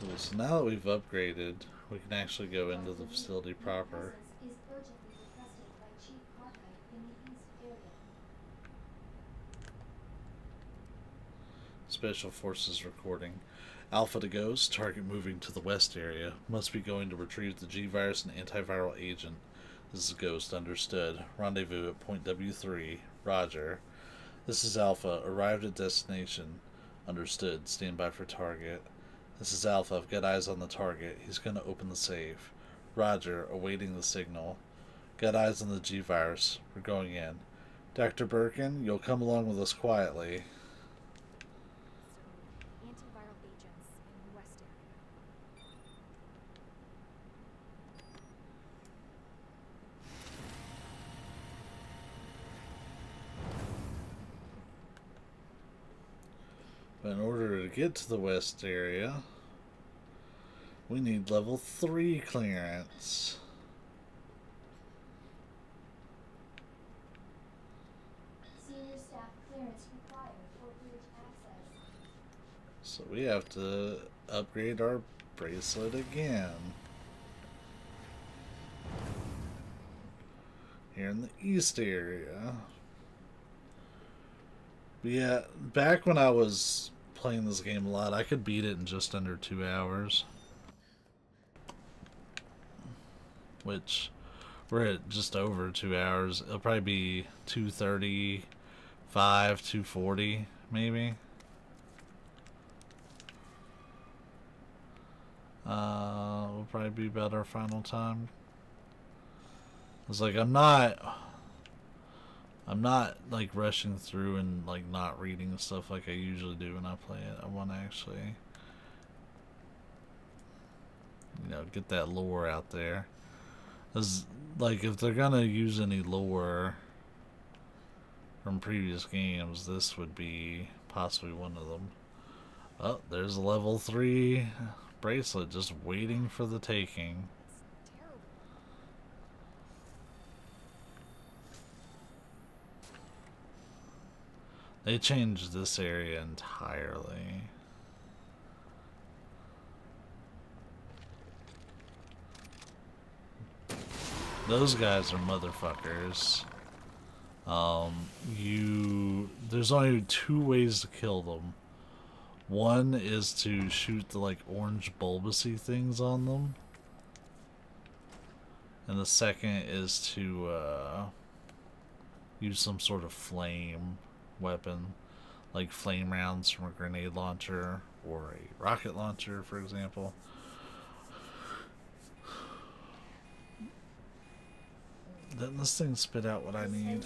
Cool, so now that we've upgraded, we can actually go into the facility proper. Special Forces recording. Alpha to Ghost, target moving to the west area. Must be going to retrieve the G virus and antiviral agent. This is Ghost, understood. Rendezvous at point W3. Roger. This is Alpha, arrived at destination. Understood. Stand by for target. This is Alpha, I've got eyes on the target. He's gonna open the safe. Roger, awaiting the signal. Got eyes on the G virus. We're going in. Dr. Birkin, you'll come along with us quietly. Antiviral agents in West area. But in order to get to the west area, we need level 3 clearance. Senior staff clearance required for bridge access. So we have to upgrade our bracelet again. Here in the east area. But yeah, back when I was playing this game a lot, I could beat it in just under two hours. Which, we're at just over two hours. It'll probably be 235, 240, maybe. Uh, will probably be about our final time. It's like I'm not, I'm not like rushing through and like not reading stuff like I usually do when I play it. I want to actually, you know, get that lore out there. Cause like if they're gonna use any lore from previous games, this would be possibly one of them. Oh, there's a level three bracelet just waiting for the taking. Terrible. They changed this area entirely. Those guys are motherfuckers. Um, you... There's only two ways to kill them. One is to shoot the, like, orange bulbousy things on them. And the second is to uh, use some sort of flame weapon, like flame rounds from a grenade launcher or a rocket launcher, for example. Doesn't this thing spit out what I need?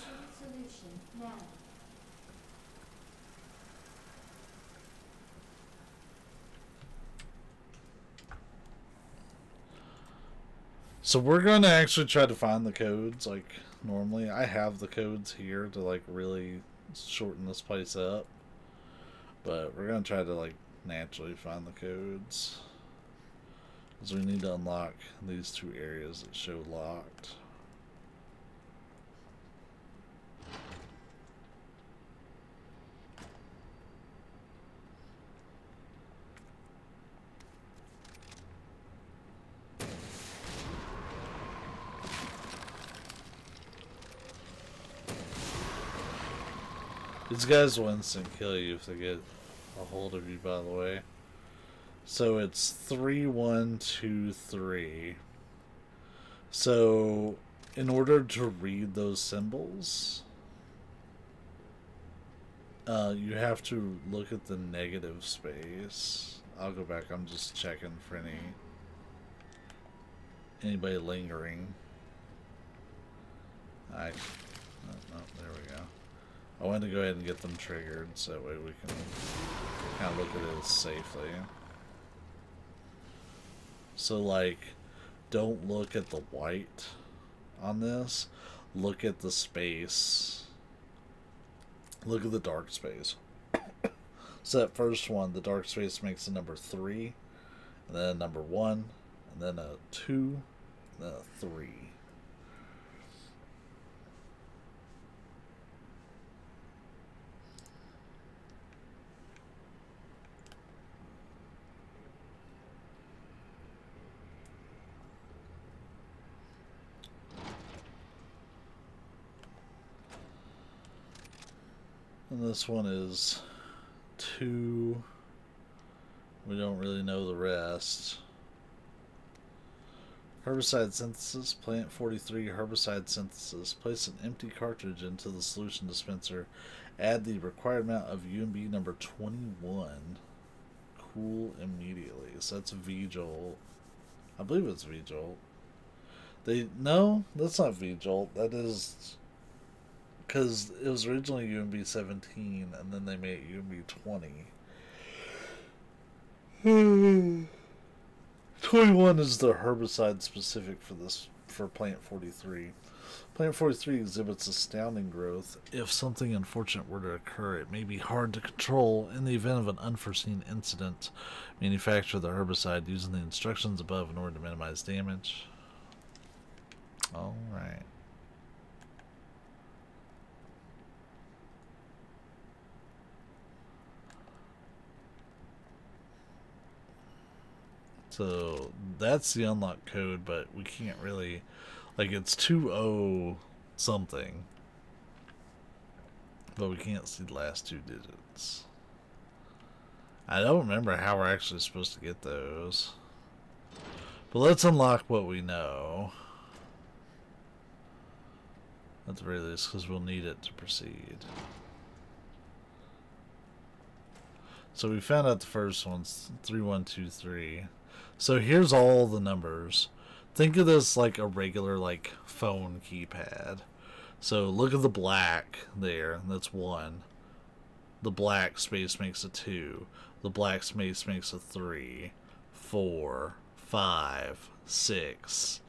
So we're going to actually try to find the codes like normally. I have the codes here to like really shorten this place up. But we're going to try to like naturally find the codes. Because we need to unlock these two areas that show locked. These guys will instant kill you if they get a hold of you, by the way. So it's 3123. So, in order to read those symbols, uh, you have to look at the negative space. I'll go back. I'm just checking for any anybody lingering. I, no, no, there we go. I want to go ahead and get them triggered so that way we can kind of look at it safely. So like, don't look at the white on this. Look at the space. Look at the dark space. so that first one, the dark space makes a number 3, and then a number 1, and then a 2, and then a 3. And this one is two. We don't really know the rest. Herbicide synthesis, plant 43 herbicide synthesis. Place an empty cartridge into the solution dispenser. Add the required amount of UMB number 21. Cool immediately. So that's V-Jolt. I believe it's V-Jolt. They, no, that's not V-Jolt. That is because it was originally UMB 17 and then they made UMB 20. 21 is the herbicide specific for this for plant 43. Plant 43 exhibits astounding growth. If something unfortunate were to occur, it may be hard to control. In the event of an unforeseen incident, manufacture the herbicide using the instructions above in order to minimize damage. Alright. So that's the unlock code, but we can't really, like it's 2-0 something, but we can't see the last two digits. I don't remember how we're actually supposed to get those. But let's unlock what we know. At the very least, because we'll need it to proceed. So we found out the first one's 3123. So here's all the numbers. Think of this like a regular like phone keypad. So look at the black there, that's one. The black space makes a two. The black space makes a three, four, five, six,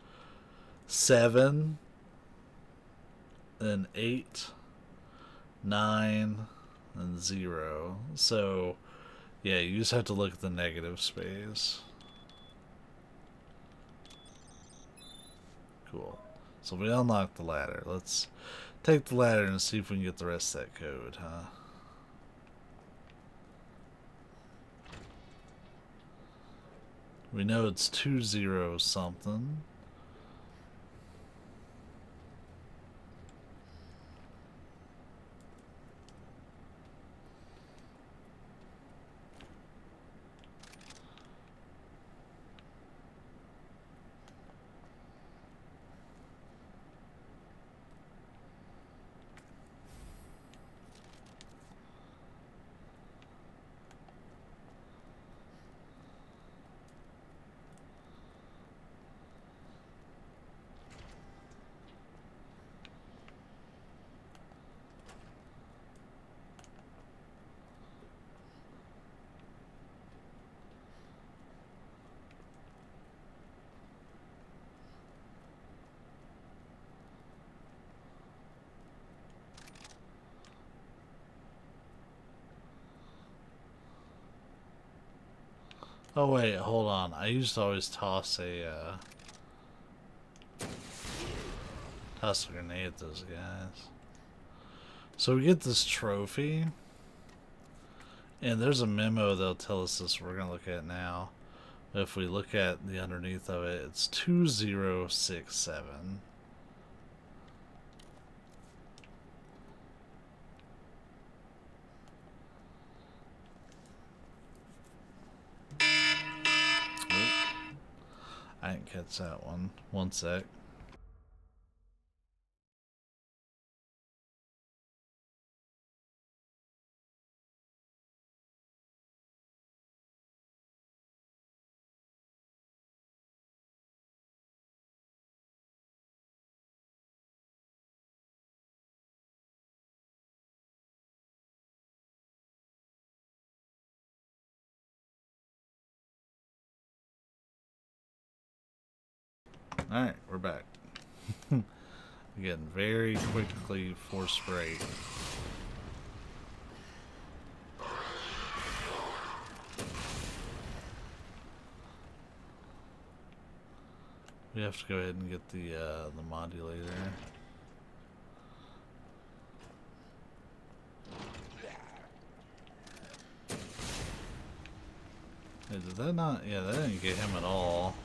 seven, then eight, nine, and zero. So yeah, you just have to look at the negative space. Cool. So we unlocked the ladder. Let's take the ladder and see if we can get the rest of that code, huh? We know it's two zero something. Oh wait, hold on. I used to always toss a uh, toss a grenade at those guys. So we get this trophy, and there's a memo that'll tell us this. We're gonna look at now. If we look at the underneath of it, it's two zero six seven. That one. One sec. Getting very quickly force break. We have to go ahead and get the uh, the modulator. Hey, did that not? Yeah, that didn't get him at all.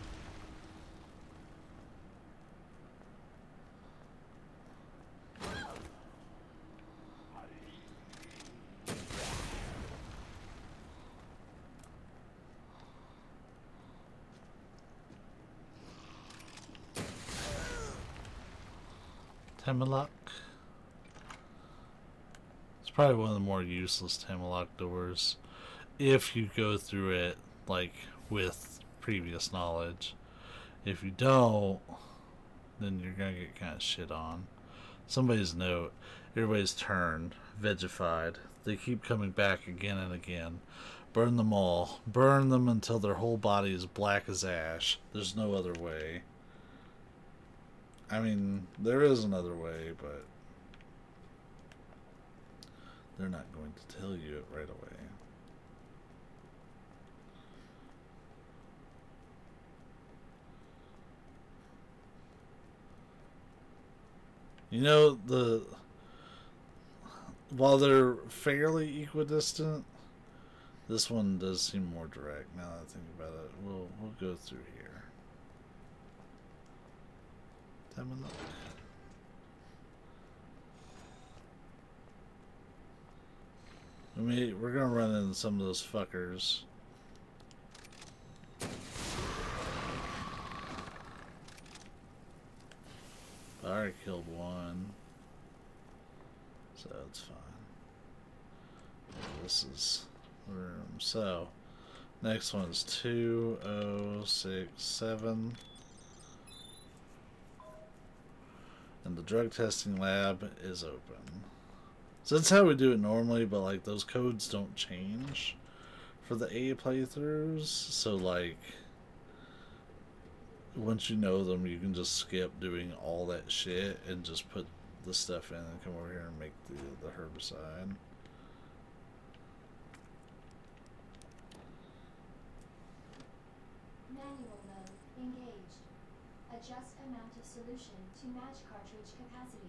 Temalak. It's probably one of the more useless Temalak doors if you go through it like with previous knowledge. If you don't, then you're gonna get kind of shit on. Somebody's note, everybody's turned, vegified. They keep coming back again and again. Burn them all. Burn them until their whole body is black as ash. There's no other way. I mean, there is another way, but they're not going to tell you it right away. You know, the while they're fairly equidistant, this one does seem more direct now that I think about it. We'll we'll go through here. Have a look. I mean, we're gonna run into some of those fuckers. I already killed one. So it's fine. This is room. So, next one is 2067. And the drug testing lab is open. So that's how we do it normally, but like those codes don't change for the A playthroughs. So like once you know them, you can just skip doing all that shit and just put the stuff in and come over here and make the, the herbicide. Manual mode engaged. Adjust amount solution to match cartridge capacity.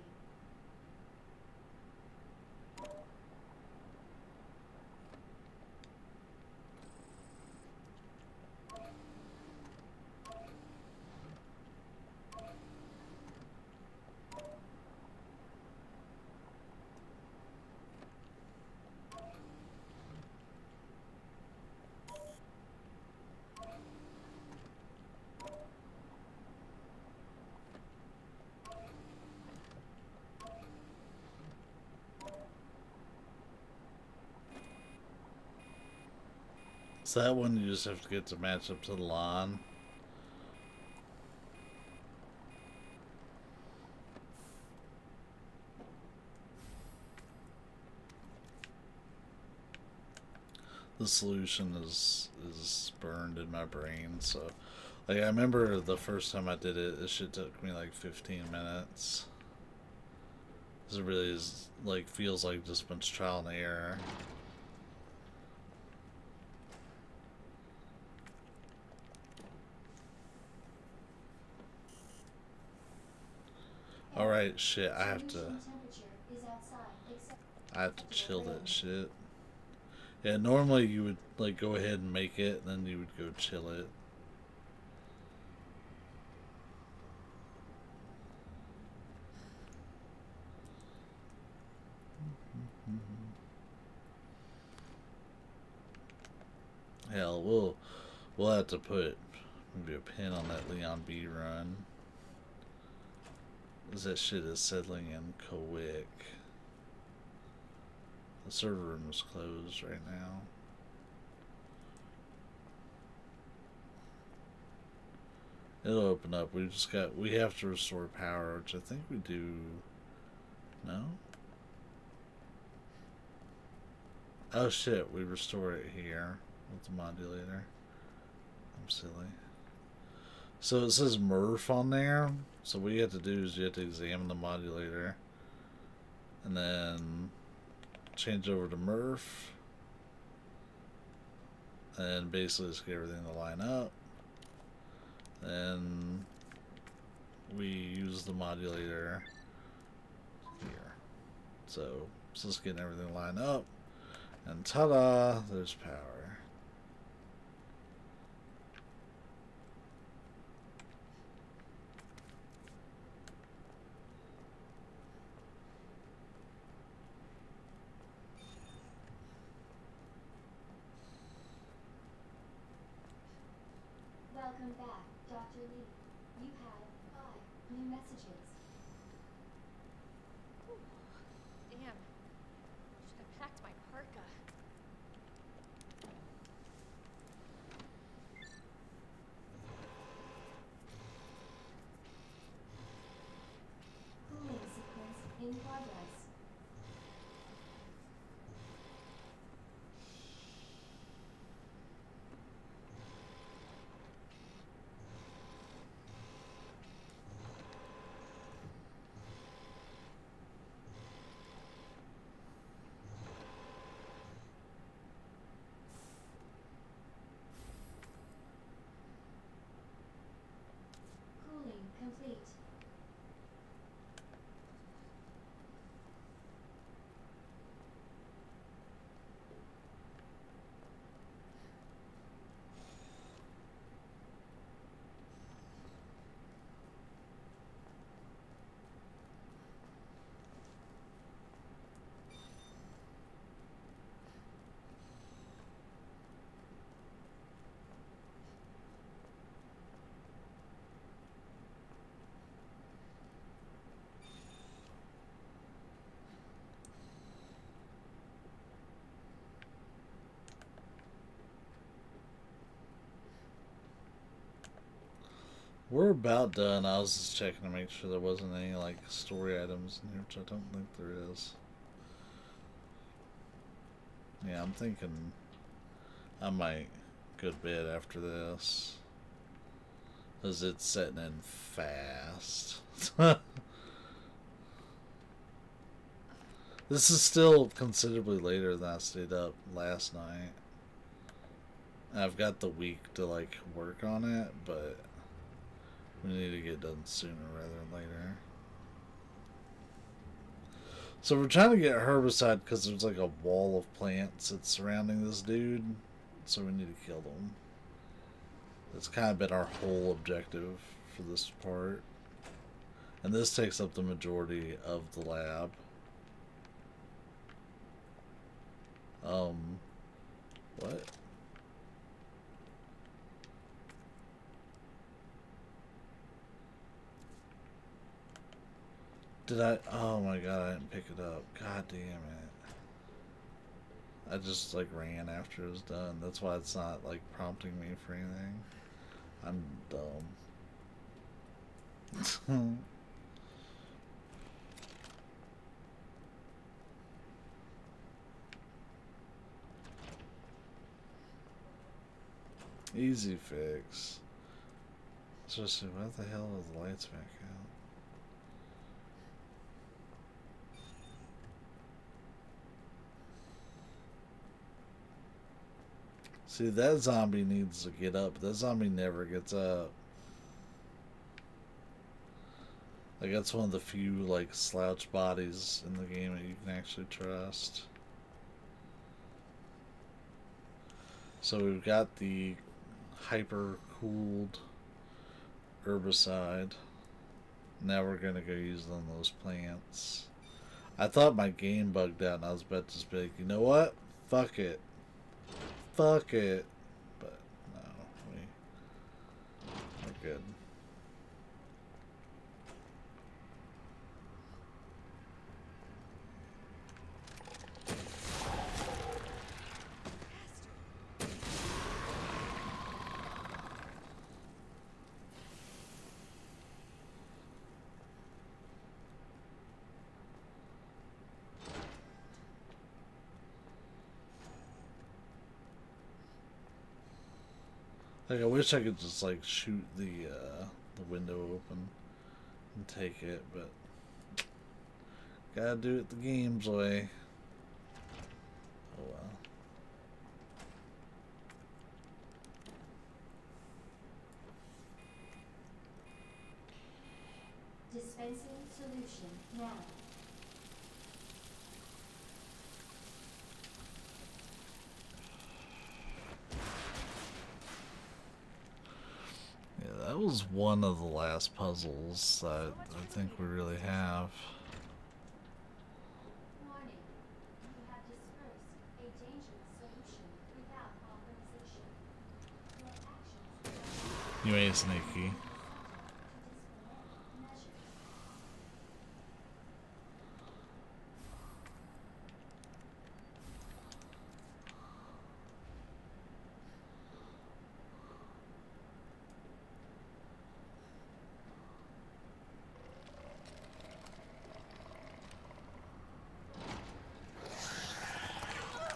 So that one you just have to get to match up to the lawn. The solution is is burned in my brain, so like I remember the first time I did it, this shit took me like 15 minutes. This really is like feels like just much trial and error. All right, shit. I have to. Solution temperature is outside, except I have to chill that shit. Yeah, normally you would like go ahead and make it, and then you would go chill it. Hell, we'll we'll have to put maybe a pin on that Leon B run. That shit is settling in quick. The server room is closed right now. It'll open up. We just got we have to restore power, which I think we do. No. Oh shit! We restore it here with the modulator. I'm silly. So it says Murph on there. So what you have to do is you have to examine the modulator, and then change over to Murph, and basically just get everything to line up. Then we use the modulator here. So just getting everything lined up, and ta-da! There's power. We're about done. I was just checking to make sure there wasn't any like story items in here, which I don't think there is. Yeah, I'm thinking I might good bed after this. Cause it's setting in fast. this is still considerably later than I stayed up last night. I've got the week to like work on it, but we need to get done sooner rather than later. So we're trying to get herbicide because there's like a wall of plants that's surrounding this dude. So we need to kill them. That's kind of been our whole objective for this part. And this takes up the majority of the lab. Um, what? Did I? Oh my god, I didn't pick it up. God damn it. I just like ran after it was done. That's why it's not like prompting me for anything. I'm dumb. Easy fix. Especially, what the hell are the lights back out? See, that zombie needs to get up. That zombie never gets up. Like that's one of the few like slouch bodies in the game that you can actually trust. So we've got the hyper cooled herbicide. Now we're gonna go use on those plants. I thought my game bugged out and I was about to like, you know what? Fuck it. Fuck it. But no, we we're good. Like I wish I could just like shoot the uh, the window open and take it, but gotta do it the game's way. Oh well. Dispensing solution now. Yeah, that was one of the last puzzles that I think we really have. You have dispersed a dangerous solution without authorization. Your actions You ain't sneaky. measures.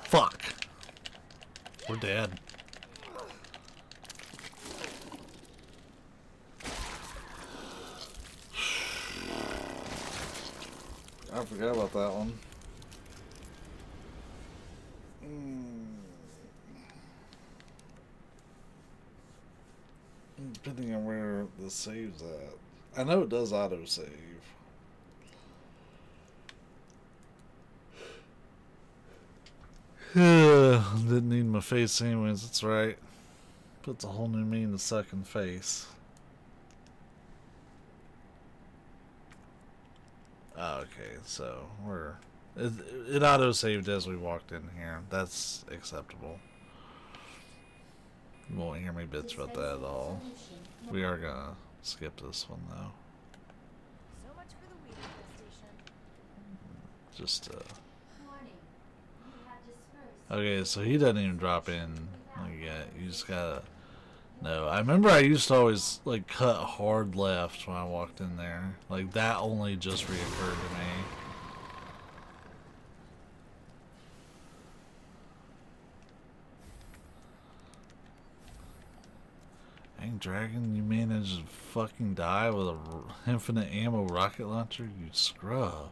Fuck. We're dead. I forgot about that one. Mm. Depending on where the save's at. I know it does auto save. Didn't need my face anyways, that's right. Puts a whole new meaning to sucking face. Oh, okay, so we're it, it auto saved as we walked in here. That's acceptable. You won't hear me bitch about that at all. We are gonna skip this one though. So much for the weed infestation. Just uh Warning. You have dispersed Okay, so he doesn't even drop in like yet. You just gotta no. I remember I used to always like cut hard left when I walked in there. Like that only just reoccurred to me. Dang dragon, you managed to fucking die with a r- infinite ammo rocket launcher, you scrub.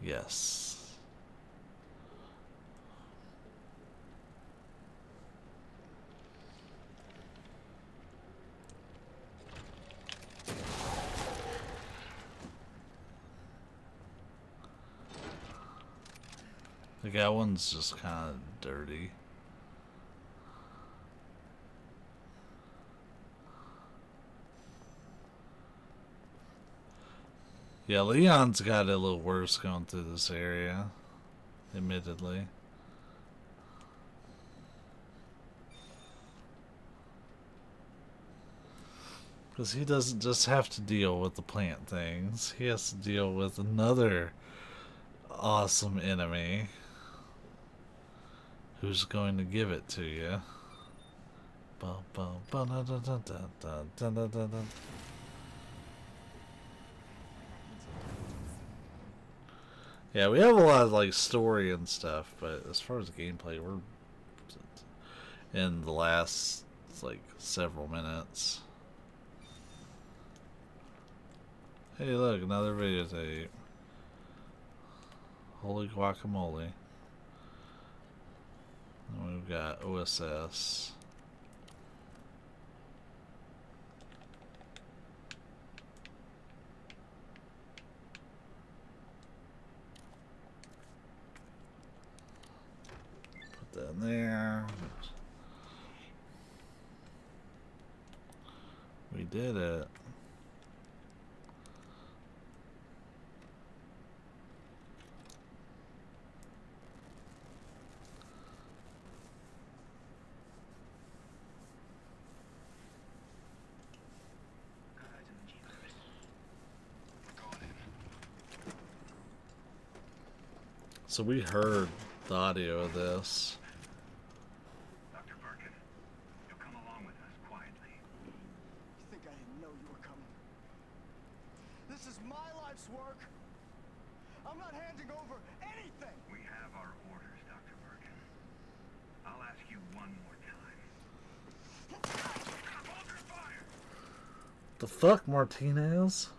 Yes. That one's just kind of dirty. Yeah, Leon's got it a little worse going through this area, admittedly. Because he doesn't just have to deal with the plant things, he has to deal with another awesome enemy who's going to give it to you. Yeah, we have a lot of like story and stuff, but as far as gameplay, we're in the last like several minutes. Hey, look, another video. videotape. Holy guacamole. And we've got OSS. Put that in there. We did it. So we heard the audio of this. Dr. Birkin, you'll come along with us quietly. You think I didn't know you were coming? This is my life's work. I'm not handing over anything. We have our orders, Dr. Birkin. I'll ask you one more time. Hold your fire! The fuck, Martinez?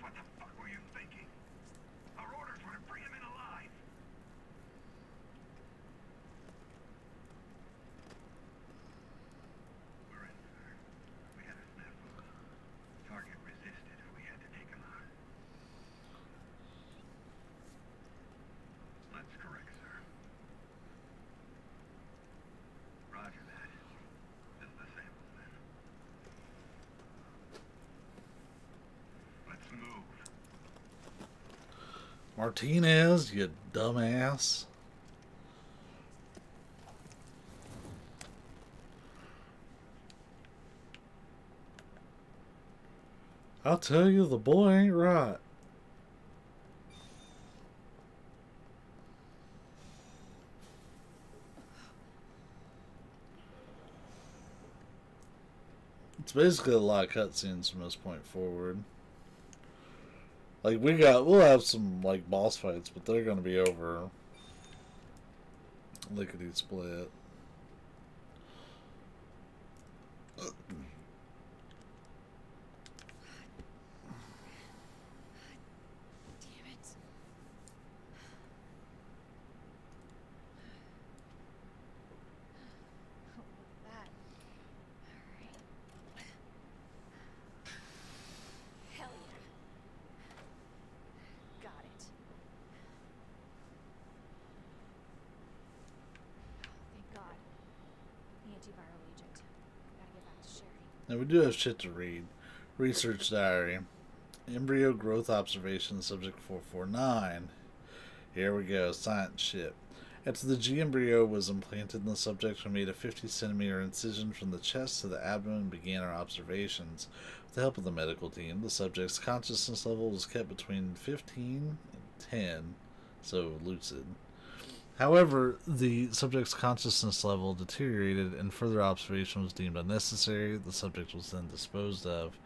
What the fuck were you thinking? Our orders were to bring him in alive. We're in, sir. We had a snafu. Target resisted. We had to take him out. That's correct, sir. Roger that. This is the sample, then. Let's move. Martinez, you dumbass. I'll tell you, the boy ain't right. It's basically a lot of cutscenes from this point forward. Like we got, we'll have some like boss fights, but they're gonna be over lickety split. Damn it. Oh, that. Alright. Hell yeah. Got it. Thank God. The antiviral agent. Gotta get back to Sherry. Now we do have shit to read. Research diary. Embryo growth observation subject 449. Here we go, science shit. After the G embryo was implanted in the subject, we made a 50 centimeter incision from the chest to the abdomen and began our observations. With the help of the medical team, the subject's consciousness level was kept between 15 and 10, so lucid. However, the subject's consciousness level deteriorated and further observation was deemed unnecessary. The subject was then disposed of.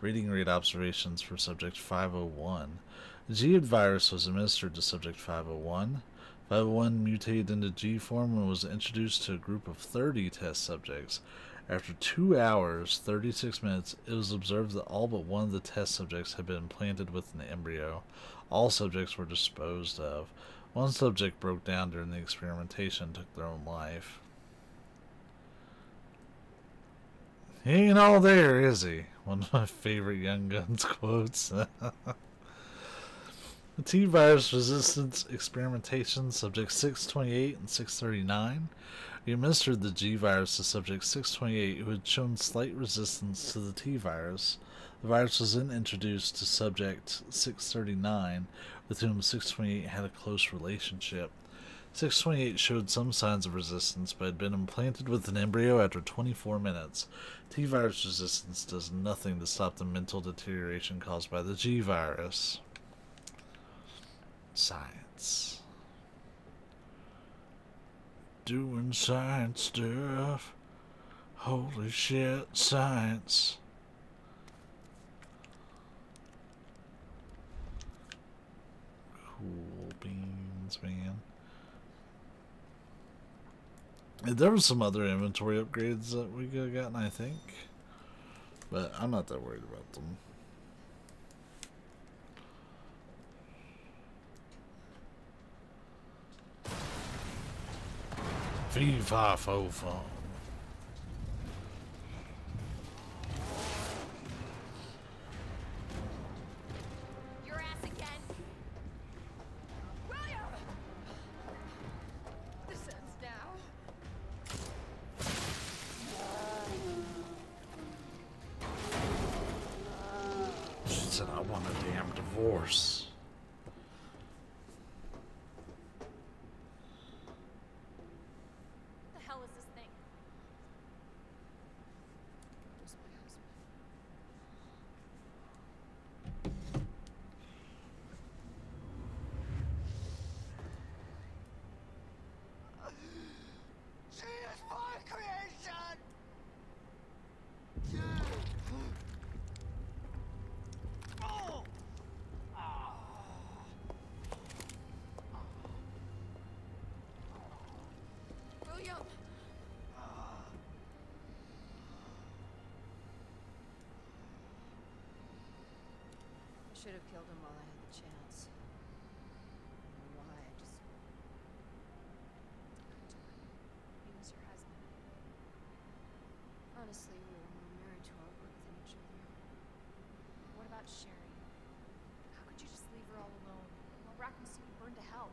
Reading rate observations for subject 501. G virus was administered to subject 501. 501 mutated into G form and was introduced to a group of 30 test subjects. After two hours, 36 minutes, it was observed that all but one of the test subjects had been implanted with an embryo. All subjects were disposed of. One subject broke down during the experimentation and took their own life. He ain't all there, is he? One of my favorite Young Guns quotes. the T virus resistance experimentation, subject 628 and 639. We administered the G virus to subject 628, who had shown slight resistance to the T virus. The virus was then introduced to subject 639, with whom 628 had a close relationship. 628 showed some signs of resistance, but had been implanted with an embryo after 24 minutes. T virus resistance does nothing to stop the mental deterioration caused by the G virus. Science. Doing science stuff. Holy shit, science. Cool beans, man. And There were some other inventory upgrades that we could have gotten, I think. But I'm not that worried about them. Fee fi oh, fo fum. Should have killed him while I had the chance. Why, I just. He was your husband. Honestly, we were more married to our work than each other. What about Sherry? How could you just leave her all alone while Raccoon City burned to hell?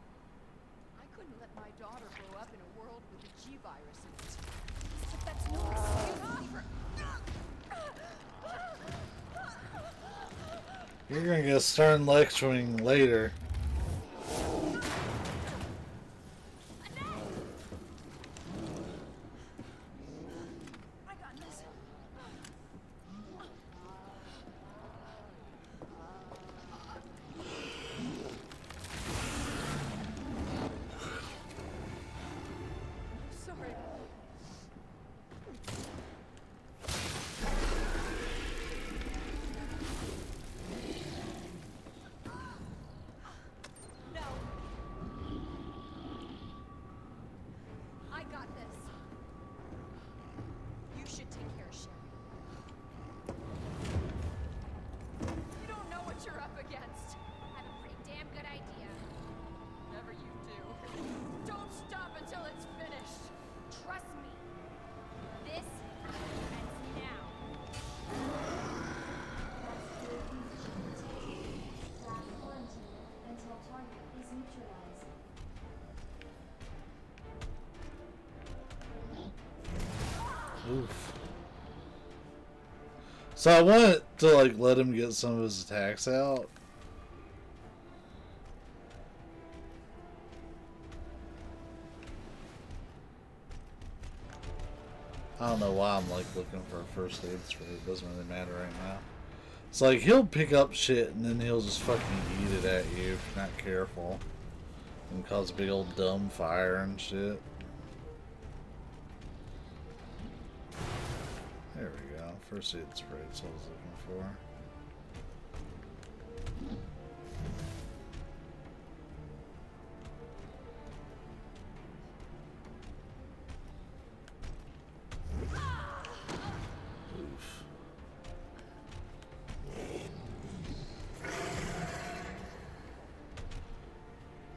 I couldn't let my daughter grow up in a world with a G virus in it. That's no excuse for. You're gonna get a stern lecturing later. So I wanted to like let him get some of his attacks out. I don't know why I'm like looking for a first aid spray. It doesn't really matter right now. It's like he'll pick up shit and then he'll just fucking eat it at you if you're not careful. And cause a big old dumb fire and shit. First aid spray is what I was looking for.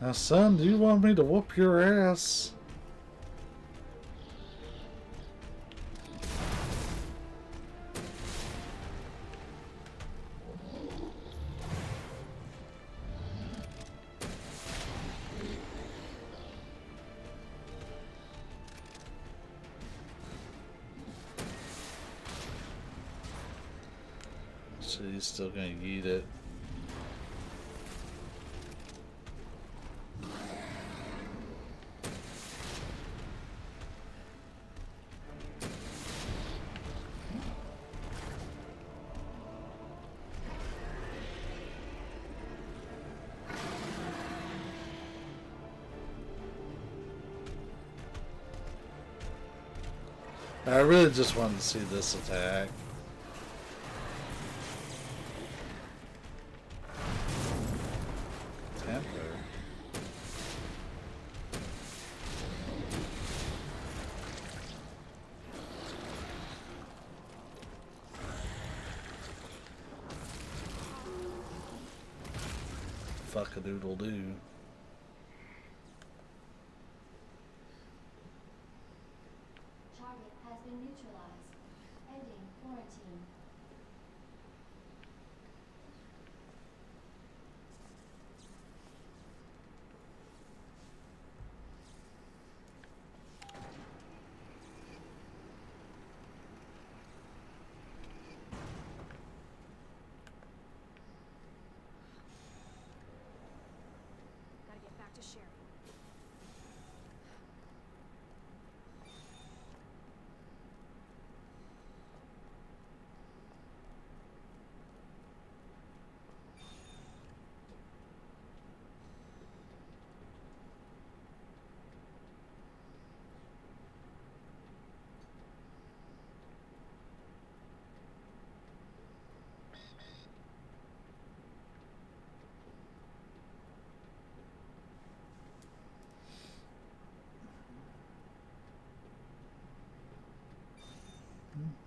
Now, son, do you want me to whoop your ass? Really just wanted to see this attack. Templar. Fuck a doodle doo.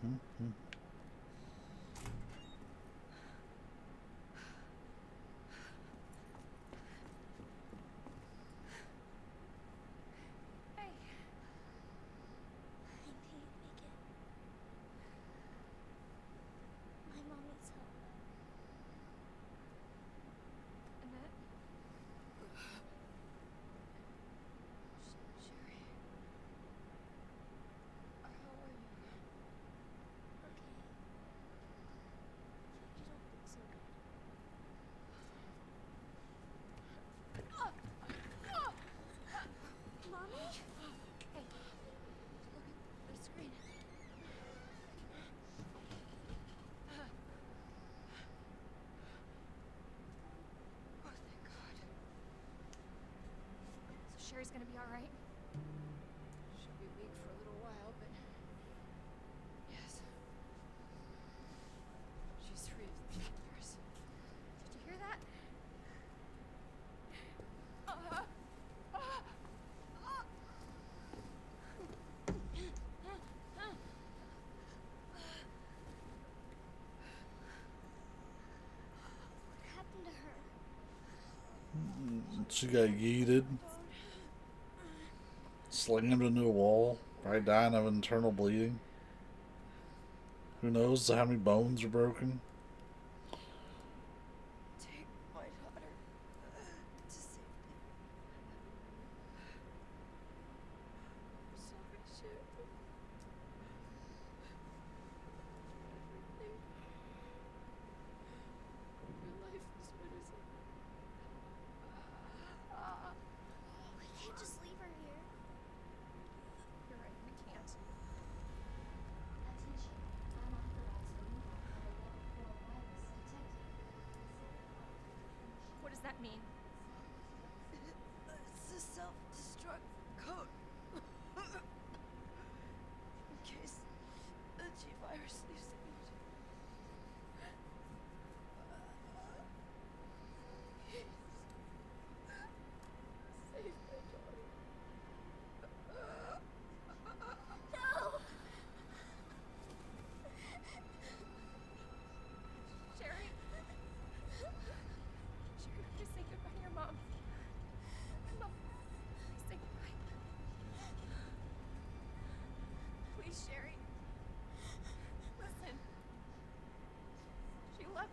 Mm-hmm. She's gonna be alright? She'll be weak for a little while, but... Yes. She's free of the painkillers. Did you hear that? What happened to her? She got yeeted. Slammed him into a wall, probably dying of internal bleeding. Who knows how many bones are broken?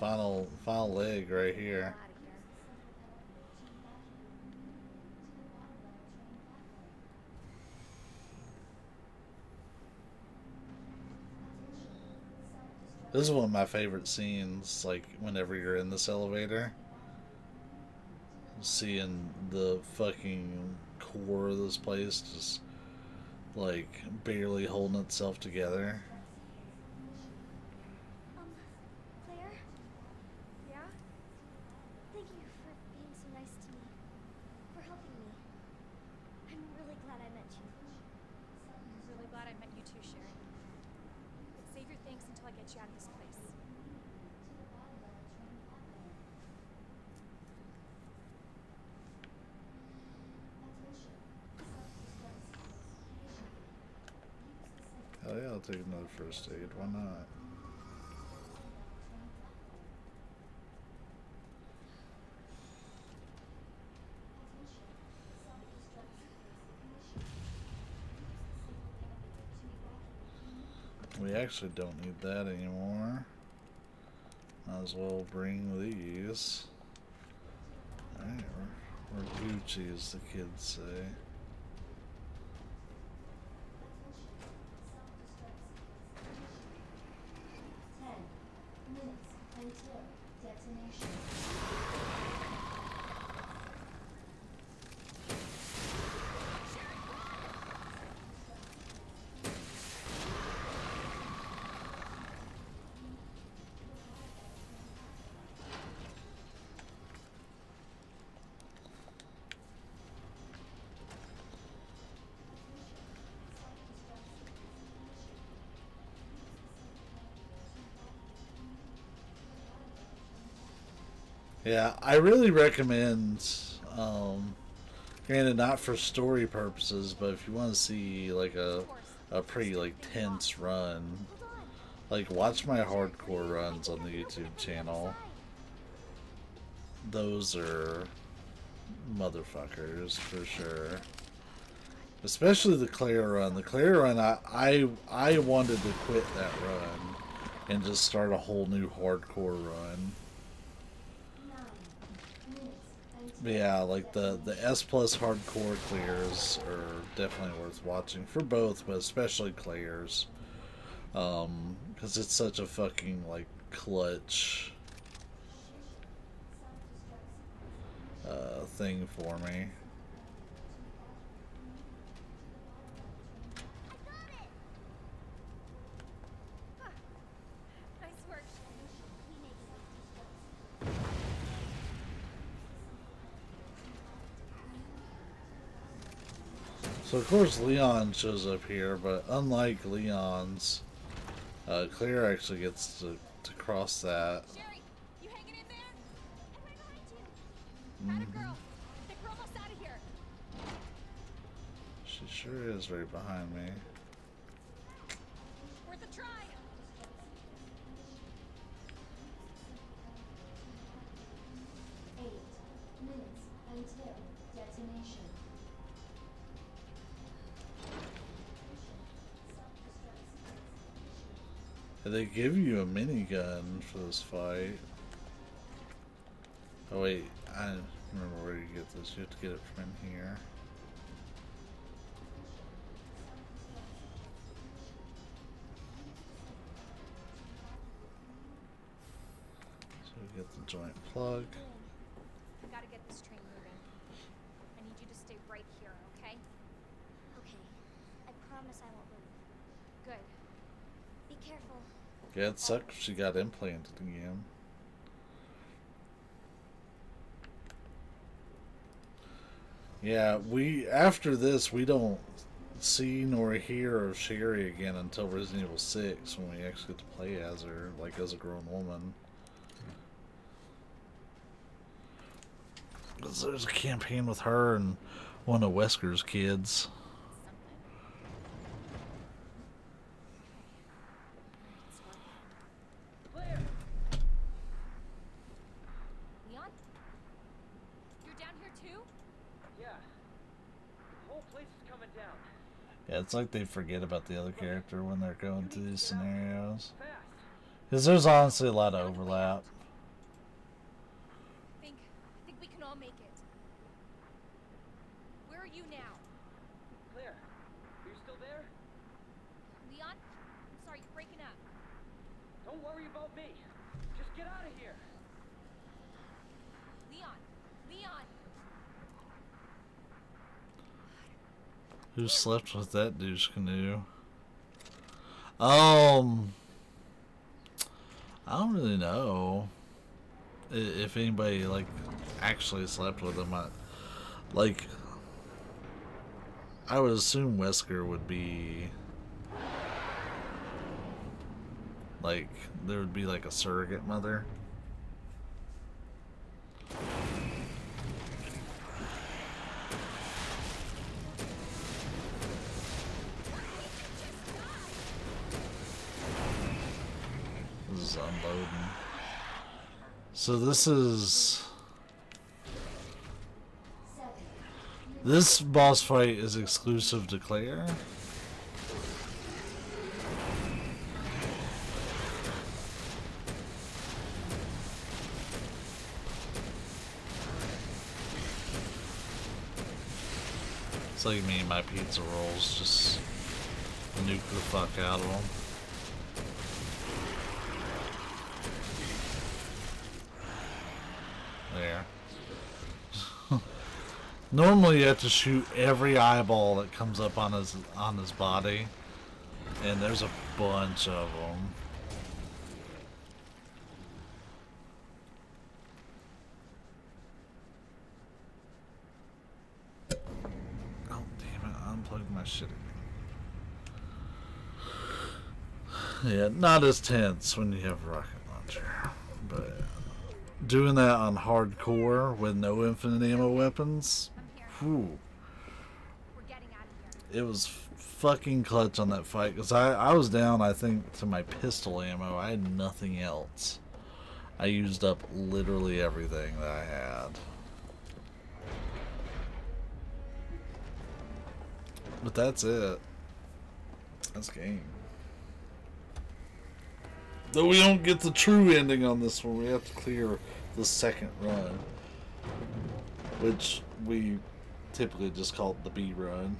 final final leg right here. This is one of my favorite scenes, like whenever you're in this elevator. Seeing the fucking core of this place just like barely holding itself together. first aid. Why not? We actually don't need that anymore. Might as well bring these. Alright, we're, we're Gucci as the kids say. Yeah, I really recommend. Um, granted, not for story purposes, but if you want to see like a a pretty like tense run, like watch my hardcore runs on the YouTube channel. Those are motherfuckers for sure. Especially the Claire run. The Claire run, I, I I wanted to quit that run and just start a whole new hardcore run. But yeah, like the the S plus hardcore clears are definitely worth watching for both, but especially clears, um, because it's such a fucking like clutch uh, thing for me. Nice work. So of course Leon shows up here, but unlike Leon's, uh, Claire actually gets to, to cross that. Sherry, you hanging in there? I'm right behind you. Atta Mhm. girl. Think we're almost out of here. She sure is right behind me. Worth a try. Eight minutes until detonation. They give you a minigun for this fight. Oh wait, I remember where you get this. You have to get it from in here. So we get the joint plug. I need you to stay right here, okay? Okay. I promise I won't Yeah, it sucks she got implanted again. Yeah, we after this we don't see nor hear of Sherry again until Resident Evil Six when we actually get to play as her, like as a grown woman. 'Cause there's a campaign with her and one of Wesker's kids. Claire. Leon? You're down here too? Yeah. The whole place is coming down. Yeah, it's like they forget about the other character when they're going through these scenarios. Because there's honestly a lot of overlap. Think, think we can all make it. Where are you now? Claire, are you still there? Leon? I'm sorry, you're breaking up. Don't worry about me. Just get out of here. Leon! Leon! Who slept with that douche canoe? Um, I don't really know if anybody like actually slept with him. I, like, I would assume Wesker would be like there would be like a surrogate mother. Odin. So this is... This boss fight is exclusive to Claire? It's like me and my pizza rolls, just nuke the fuck out of them. Normally you have to shoot every eyeball that comes up on his on his body. And there's a bunch of them. Oh damn it, I unplugged my shit again. Yeah, not as tense when you have rocket launcher. But doing that on hardcore with no infinite ammo weapons, whew. It was fucking clutch on that fight because I, I was down, I think, to my pistol ammo. I had nothing else. I used up literally everything that I had. But that's it. That's game. Though we don't get the true ending on this one, we have to clear the second run. Which we typically just call it the B run.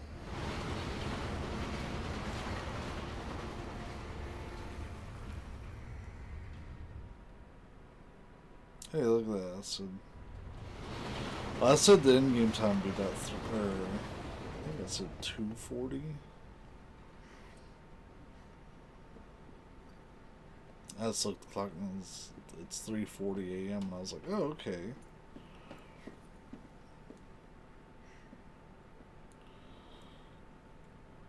Hey, look at that. I said, well, I said the end game time would be about, or, I think I said 240. I just looked at the clock and it's, it's 3.40 a.m. and I was like, oh, okay.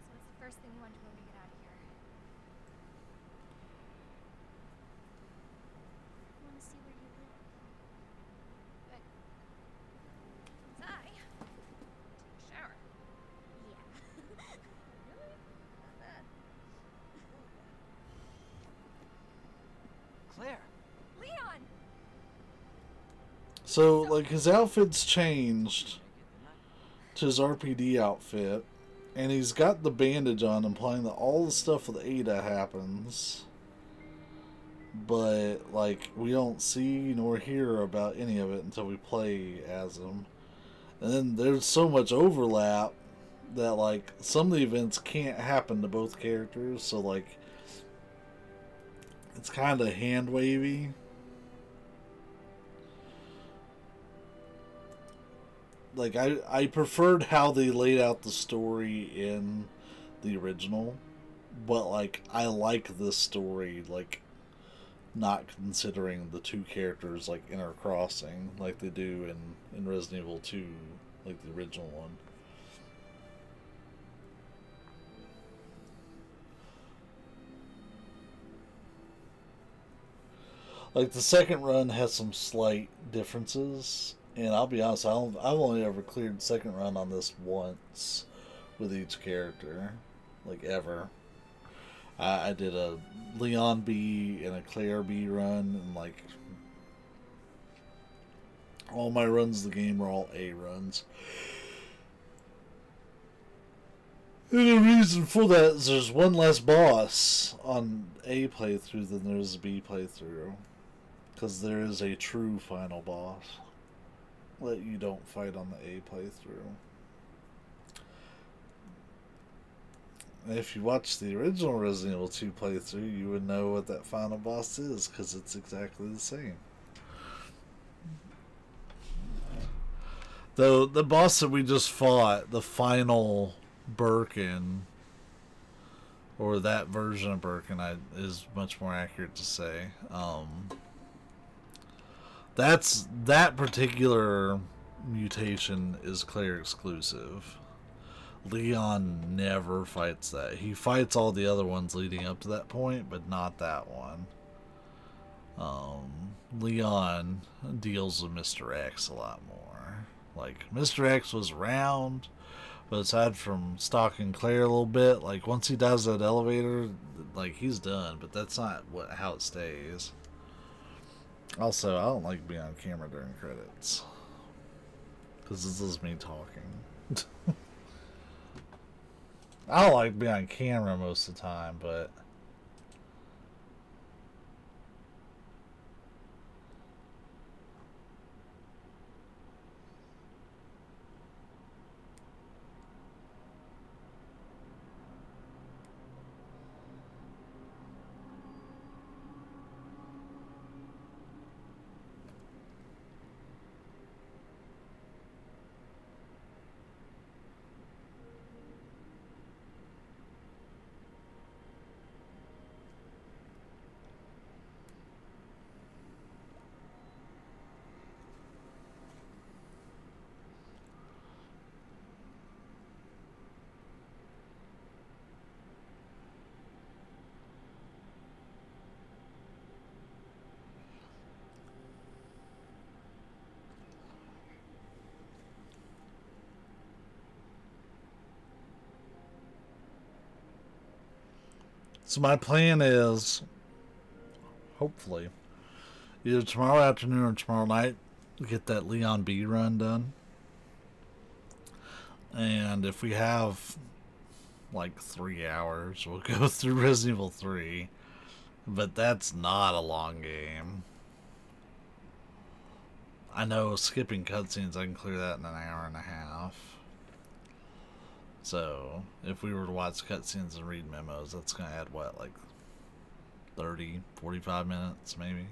So what's the first thing you want to do when we get out of here? I want to see where you live. But... Zai? Take a shower. Yeah. Really? Not bad. Claire. Leon! So, like, his outfit's changed to his RPD outfit, and he's got the bandage on, implying that all the stuff with Ada happens. But, like, we don't see nor hear about any of it until we play as him. And then there's so much overlap that, like, some of the events can't happen to both characters, so, like, it's kind of hand wavy. Like I I preferred how they laid out the story in the original, but like I like this story like not considering the two characters like intercrossing like they do in in Resident Evil 2 like the original one. Like the second run has some slight differences and I'll be honest, I I've only ever cleared second run on this once with each character, like ever. I, I did a Leon B and a Claire B run, and like all my runs of the game are all A runs. And the reason for that is there's one less boss on A playthrough than there's a B playthrough. Because there is a true final boss that you don't fight on the A playthrough. If you watch the original Resident Evil 2 playthrough, you would know what that final boss is because it's exactly the same. Though the boss that we just fought, the final Birkin, or that version of Birkin, I, is much more accurate to say. Um, that's that particular mutation is Claire exclusive. Leon never fights that. He fights all the other ones leading up to that point, but not that one. Um, Leon deals with Mr. X a lot more. Like Mr. X was around, but aside from stalking Claire a little bit, like once he does that elevator, like he's done. But that's not what how it stays. Also, I don't like being on camera during credits. Because this is me talking. I don't like being on camera most of the time, but... So my plan is, hopefully, either tomorrow afternoon or tomorrow night, get that Leon B run done. And if we have like three hours, we'll go through Resident Evil 3. But that's not a long game. I know skipping cutscenes, I can clear that in an hour and a half. So, if we were to watch cutscenes and read memos, that's going to add what, like 30, 45 minutes maybe?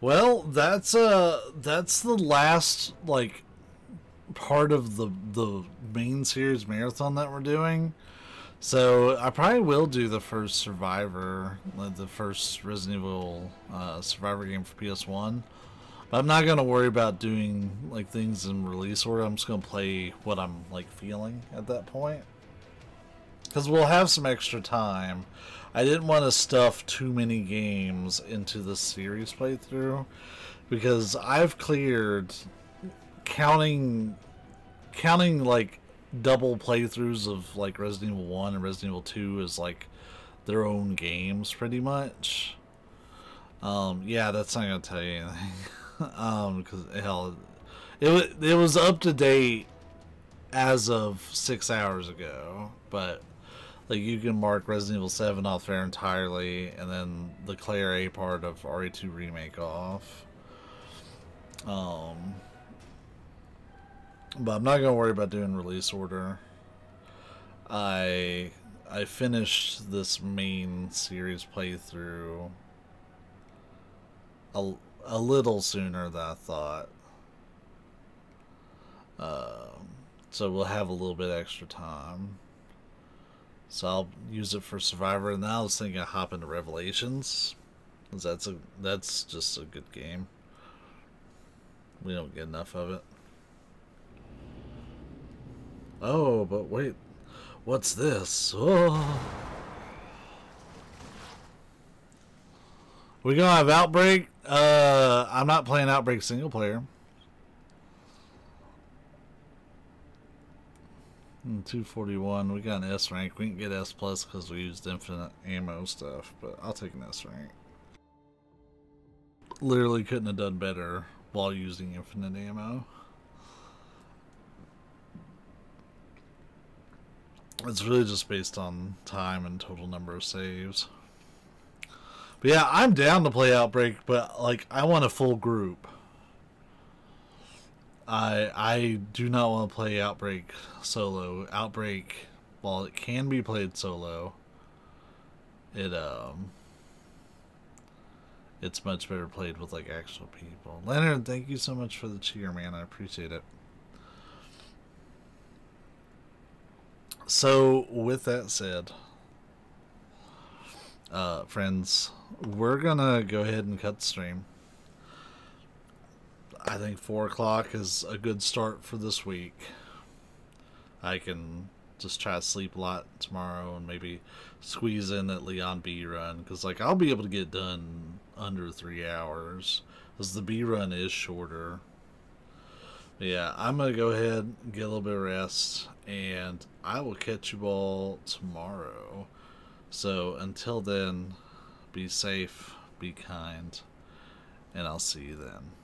Well, that's uh that's the last like part of the the main series marathon that we're doing. So I probably will do the first Survivor, like the first Resident Evil uh, Survivor game for PS1. But I'm not gonna worry about doing like things in release order. I'm just gonna play what I'm like feeling at that point. Because we'll have some extra time. I didn't want to stuff too many games into the series playthrough because I've cleared counting counting like double playthroughs of like Resident Evil 1 and Resident Evil 2 is like their own games pretty much. Um yeah, that's not to tell you anything. um cuz hell it was it was up to date as of 6 hours ago, but like you can mark Resident Evil 7 off there entirely, and then the Claire A part of RE2 Remake off. Um, but I'm not gonna worry about doing release order. I I finished this main series playthrough a, a little sooner than I thought. Um, so we'll have a little bit extra time. So I'll use it for Survivor. And now I was thinking of hop into Revelations. Cause that's a that's just a good game. We don't get enough of it. Oh, but wait. What's this? Oh. We gonna have Outbreak? Uh, I'm not playing Outbreak single player. 241. We got an S rank. We can get S plus because we used infinite ammo stuff, but I'll take an S rank. Literally couldn't have done better while using infinite ammo. It's really just based on time and total number of saves. But yeah, I'm down to play Outbreak, but like I want a full group. I I do not want to play Outbreak solo. Outbreak, while it can be played solo, it um it's much better played with like actual people. Leonard, thank you so much for the cheer, man. I appreciate it. So, with that said, uh, friends, we're gonna go ahead and cut stream. I think four o'clock is a good start for this week. I can just try to sleep a lot tomorrow and maybe squeeze in that Leon B run because like I'll be able to get done under three hours because the B run is shorter. But yeah, I'm gonna go ahead and get a little bit of rest and I will catch you all tomorrow. So until then, be safe, be kind, and I'll see you then.